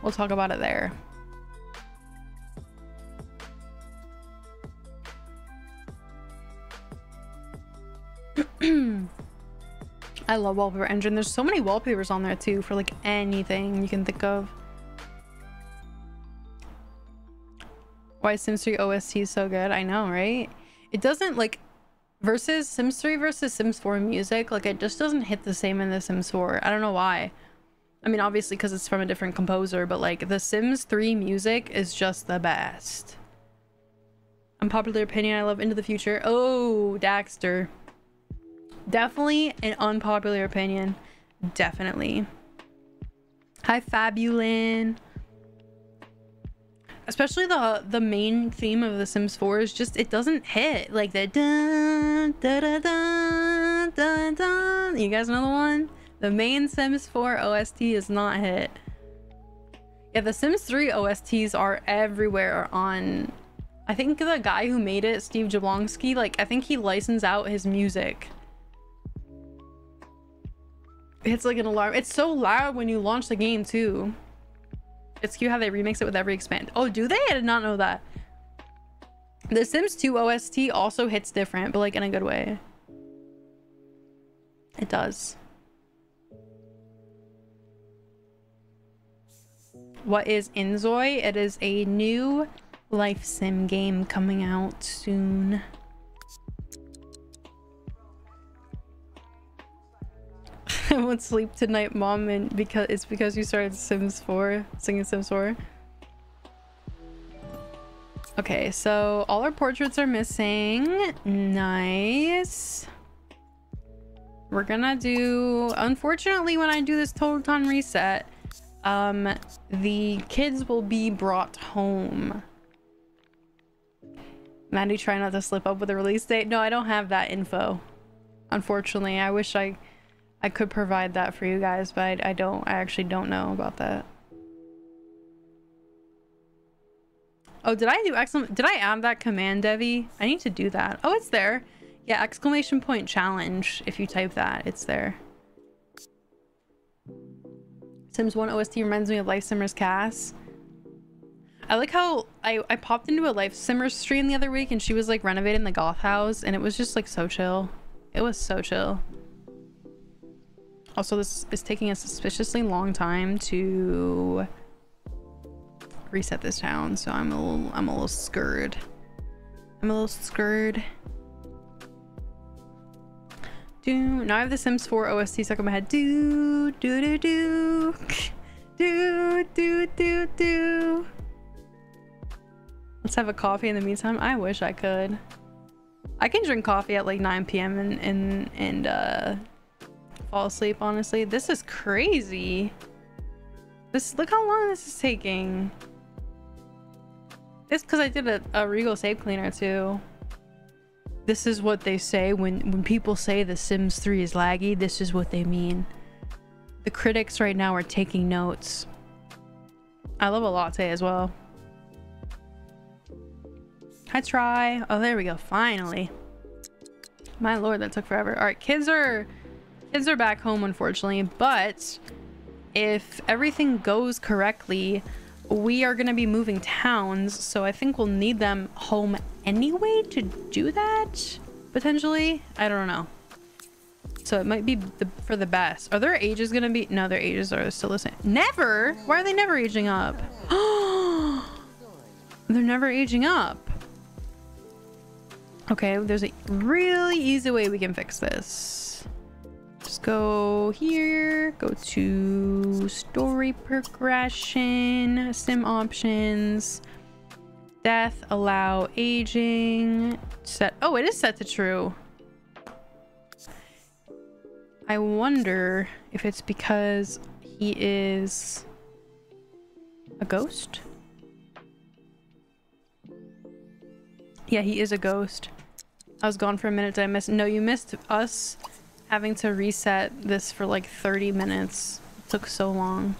We'll talk about it there. I love wallpaper engine. There's so many wallpapers on there too for like anything you can think of. Why Sims 3 OST is so good. I know, right? It doesn't like versus Sims 3 versus Sims 4 music. Like it just doesn't hit the same in the Sims 4. I don't know why. I mean, obviously because it's from a different composer, but like the Sims 3 music is just the best. Unpopular opinion, I love Into the Future. Oh, Daxter. Definitely an unpopular opinion. Definitely. Hi, Fabulin. Especially the the main theme of The Sims 4 is just it doesn't hit like the dun da da dun dun dun. You guys know the one? The main Sims 4 OST is not hit. Yeah, the Sims 3 OSTs are everywhere on. I think the guy who made it, Steve Jablonsky, like I think he licensed out his music it's like an alarm. It's so loud when you launch the game too. It's cute how they remix it with every expand. Oh, do they? I did not know that. The Sims 2 OST also hits different, but like in a good way. It does. What is Inzoi? It is a new life sim game coming out soon. I won't sleep tonight, mom, and because it's because you started Sims 4, singing Sims 4. Okay, so all our portraits are missing. Nice. We're gonna do, unfortunately, when I do this total time reset, um, the kids will be brought home. Maddie, try not to slip up with the release date. No, I don't have that info. Unfortunately, I wish I I could provide that for you guys, but I, I don't, I actually don't know about that. Oh, did I do excellent? Did I add that command, Devi? I need to do that. Oh, it's there. Yeah, exclamation point challenge. If you type that, it's there. Sims 1 OST reminds me of Life Simmers Cass. I like how I, I popped into a Life Simmers stream the other week and she was like renovating the goth house and it was just like so chill. It was so chill. Also, this is taking a suspiciously long time to reset this town, so I'm a little, I'm a little scared. I'm a little scared. Do now I have the Sims 4 OST stuck in my head. Do do do do do do do do. Let's have a coffee in the meantime. I wish I could. I can drink coffee at like 9 p.m. and and and uh fall asleep, honestly. This is crazy. This Look how long this is taking. It's because I did a, a Regal save cleaner too. This is what they say when, when people say The Sims 3 is laggy. This is what they mean. The critics right now are taking notes. I love a latte as well. I try. Oh, there we go. Finally. My lord, that took forever. All right, kids are Kids are back home, unfortunately, but if everything goes correctly, we are going to be moving towns, so I think we'll need them home anyway to do that, potentially. I don't know. So it might be the, for the best. Are their ages going to be... No, their ages are still the same. Never? Why are they never aging up? They're never aging up. Okay, there's a really easy way we can fix this. Go here, go to story progression, sim options, death, allow aging, set. Oh, it is set to true. I wonder if it's because he is a ghost. Yeah, he is a ghost. I was gone for a minute. Did I miss? No, you missed us having to reset this for like 30 minutes. Took so long.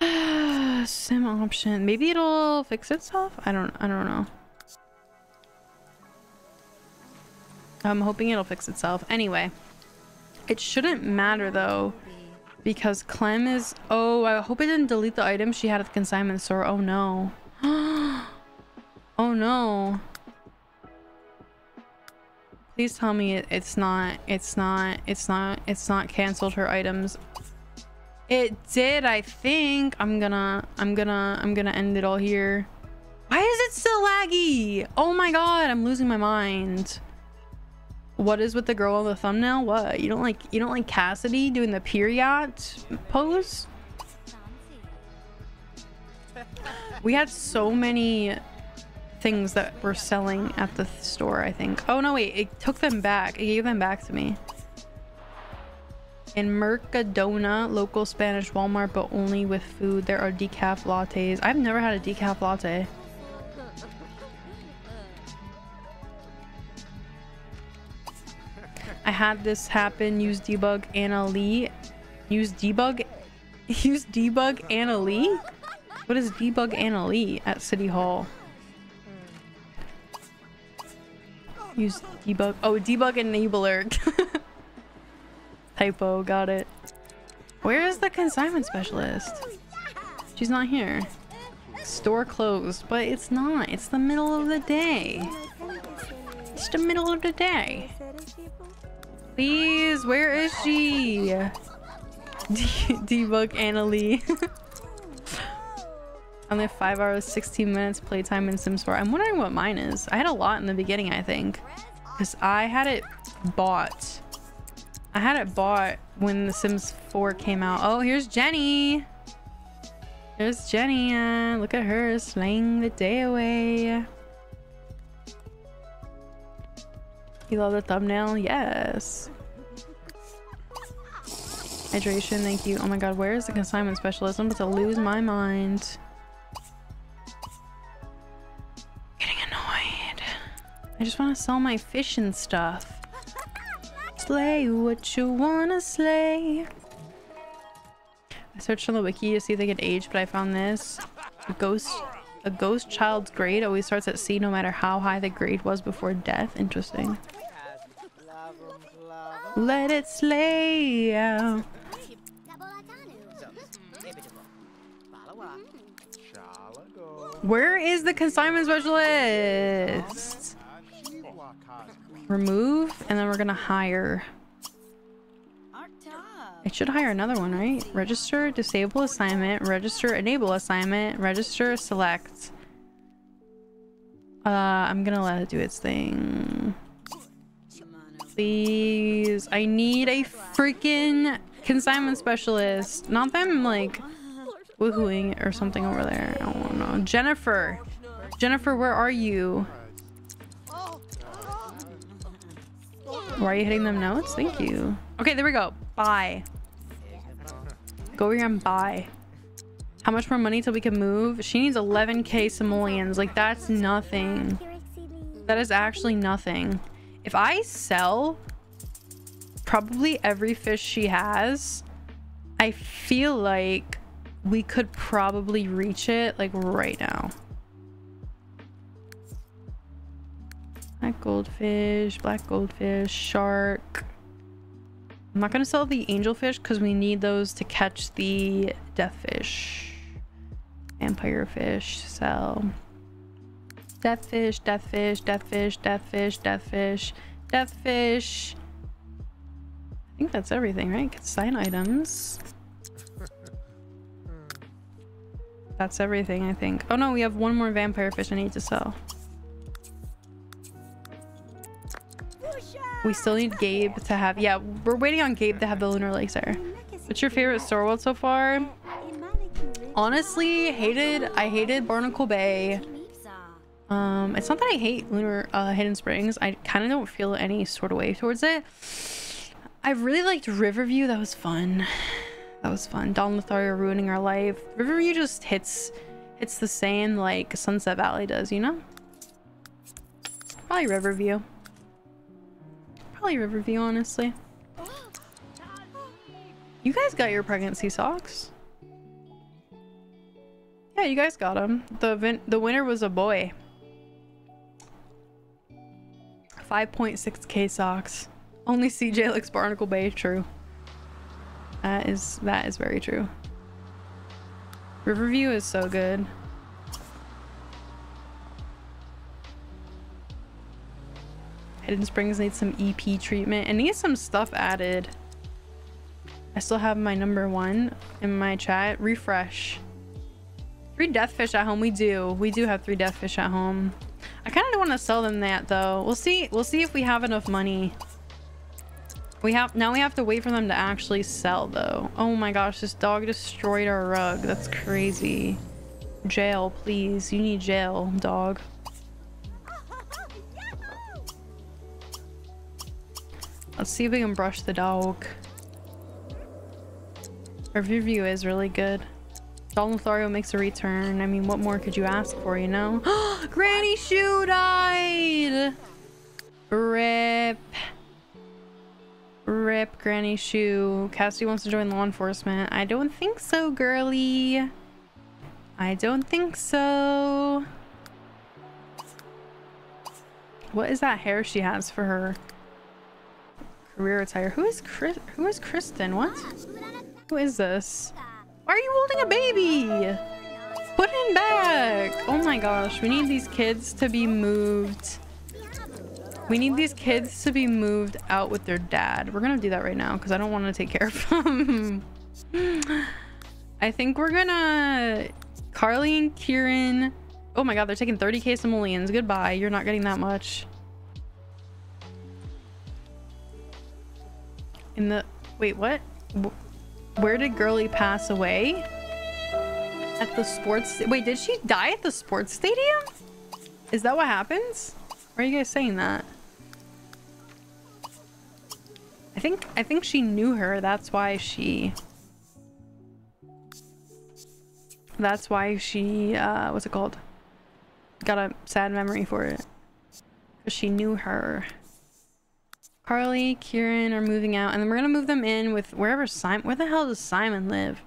Sim option. Maybe it'll fix itself? I don't I don't know. I'm hoping it'll fix itself. Anyway, it shouldn't matter though because Clem is Oh, I hope it didn't delete the item she had at the consignment store. Oh no. oh no. Please tell me it, it's not, it's not, it's not, it's not canceled her items. It did, I think. I'm gonna, I'm gonna, I'm gonna end it all here. Why is it still laggy? Oh my god, I'm losing my mind. What is with the girl on the thumbnail? What? You don't like, you don't like Cassidy doing the period pose? We had so many things that were selling at the store, I think. Oh, no, wait. It took them back. It gave them back to me. In Mercadona, local Spanish Walmart, but only with food. There are decaf lattes. I've never had a decaf latte. I had this happen. Use debug Anna Lee. Use debug. Use debug Anna Lee? What is debug Anna Lee at City Hall? Use debug. Oh, debug enabler. Typo, got it. Where is the consignment specialist? She's not here. Store closed, but it's not. It's the middle of the day. It's the middle of the day. Please, where is she? De debug Annalie. Only have 5 hours, 16 minutes playtime in Sims 4. I'm wondering what mine is. I had a lot in the beginning, I think. Because I had it bought. I had it bought when The Sims 4 came out. Oh, here's Jenny. There's Jenny. Uh, look at her slaying the day away. You love the thumbnail? Yes. Hydration, thank you. Oh my god, where is the consignment specialist? I'm about to lose my mind. I just want to sell my fish and stuff. Slay what you wanna slay. I searched on the wiki to see if they could age, but I found this. A ghost a ghost child's grade always starts at C no matter how high the grade was before death. Interesting. Let it slay. Where is the consignment specialist? Remove, and then we're gonna hire. It should hire another one, right? Register, disable assignment, register, enable assignment, register, select. Uh, I'm gonna let it do its thing. Please. I need a freaking consignment specialist. Not them, like, woohooing or something over there. I don't know. Jennifer. Jennifer, where are you? Why are you hitting them notes? Thank you. Okay, there we go. Buy. Go over here and buy. How much more money till we can move? She needs 11k simoleons. Like, that's nothing. That is actually nothing. If I sell probably every fish she has, I feel like we could probably reach it, like, right now. Black goldfish, black goldfish, shark. I'm not going to sell the angelfish because we need those to catch the deathfish. Vampire fish, sell. Deathfish, deathfish, deathfish, deathfish, deathfish, deathfish. I think that's everything, right? Sign items. That's everything, I think. Oh no, we have one more vampire fish I need to sell. We still need Gabe to have... Yeah, we're waiting on Gabe to have the Lunar Lakes there. What's your favorite Star World so far? Honestly, hated... I hated Barnacle Bay. Um, it's not that I hate Lunar uh, Hidden Springs. I kind of don't feel any sort of way towards it. I really liked Riverview. That was fun. That was fun. Don Lothario ruining our life. Riverview just hits hits the same like Sunset Valley does, you know? Probably Riverview. Probably Riverview, honestly. You guys got your pregnancy socks. Yeah, you guys got them. The the winner was a boy. 5.6k socks. Only CJ likes Barnacle Bay. True. That is that is very true. Riverview is so good. Hidden Springs needs some EP treatment. and needs some stuff added. I still have my number one in my chat. Refresh. Three deathfish at home. We do. We do have three deathfish at home. I kind of want to sell them that though. We'll see. We'll see if we have enough money. We have now we have to wait for them to actually sell though. Oh my gosh, this dog destroyed our rug. That's crazy. Jail, please. You need jail, dog. Let's see if we can brush the dog. Our review is really good. Don Lothario makes a return. I mean, what more could you ask for, you know? Granny Shu died! Rip. Rip Granny Shu. Cassidy wants to join law enforcement. I don't think so, girly. I don't think so. What is that hair she has for her career attire? Who is Chris? Who is Kristen? What? Who is this? Why are you holding a baby? Put him back. Oh my gosh. We need these kids to be moved we need these kids to be moved out with their dad. We're gonna do that right now because I don't want to take care of them. I think we're gonna... Carly and Kieran... Oh my god, they're taking 30k simoleons. Goodbye. You're not getting that much. In the... Wait, what? Where did Girly pass away? At the sports... Wait, did she die at the sports stadium? Is that what happens? Why are you guys saying that? I think I think she knew her. That's why she That's why she uh what's it called? Got a sad memory for it. Cuz she knew her. Carly, Kieran are moving out and then we're to move them in with wherever Simon Where the hell does Simon live?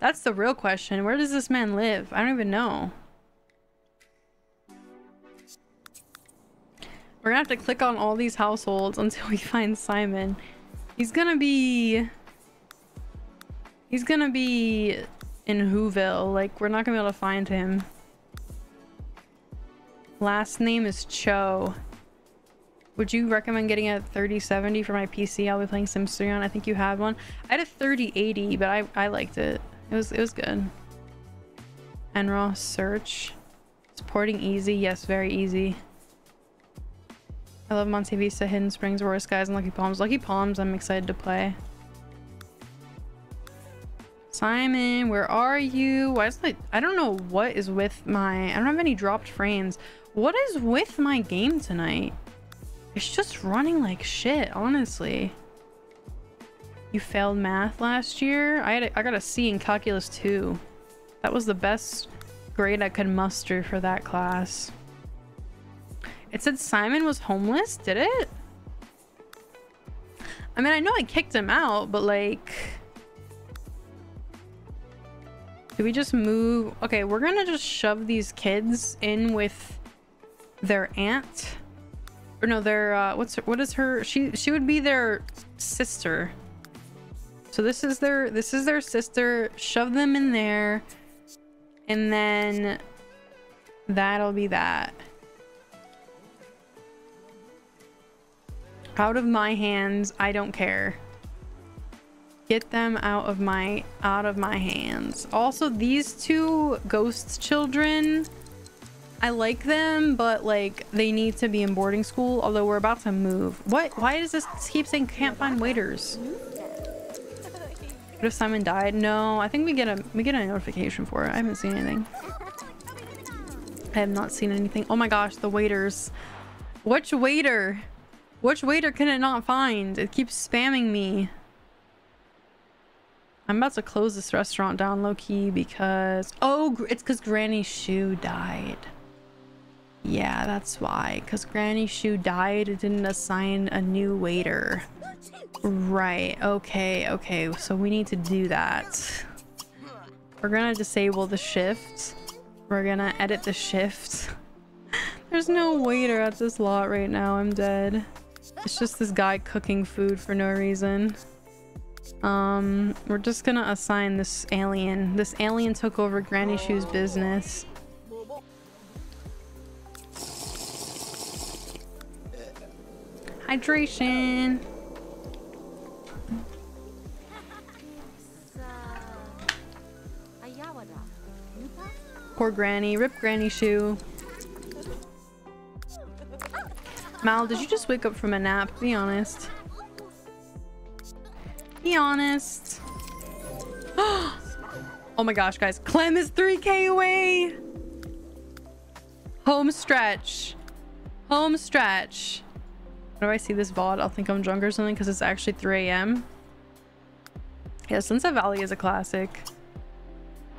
That's the real question. Where does this man live? I don't even know. We're gonna have to click on all these households until we find Simon. He's gonna be... He's gonna be in Whoville. Like, we're not gonna be able to find him. Last name is Cho. Would you recommend getting a 3070 for my PC? I'll be playing Sims 3 on. I think you had one. I had a 3080, but I, I liked it. It was it was good. NRaas search. Supporting easy. Yes, very easy. I love Monte Vista, Hidden Springs, Aurora Skies, and Lucky Palms. Lucky Palms, I'm excited to play. Simon, where are you? Why is that? I don't know what is with my... I don't have any dropped frames. What is with my game tonight? It's just running like shit, honestly. You failed math last year? I, had a, I got a C in Calculus 2. That was the best grade I could muster for that class. It said Simon was homeless, did it? I mean, I know I kicked him out, but like... Do we just move? Okay, we're gonna just shove these kids in with their aunt. Or no, their, uh, what's her, what is her, she, she would be their sister. So this is their, this is their sister. Shove them in there. And then that'll be that. Out of my hands. I don't care. Get them out of my out of my hands. Also, these two ghost children, I like them, but like they need to be in boarding school. Although we're about to move. What? Why does this keep saying can't find waiters? What if Simon died? No, I think we get a we get a notification for it. I haven't seen anything. I have not seen anything. Oh my gosh, the waiters. Which waiter? Which waiter can it not find? It keeps spamming me. I'm about to close this restaurant down low key because oh, it's because Granny's Shu died. Yeah, that's why. Because Granny Shu died, it didn't assign a new waiter. Right, okay, okay. So we need to do that. We're gonna disable the shift. We're gonna edit the shift. There's no waiter at this lot right now. I'm dead. It's just this guy cooking food for no reason. Um, we're just gonna assign this alien. This alien took over Granny Shu's business. Hydration. Poor Granny. Rip Granny Shu. Mal, did you just wake up from a nap? Be honest. Be honest. oh my gosh, guys. Clem is 3k away. Home stretch. Home stretch. Whenever I see this VOD, I'll think I'm drunk or something because it's actually 3 a.m. Yeah, Sunset Valley is a classic.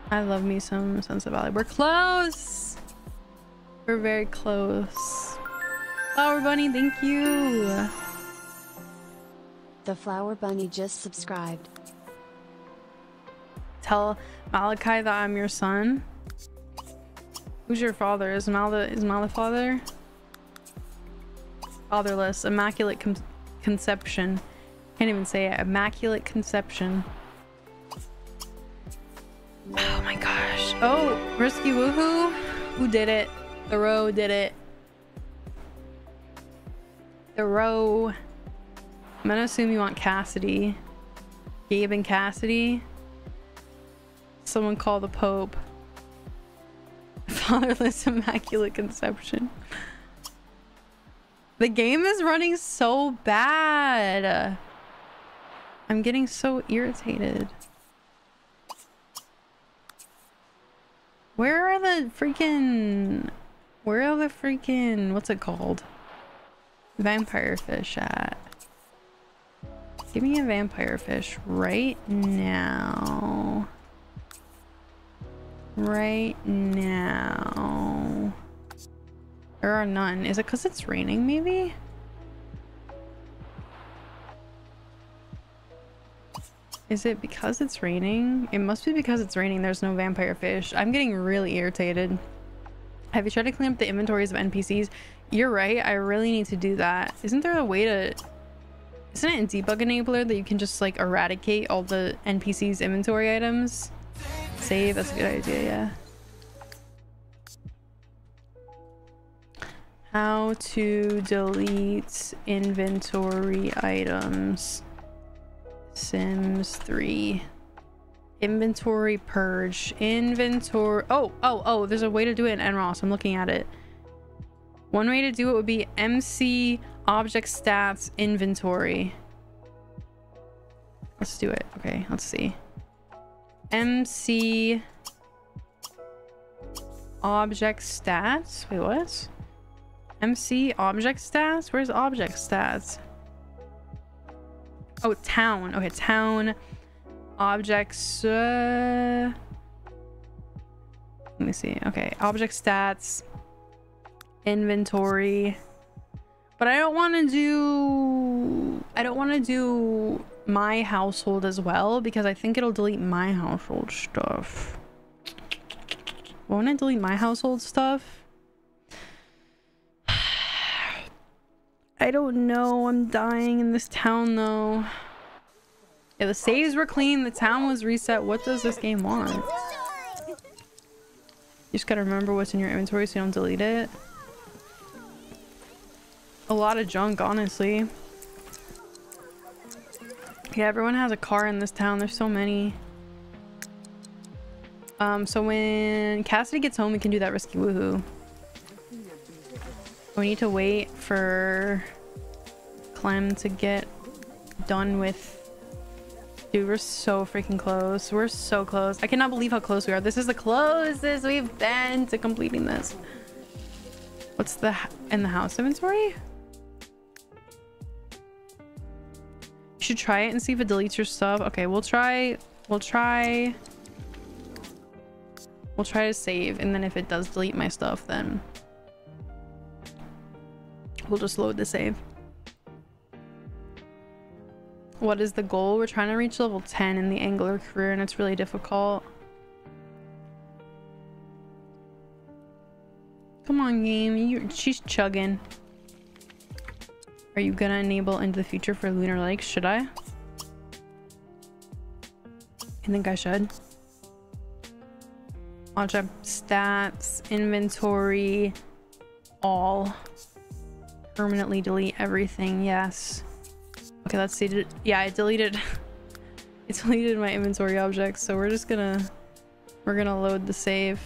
I love me some Sunset Valley. We're close. We're very close. Flower Bunny, thank you. The Flower Bunny just subscribed. Tell Malachi that I'm your son. Who's your father? Is Mal the, is Mal the father? Fatherless. Immaculate con conception. Can't even say it. Immaculate conception. Oh my gosh. Oh, Risky Woohoo? Who did it? Row did it. Row. I'm gonna assume you want Cassidy. Gabe and Cassidy. Someone call the Pope. Fatherless Immaculate Conception. The game is running so bad. I'm getting so irritated. Where are the freaking... Where are the freaking... What's it called? Vampire fish at? Give me a vampire fish right now. Right now. There are none. Is it because it's raining maybe? Is it because it's raining? It must be because it's raining. There's no vampire fish. I'm getting really irritated. Have you tried to clean up the inventories of NPCs? You're right. I really need to do that. Isn't there a way to... Isn't it in Debug Enabler that you can just like eradicate all the NPCs inventory items? Save? That's a good idea, yeah. How to delete inventory items. Sims 3. Inventory purge. Inventory. Oh, oh, oh, there's a way to do it in NRaas. I'm looking at it. One way to do it would be MC object stats inventory. Let's do it. Okay, let's see. MC object stats. Wait, what? MC object stats? Where's object stats? Oh, town. Okay, town objects. Uh... Let me see. Okay, object stats, inventory. But I don't want to do. I don't want to do my household as well because I think it'll delete my household stuff. Won't it delete my household stuff? I don't know. I'm dying in this town though. Yeah, the saves were clean. The town was reset. What does this game want? You just gotta remember what's in your inventory so you don't delete it. A lot of junk, honestly. Yeah, everyone has a car in this town. There's so many. Um, so when Cassidy gets home, we can do that risky woohoo. We need to wait for Clem to get done with Dude, we're so freaking close. We're so close. I cannot believe how close we are. This is the closest we've been to completing this. What's the in the house inventory? You should try it and see if it deletes your stuff. Okay, we'll try. We'll try. We'll try to save, and then if it does delete my stuff, then we'll just load the save. What is the goal? We're trying to reach level 10 in the angler career and it's really difficult. Come on game, you she's chugging. Are you gonna enable into the future for Lunar Lake? Should I? I think I should. Watch up stats, inventory, all. Permanently delete everything, yes. Okay, let's see. Yeah, I deleted. it deleted my inventory objects, so we're just gonna we're gonna load the save.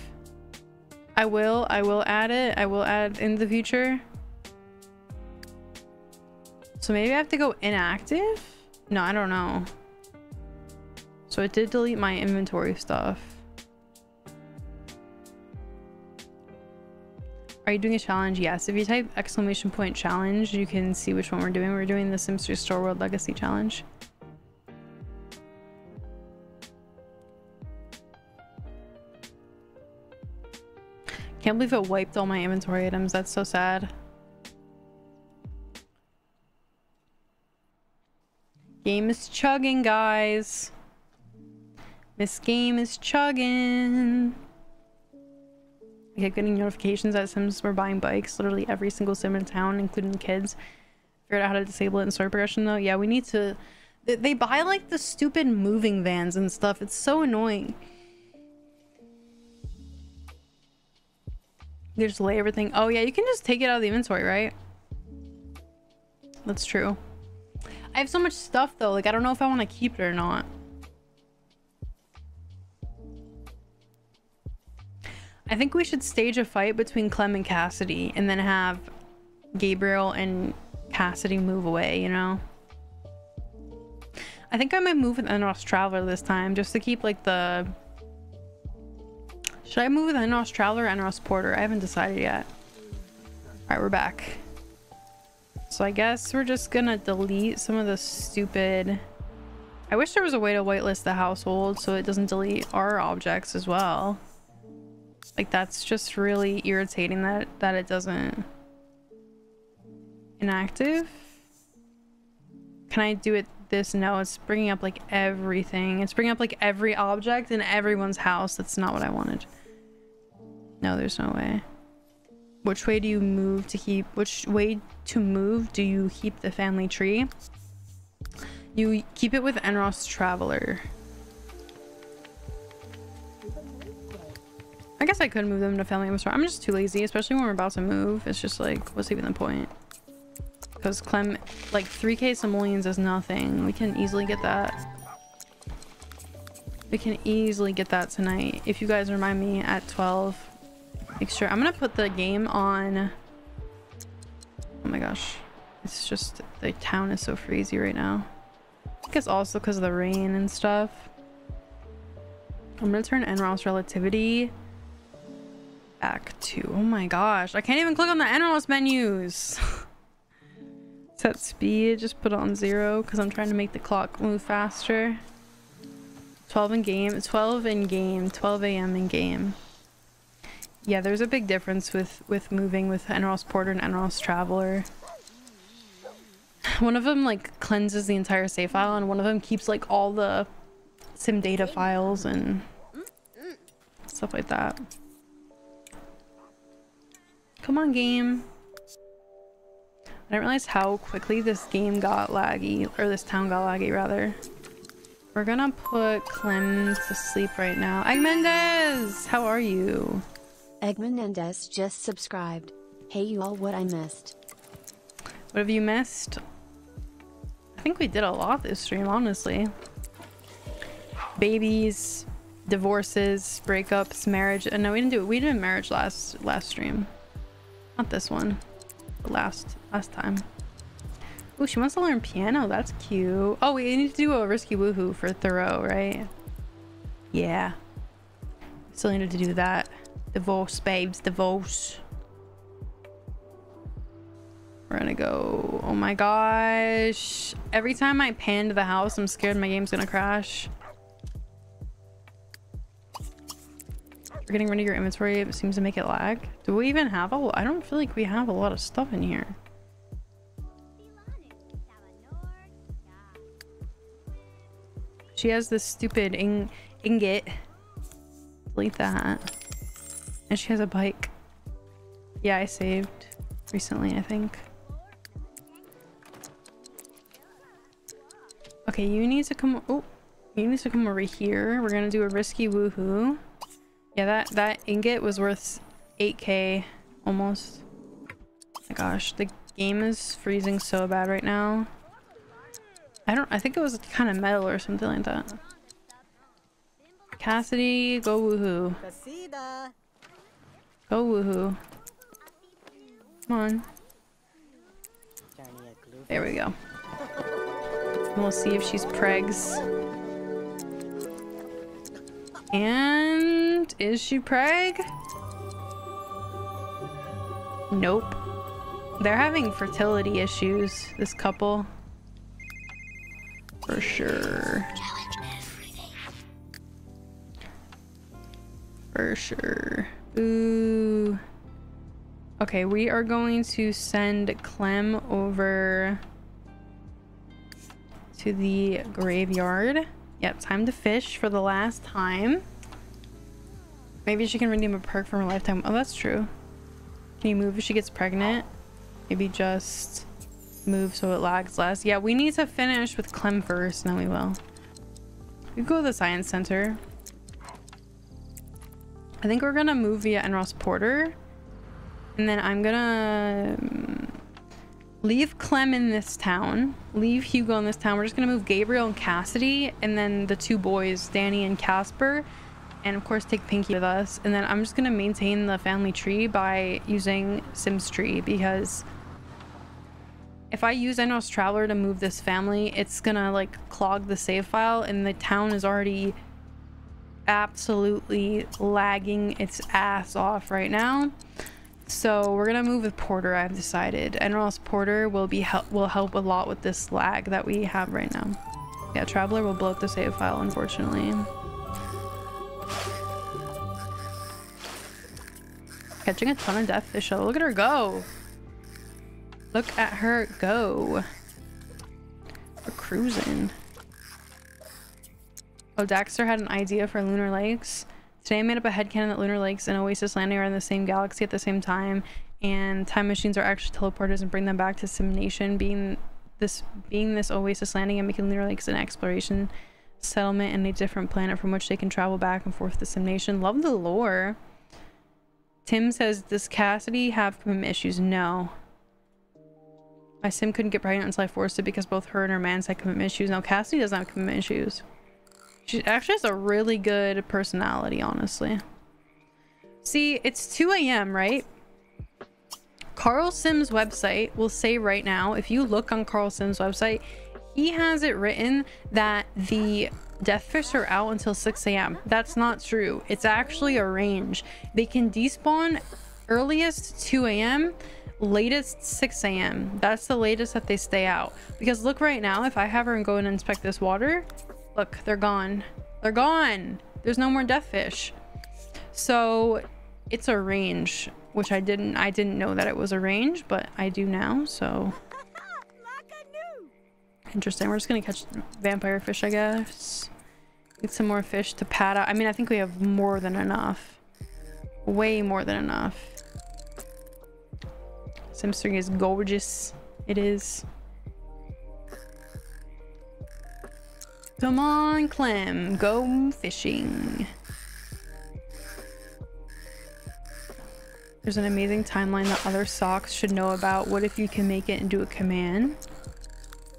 I will. I will add it. I will add in the future. So maybe I have to go inactive? No, I don't know. So it did delete my inventory stuff. Are you doing a challenge? Yes. If you type exclamation point challenge, you can see which one we're doing. We're doing the Sims 3 Store World Legacy Challenge. Can't believe it wiped all my inventory items. That's so sad. Game is chugging, guys. This game is chugging. I kept getting notifications that Sims were buying bikes. Literally every single Sim in town, including the kids. Figured out how to disable it in story progression though. Yeah, we need to... They buy like the stupid moving vans and stuff. It's so annoying. You just lay everything... Oh yeah, you can just take it out of the inventory, right? That's true. I have so much stuff though. Like, I don't know if I want to keep it or not. I think we should stage a fight between Clem and Cassidy and then have Gabriel and Cassidy move away, you know? I think I might move with NRaas Traveler this time just to keep like the... Should I move with NRaas Traveler or NRaas Porter? I haven't decided yet. Alright, we're back. So I guess we're just gonna delete some of the stupid... I wish there was a way to whitelist the household so it doesn't delete our objects as well. Like that's just really irritating that that it doesn't inactive. Can I do it this? No, it's bringing up like everything. It's bringing up like every object in everyone's house. That's not what I wanted. No, there's no way. Which way do you move to keep, which way to move do you keep the family tree? You keep it with NRaas Traveler. I guess I could move them to family member. I'm just too lazy, especially when we're about to move. It's just like, what's even the point? Because Clem, like 3k simoleons is nothing. We can easily get that. We can easily get that tonight. If you guys remind me at 12. Make sure. I'm going to put the game on. Oh my gosh. It's just, the town is so freezy right now. I guess also because of the rain and stuff. I'm going to turn NRaas Relativity back to oh my gosh i can't even click on the NRaas menus. Set speed just put it on zero because i'm trying to make the clock move faster. 12 in game 12 in game 12 a.m in game. Yeah there's a big difference with with moving with NRaas porter and NRaas traveler. One of them like cleanses the entire save file and one of them keeps like all the sim data files and stuff like that Come on, game. I didn't realize how quickly this game got laggy, or this town got laggy, rather. We're gonna put Clem to sleep right now. Egg! How are you? Egg just subscribed. Hey you all, what I missed. What have you missed? I think we did a lot this stream, honestly. Babies, divorces, breakups, marriage. Uh, no, we didn't do it. We did marriage last last stream. Not this one. The last last time. Oh, she wants to learn piano. That's cute. Oh, we need to do a risky woohoo for Thoreau, right? Yeah. Still needed to do that. Divorce, babes, divorce. We're gonna go. Oh my gosh. Every time I pan to the house, I'm scared my game's gonna crash. We're getting rid of your inventory. It seems to make it lag. Do we even have a... I don't feel like we have a lot of stuff in here. She has this stupid ing ingot. Delete that. And she has a bike. Yeah, I saved recently, I think. Okay, you need to come... Oh, you need to come over here. We're gonna do a risky woohoo. Yeah, that, that ingot was worth 8k almost. Oh my gosh, the game is freezing so bad right now. I don't, I think it was kind of metal or something like that. Cassidy, go woohoo. Go woohoo. Come on. There we go. And we'll see if she's pregs. And is she preg? Nope. They're having fertility issues, this couple. For sure. For sure. Ooh. Okay, we are going to send Clem over to the graveyard. Yep, time to fish for the last time. Maybe she can redeem a perk from her lifetime. Oh, that's true. Can you move if she gets pregnant? Maybe just move so it lags less. Yeah, we need to finish with Clem first, and then we will. We go to the science center. I think we're gonna move via NRaas Porter. And then I'm gonna leave Clem in this town. Leave Hugo in this town. We're just gonna move Gabriel and Cassidy. And then the two boys, Danny and Casper. And of course take Pinky with us. And then I'm just gonna maintain the family tree by using Sims Tree because if I use NRaas Traveler to move this family, it's gonna like clog the save file and the town is already absolutely lagging its ass off right now. So we're gonna move with Porter, I've decided. NRaas Porter will be help will help a lot with this lag that we have right now. Yeah, Traveler will blow up the save file, unfortunately. Catching a ton of death fish. Look at her go. Look at her go. We're cruising. Oh, Daxter had an idea for Lunar Lakes. Today I made up a headcanon that Lunar Lakes and Oasis Landing are in the same galaxy at the same time, and time machines are actually teleporters and bring them back to Sim Nation, being this being this Oasis Landing and making Lunar Lakes an exploration settlement and a different planet from which they can travel back and forth to Sim Nation. Love the lore. Tim says, does Cassidy have commitment issues? No. My sim couldn't get pregnant until I forced it because both her and her man had commitment issues. Now Cassidy doesn't have commitment issues. She actually has a really good personality, honestly. See, it's 2 a.m., right? Carl Sims' website will say right now, if you look on Carl Sims' website, he has it written that the deathfish are out until 6 a.m. That's not true. It's actually a range. They can despawn earliest 2 a.m latest 6 a.m. That's the latest that they stay out. Because look right now, if I have her and go and inspect this water, look, they're gone. They're gone. There's no more death fish. So it's a range, which I didn't I didn't know that it was a range, but I do now, so interesting. We're just gonna catch vampire fish, I guess. Get some more fish to pad out. I mean, I think we have more than enough. Way more than enough. Sims 3 is gorgeous. It is. Come on, Clem. Go fishing. There's an amazing timeline that other socks should know about. What if you can make it into a command?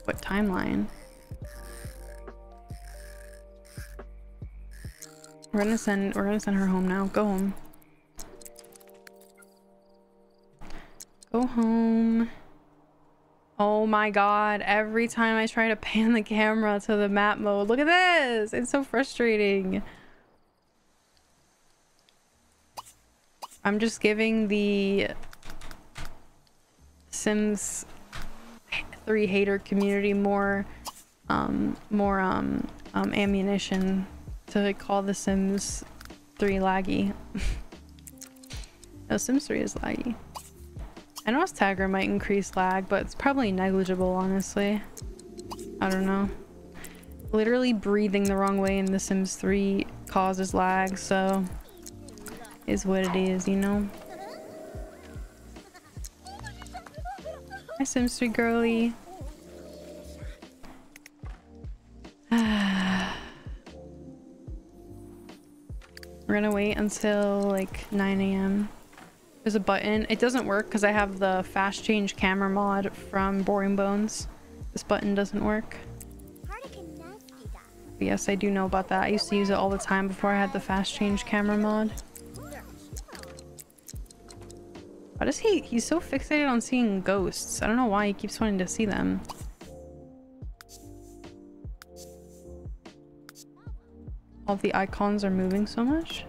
What timeline? We're gonna send we're gonna send her home now. Go home. Go home. Oh my god, every time I try to pan the camera to the map mode, look at this! It's so frustrating. I'm just giving the Sims 3 hater community more um more um um ammunition to call the Sims 3 laggy. no, Sims 3 is laggy. I know Tagger might increase lag, but it's probably negligible, honestly. I don't know. Literally breathing the wrong way in The Sims 3 causes lag, so is what it is, you know? Hi, Sims 3 girly. We're gonna wait until like 9 a.m. There's a button. It doesn't work because I have the fast change camera mod from Boring Bones. This button doesn't work. But yes, I do know about that. I used to use it all the time before I had the fast change camera mod. Why does he- he's so fixated on seeing ghosts. I don't know why he keeps wanting to see them. All the icons are moving so much.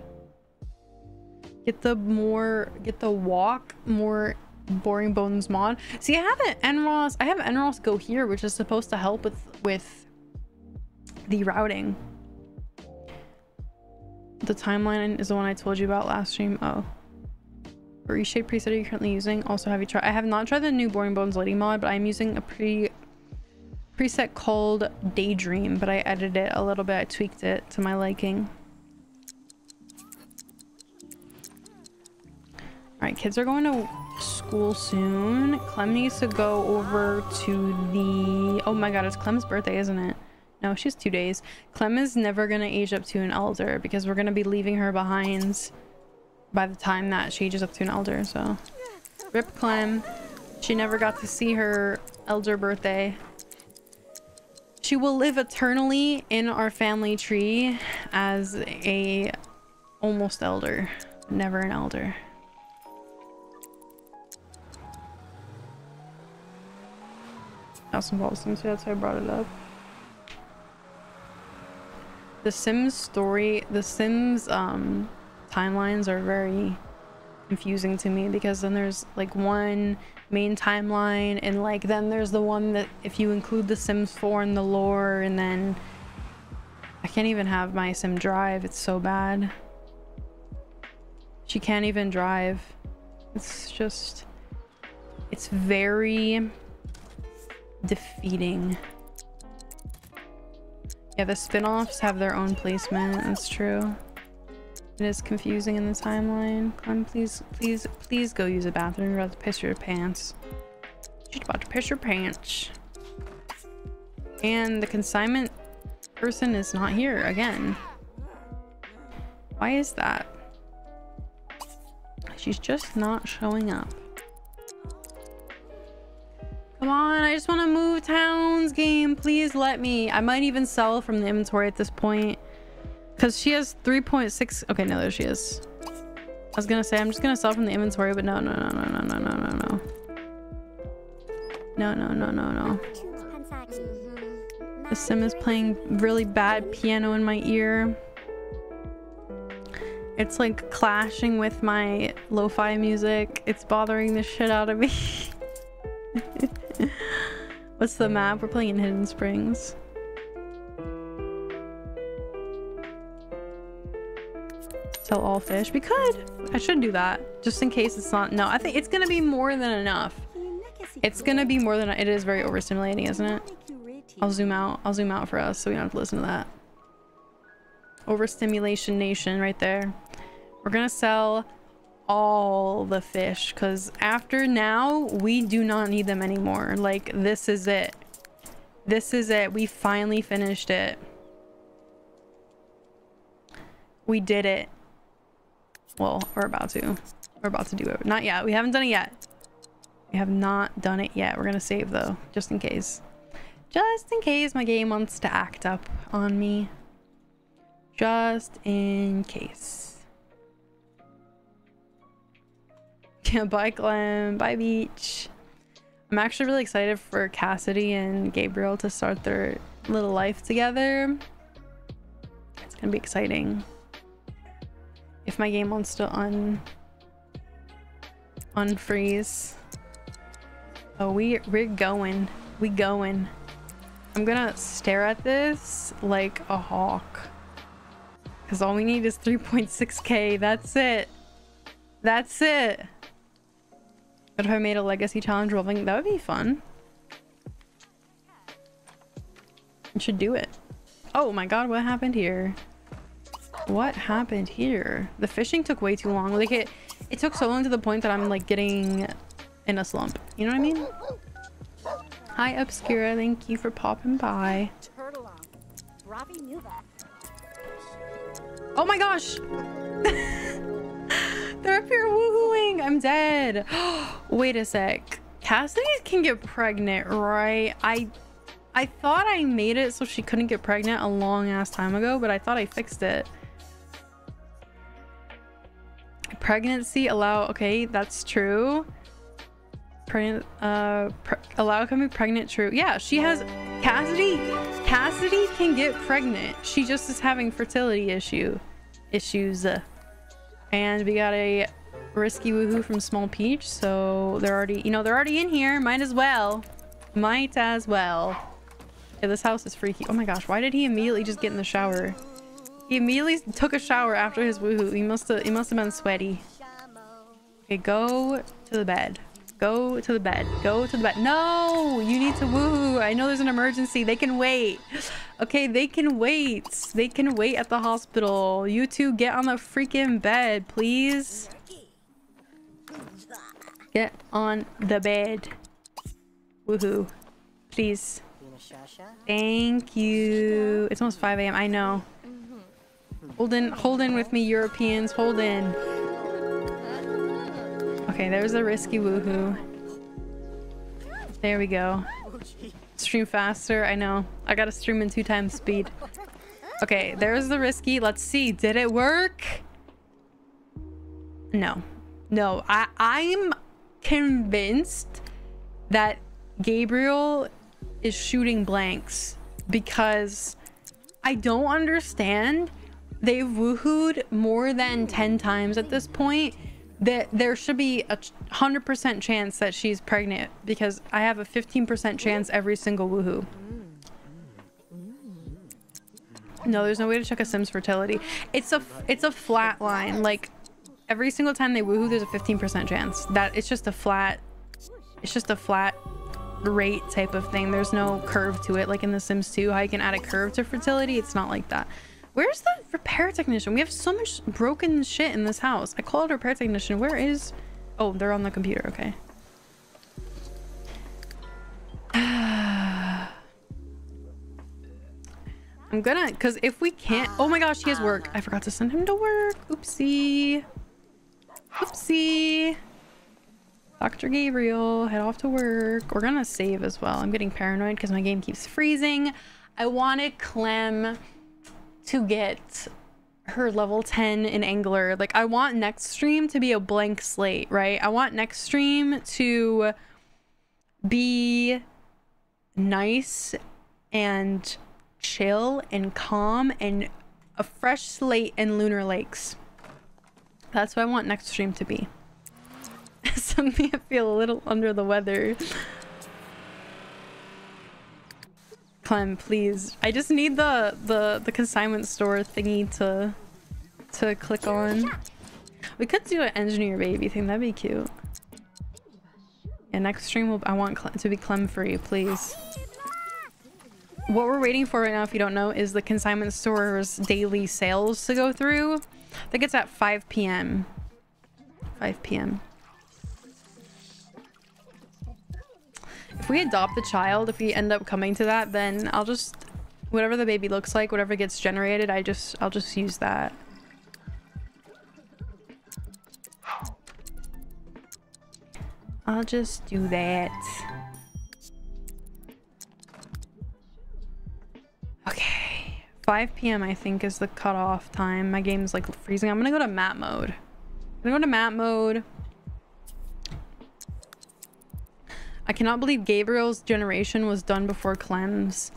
Get the more, get the walk more boring bones mod. See, I have an NRaas, I have NRaas go here, which is supposed to help with, with the routing. The timeline is the one I told you about last stream. Oh. What ReShade preset are you currently using? Also, have you tried? I have not tried the new Boring Bones lighting mod, but I'm using a pre preset called Daydream, but I edited it a little bit. I tweaked it to my liking. Alright, kids are going to school soon. Clem needs to go over to the... Oh my god, it's Clem's birthday, isn't it? No, she's two days. Clem is never going to age up to an elder because we're going to be leaving her behind by the time that she ages up to an elder, so... Rip Clem. She never got to see her elder birthday. She will live eternally in our family tree as a almost elder, never an elder. House involves Sims, that's why I brought it up. The Sims story, the Sims um, timelines are very confusing to me because then there's like one main timeline and like then there's the one that if you include the Sims 4 in the lore and then I can't even have my Sim drive, it's so bad. She can't even drive. It's just, it's very defeating. Yeah, the spin-offs have their own placement, that's true. It is confusing in the timeline. Come, please, please, please go use a bathroom. You're about to piss your pants. She's about to piss your pants. And the consignment person is not here again. Why is that? She's just not showing up. Come on, I just want to move towns game. Please let me. I might even sell from the inventory at this point. Because she has 3.6. Okay, no, there she is. I was going to say, I'm just going to sell from the inventory, but no, no, no, no, no, no, no, no, no. No, no, no, no, no. The sim is playing really bad piano in my ear. It's like clashing with my lo-fi music. It's bothering the shit out of me. What's the map? We're playing in Hidden Springs. Sell all fish. We could. I should do that. Just in case it's not. No, I think it's going to be more than enough. It's going to be more than... It is very overstimulating, isn't it? I'll zoom out. I'll zoom out for us so we don't have to listen to that. Overstimulation nation right there. We're going to sell all the fish because after now we do not need them anymore. Like this is it. This is it. We finally finished it. We did it. Well we're about to. We're about to do it. Not yet. We haven't done it yet. We have not done it yet. We're gonna save though just in case. Just in case my game wants to act up on me. Just in case Bye, Clem. Bye, Beach. I'm actually really excited for Cassidy and Gabriel to start their little life together. It's gonna be exciting. If my game wants to un unfreeze. Oh, we we're going. We going. I'm gonna stare at this like a hawk. Cause all we need is 3.6k. That's it. That's it. What if I made a legacy challenge rolling? That would be fun. I should do it. Oh my god, what happened here? What happened here? The fishing took way too long. Like it it took so long to the point that I'm like getting in a slump. You know what I mean? Hi Obscura, thank you for popping by. Oh my gosh! They're up here woohooing! I'm dead! Wait a sec. Cassidy can get pregnant, right? I I thought I made it so she couldn't get pregnant a long ass time ago, but I thought I fixed it. Pregnancy allow okay, that's true. Pregnant uh pre allow can be pregnant true. Yeah, she has Cassidy Cassidy can get pregnant. She just is having fertility issue issues. And we got a risky woohoo from Small Peach, so they're already, you know, they're already in here. Might as well. Might as well. Yeah, this house is freaky. Oh my gosh, why did he immediately just get in the shower? He immediately took a shower after his woohoo. He must have he must have been sweaty. Okay, go to the bed. Go to the bed. Go to the bed. No! You need to woohoo. I know there's an emergency. They can wait. Okay, they can wait. They can wait at the hospital. You two get on the freaking bed, please. Get on the bed. Woohoo. Please. Thank you. It's almost 5 a.m. I know. Hold in, hold in with me, Europeans. Hold in. Okay, there's a risky woohoo. There we go. Stream faster. I know. I gotta stream in two times speed. Okay, there's the risky. Let's see. Did it work? No. No. I I'm convinced that Gabriel is shooting blanks because I don't understand. They've woohooed more than 10 times at this point. That there should be a 100% chance that she's pregnant because I have a 15% chance every single woohoo. No, there's no way to check a Sim's fertility. It's a it's a flat line. Like every single time they woohoo, there's a 15% chance. That it's just a flat it's just a flat rate type of thing. There's no curve to it like in The Sims 2 how you can add a curve to fertility. It's not like that. Where's the repair technician? We have so much broken shit in this house. I called repair technician. Where is... Oh, they're on the computer. Okay. I'm gonna... Because if we can't... Oh my gosh, he has work. I forgot to send him to work. Oopsie. Oopsie. Dr. Gabriel, head off to work. We're gonna save as well. I'm getting paranoid because my game keeps freezing. I want wanted Clem to get her level 10 in Angler. Like, I want next stream to be a blank slate, right? I want next stream to be nice and chill and calm and a fresh slate in Lunar Lakes. That's what I want next stream to be. Suddenly I feel a little under the weather. Clem, please. I just need the the the consignment store thingy to to click on. We could do an engineer baby thing. That'd be cute. Yeah, next stream will I want Clem to be Clem free, please. What we're waiting for right now, if you don't know, is the consignment store's daily sales to go through. I think it's at 5 p.m. 5 p.m. If we adopt the child, if we end up coming to that, then I'll just... Whatever the baby looks like, whatever gets generated, I just... I'll just use that. I'll just do that. Okay. 5 p.m. I think is the cutoff time. My game's like freezing. I'm gonna go to map mode. I'm gonna go to map mode. I cannot believe Gabriel's generation was done before Clem's.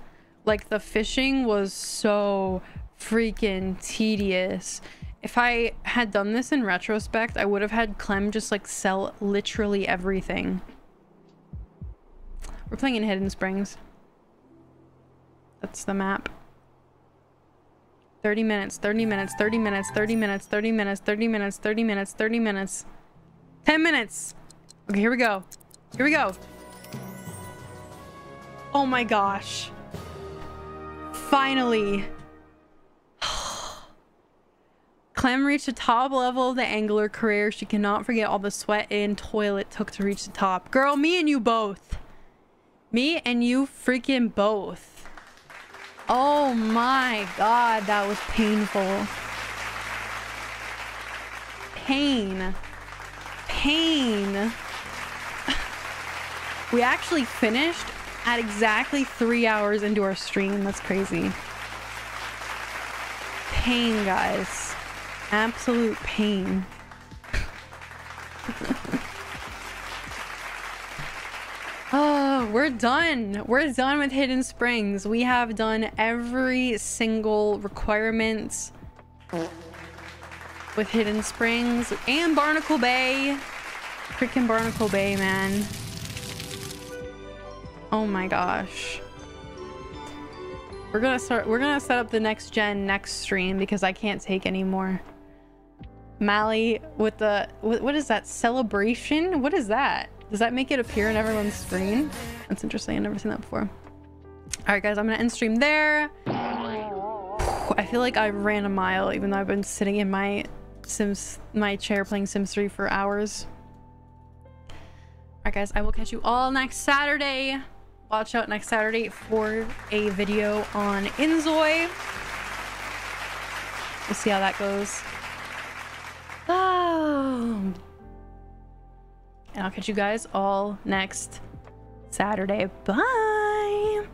Like the fishing was so freaking tedious. If I had done this in retrospect, I would have had Clem just like sell literally everything. We're playing in Hidden Springs. That's the map. 30 minutes, 30 minutes, 30 minutes, 30 minutes, 30 minutes, 30 minutes, 30 minutes, 30 minutes. 10 minutes. Okay, here we go. Here we go. Oh my gosh. Finally. Clem reached the top level of the angler career. She cannot forget all the sweat and toil it took to reach the top. Girl, me and you both. Me and you freaking both. Oh my god, that was painful. Pain. Pain. we actually finished at exactly three hours into our stream. That's crazy. Pain, guys. Absolute pain. oh, we're done. We're done with Hidden Springs. We have done every single requirement with Hidden Springs and Barnacle Bay. Freaking Barnacle Bay, man. Oh my gosh. We're gonna start, we're gonna set up the next gen next stream because I can't take anymore. Mally with the, what, is that? Celebration? What is that? Does that make it appear on everyone's screen? That's interesting. I've never seen that before. All right, guys, I'm gonna end stream there. I feel like I ran a mile even though I've been sitting in my Sims, my chair playing Sims 3 for hours. All right, guys, I will catch you all next Saturday. Watch out next Saturday for a video on Inzoi. We'll see how that goes. Oh. And I'll catch you guys all next Saturday. Bye.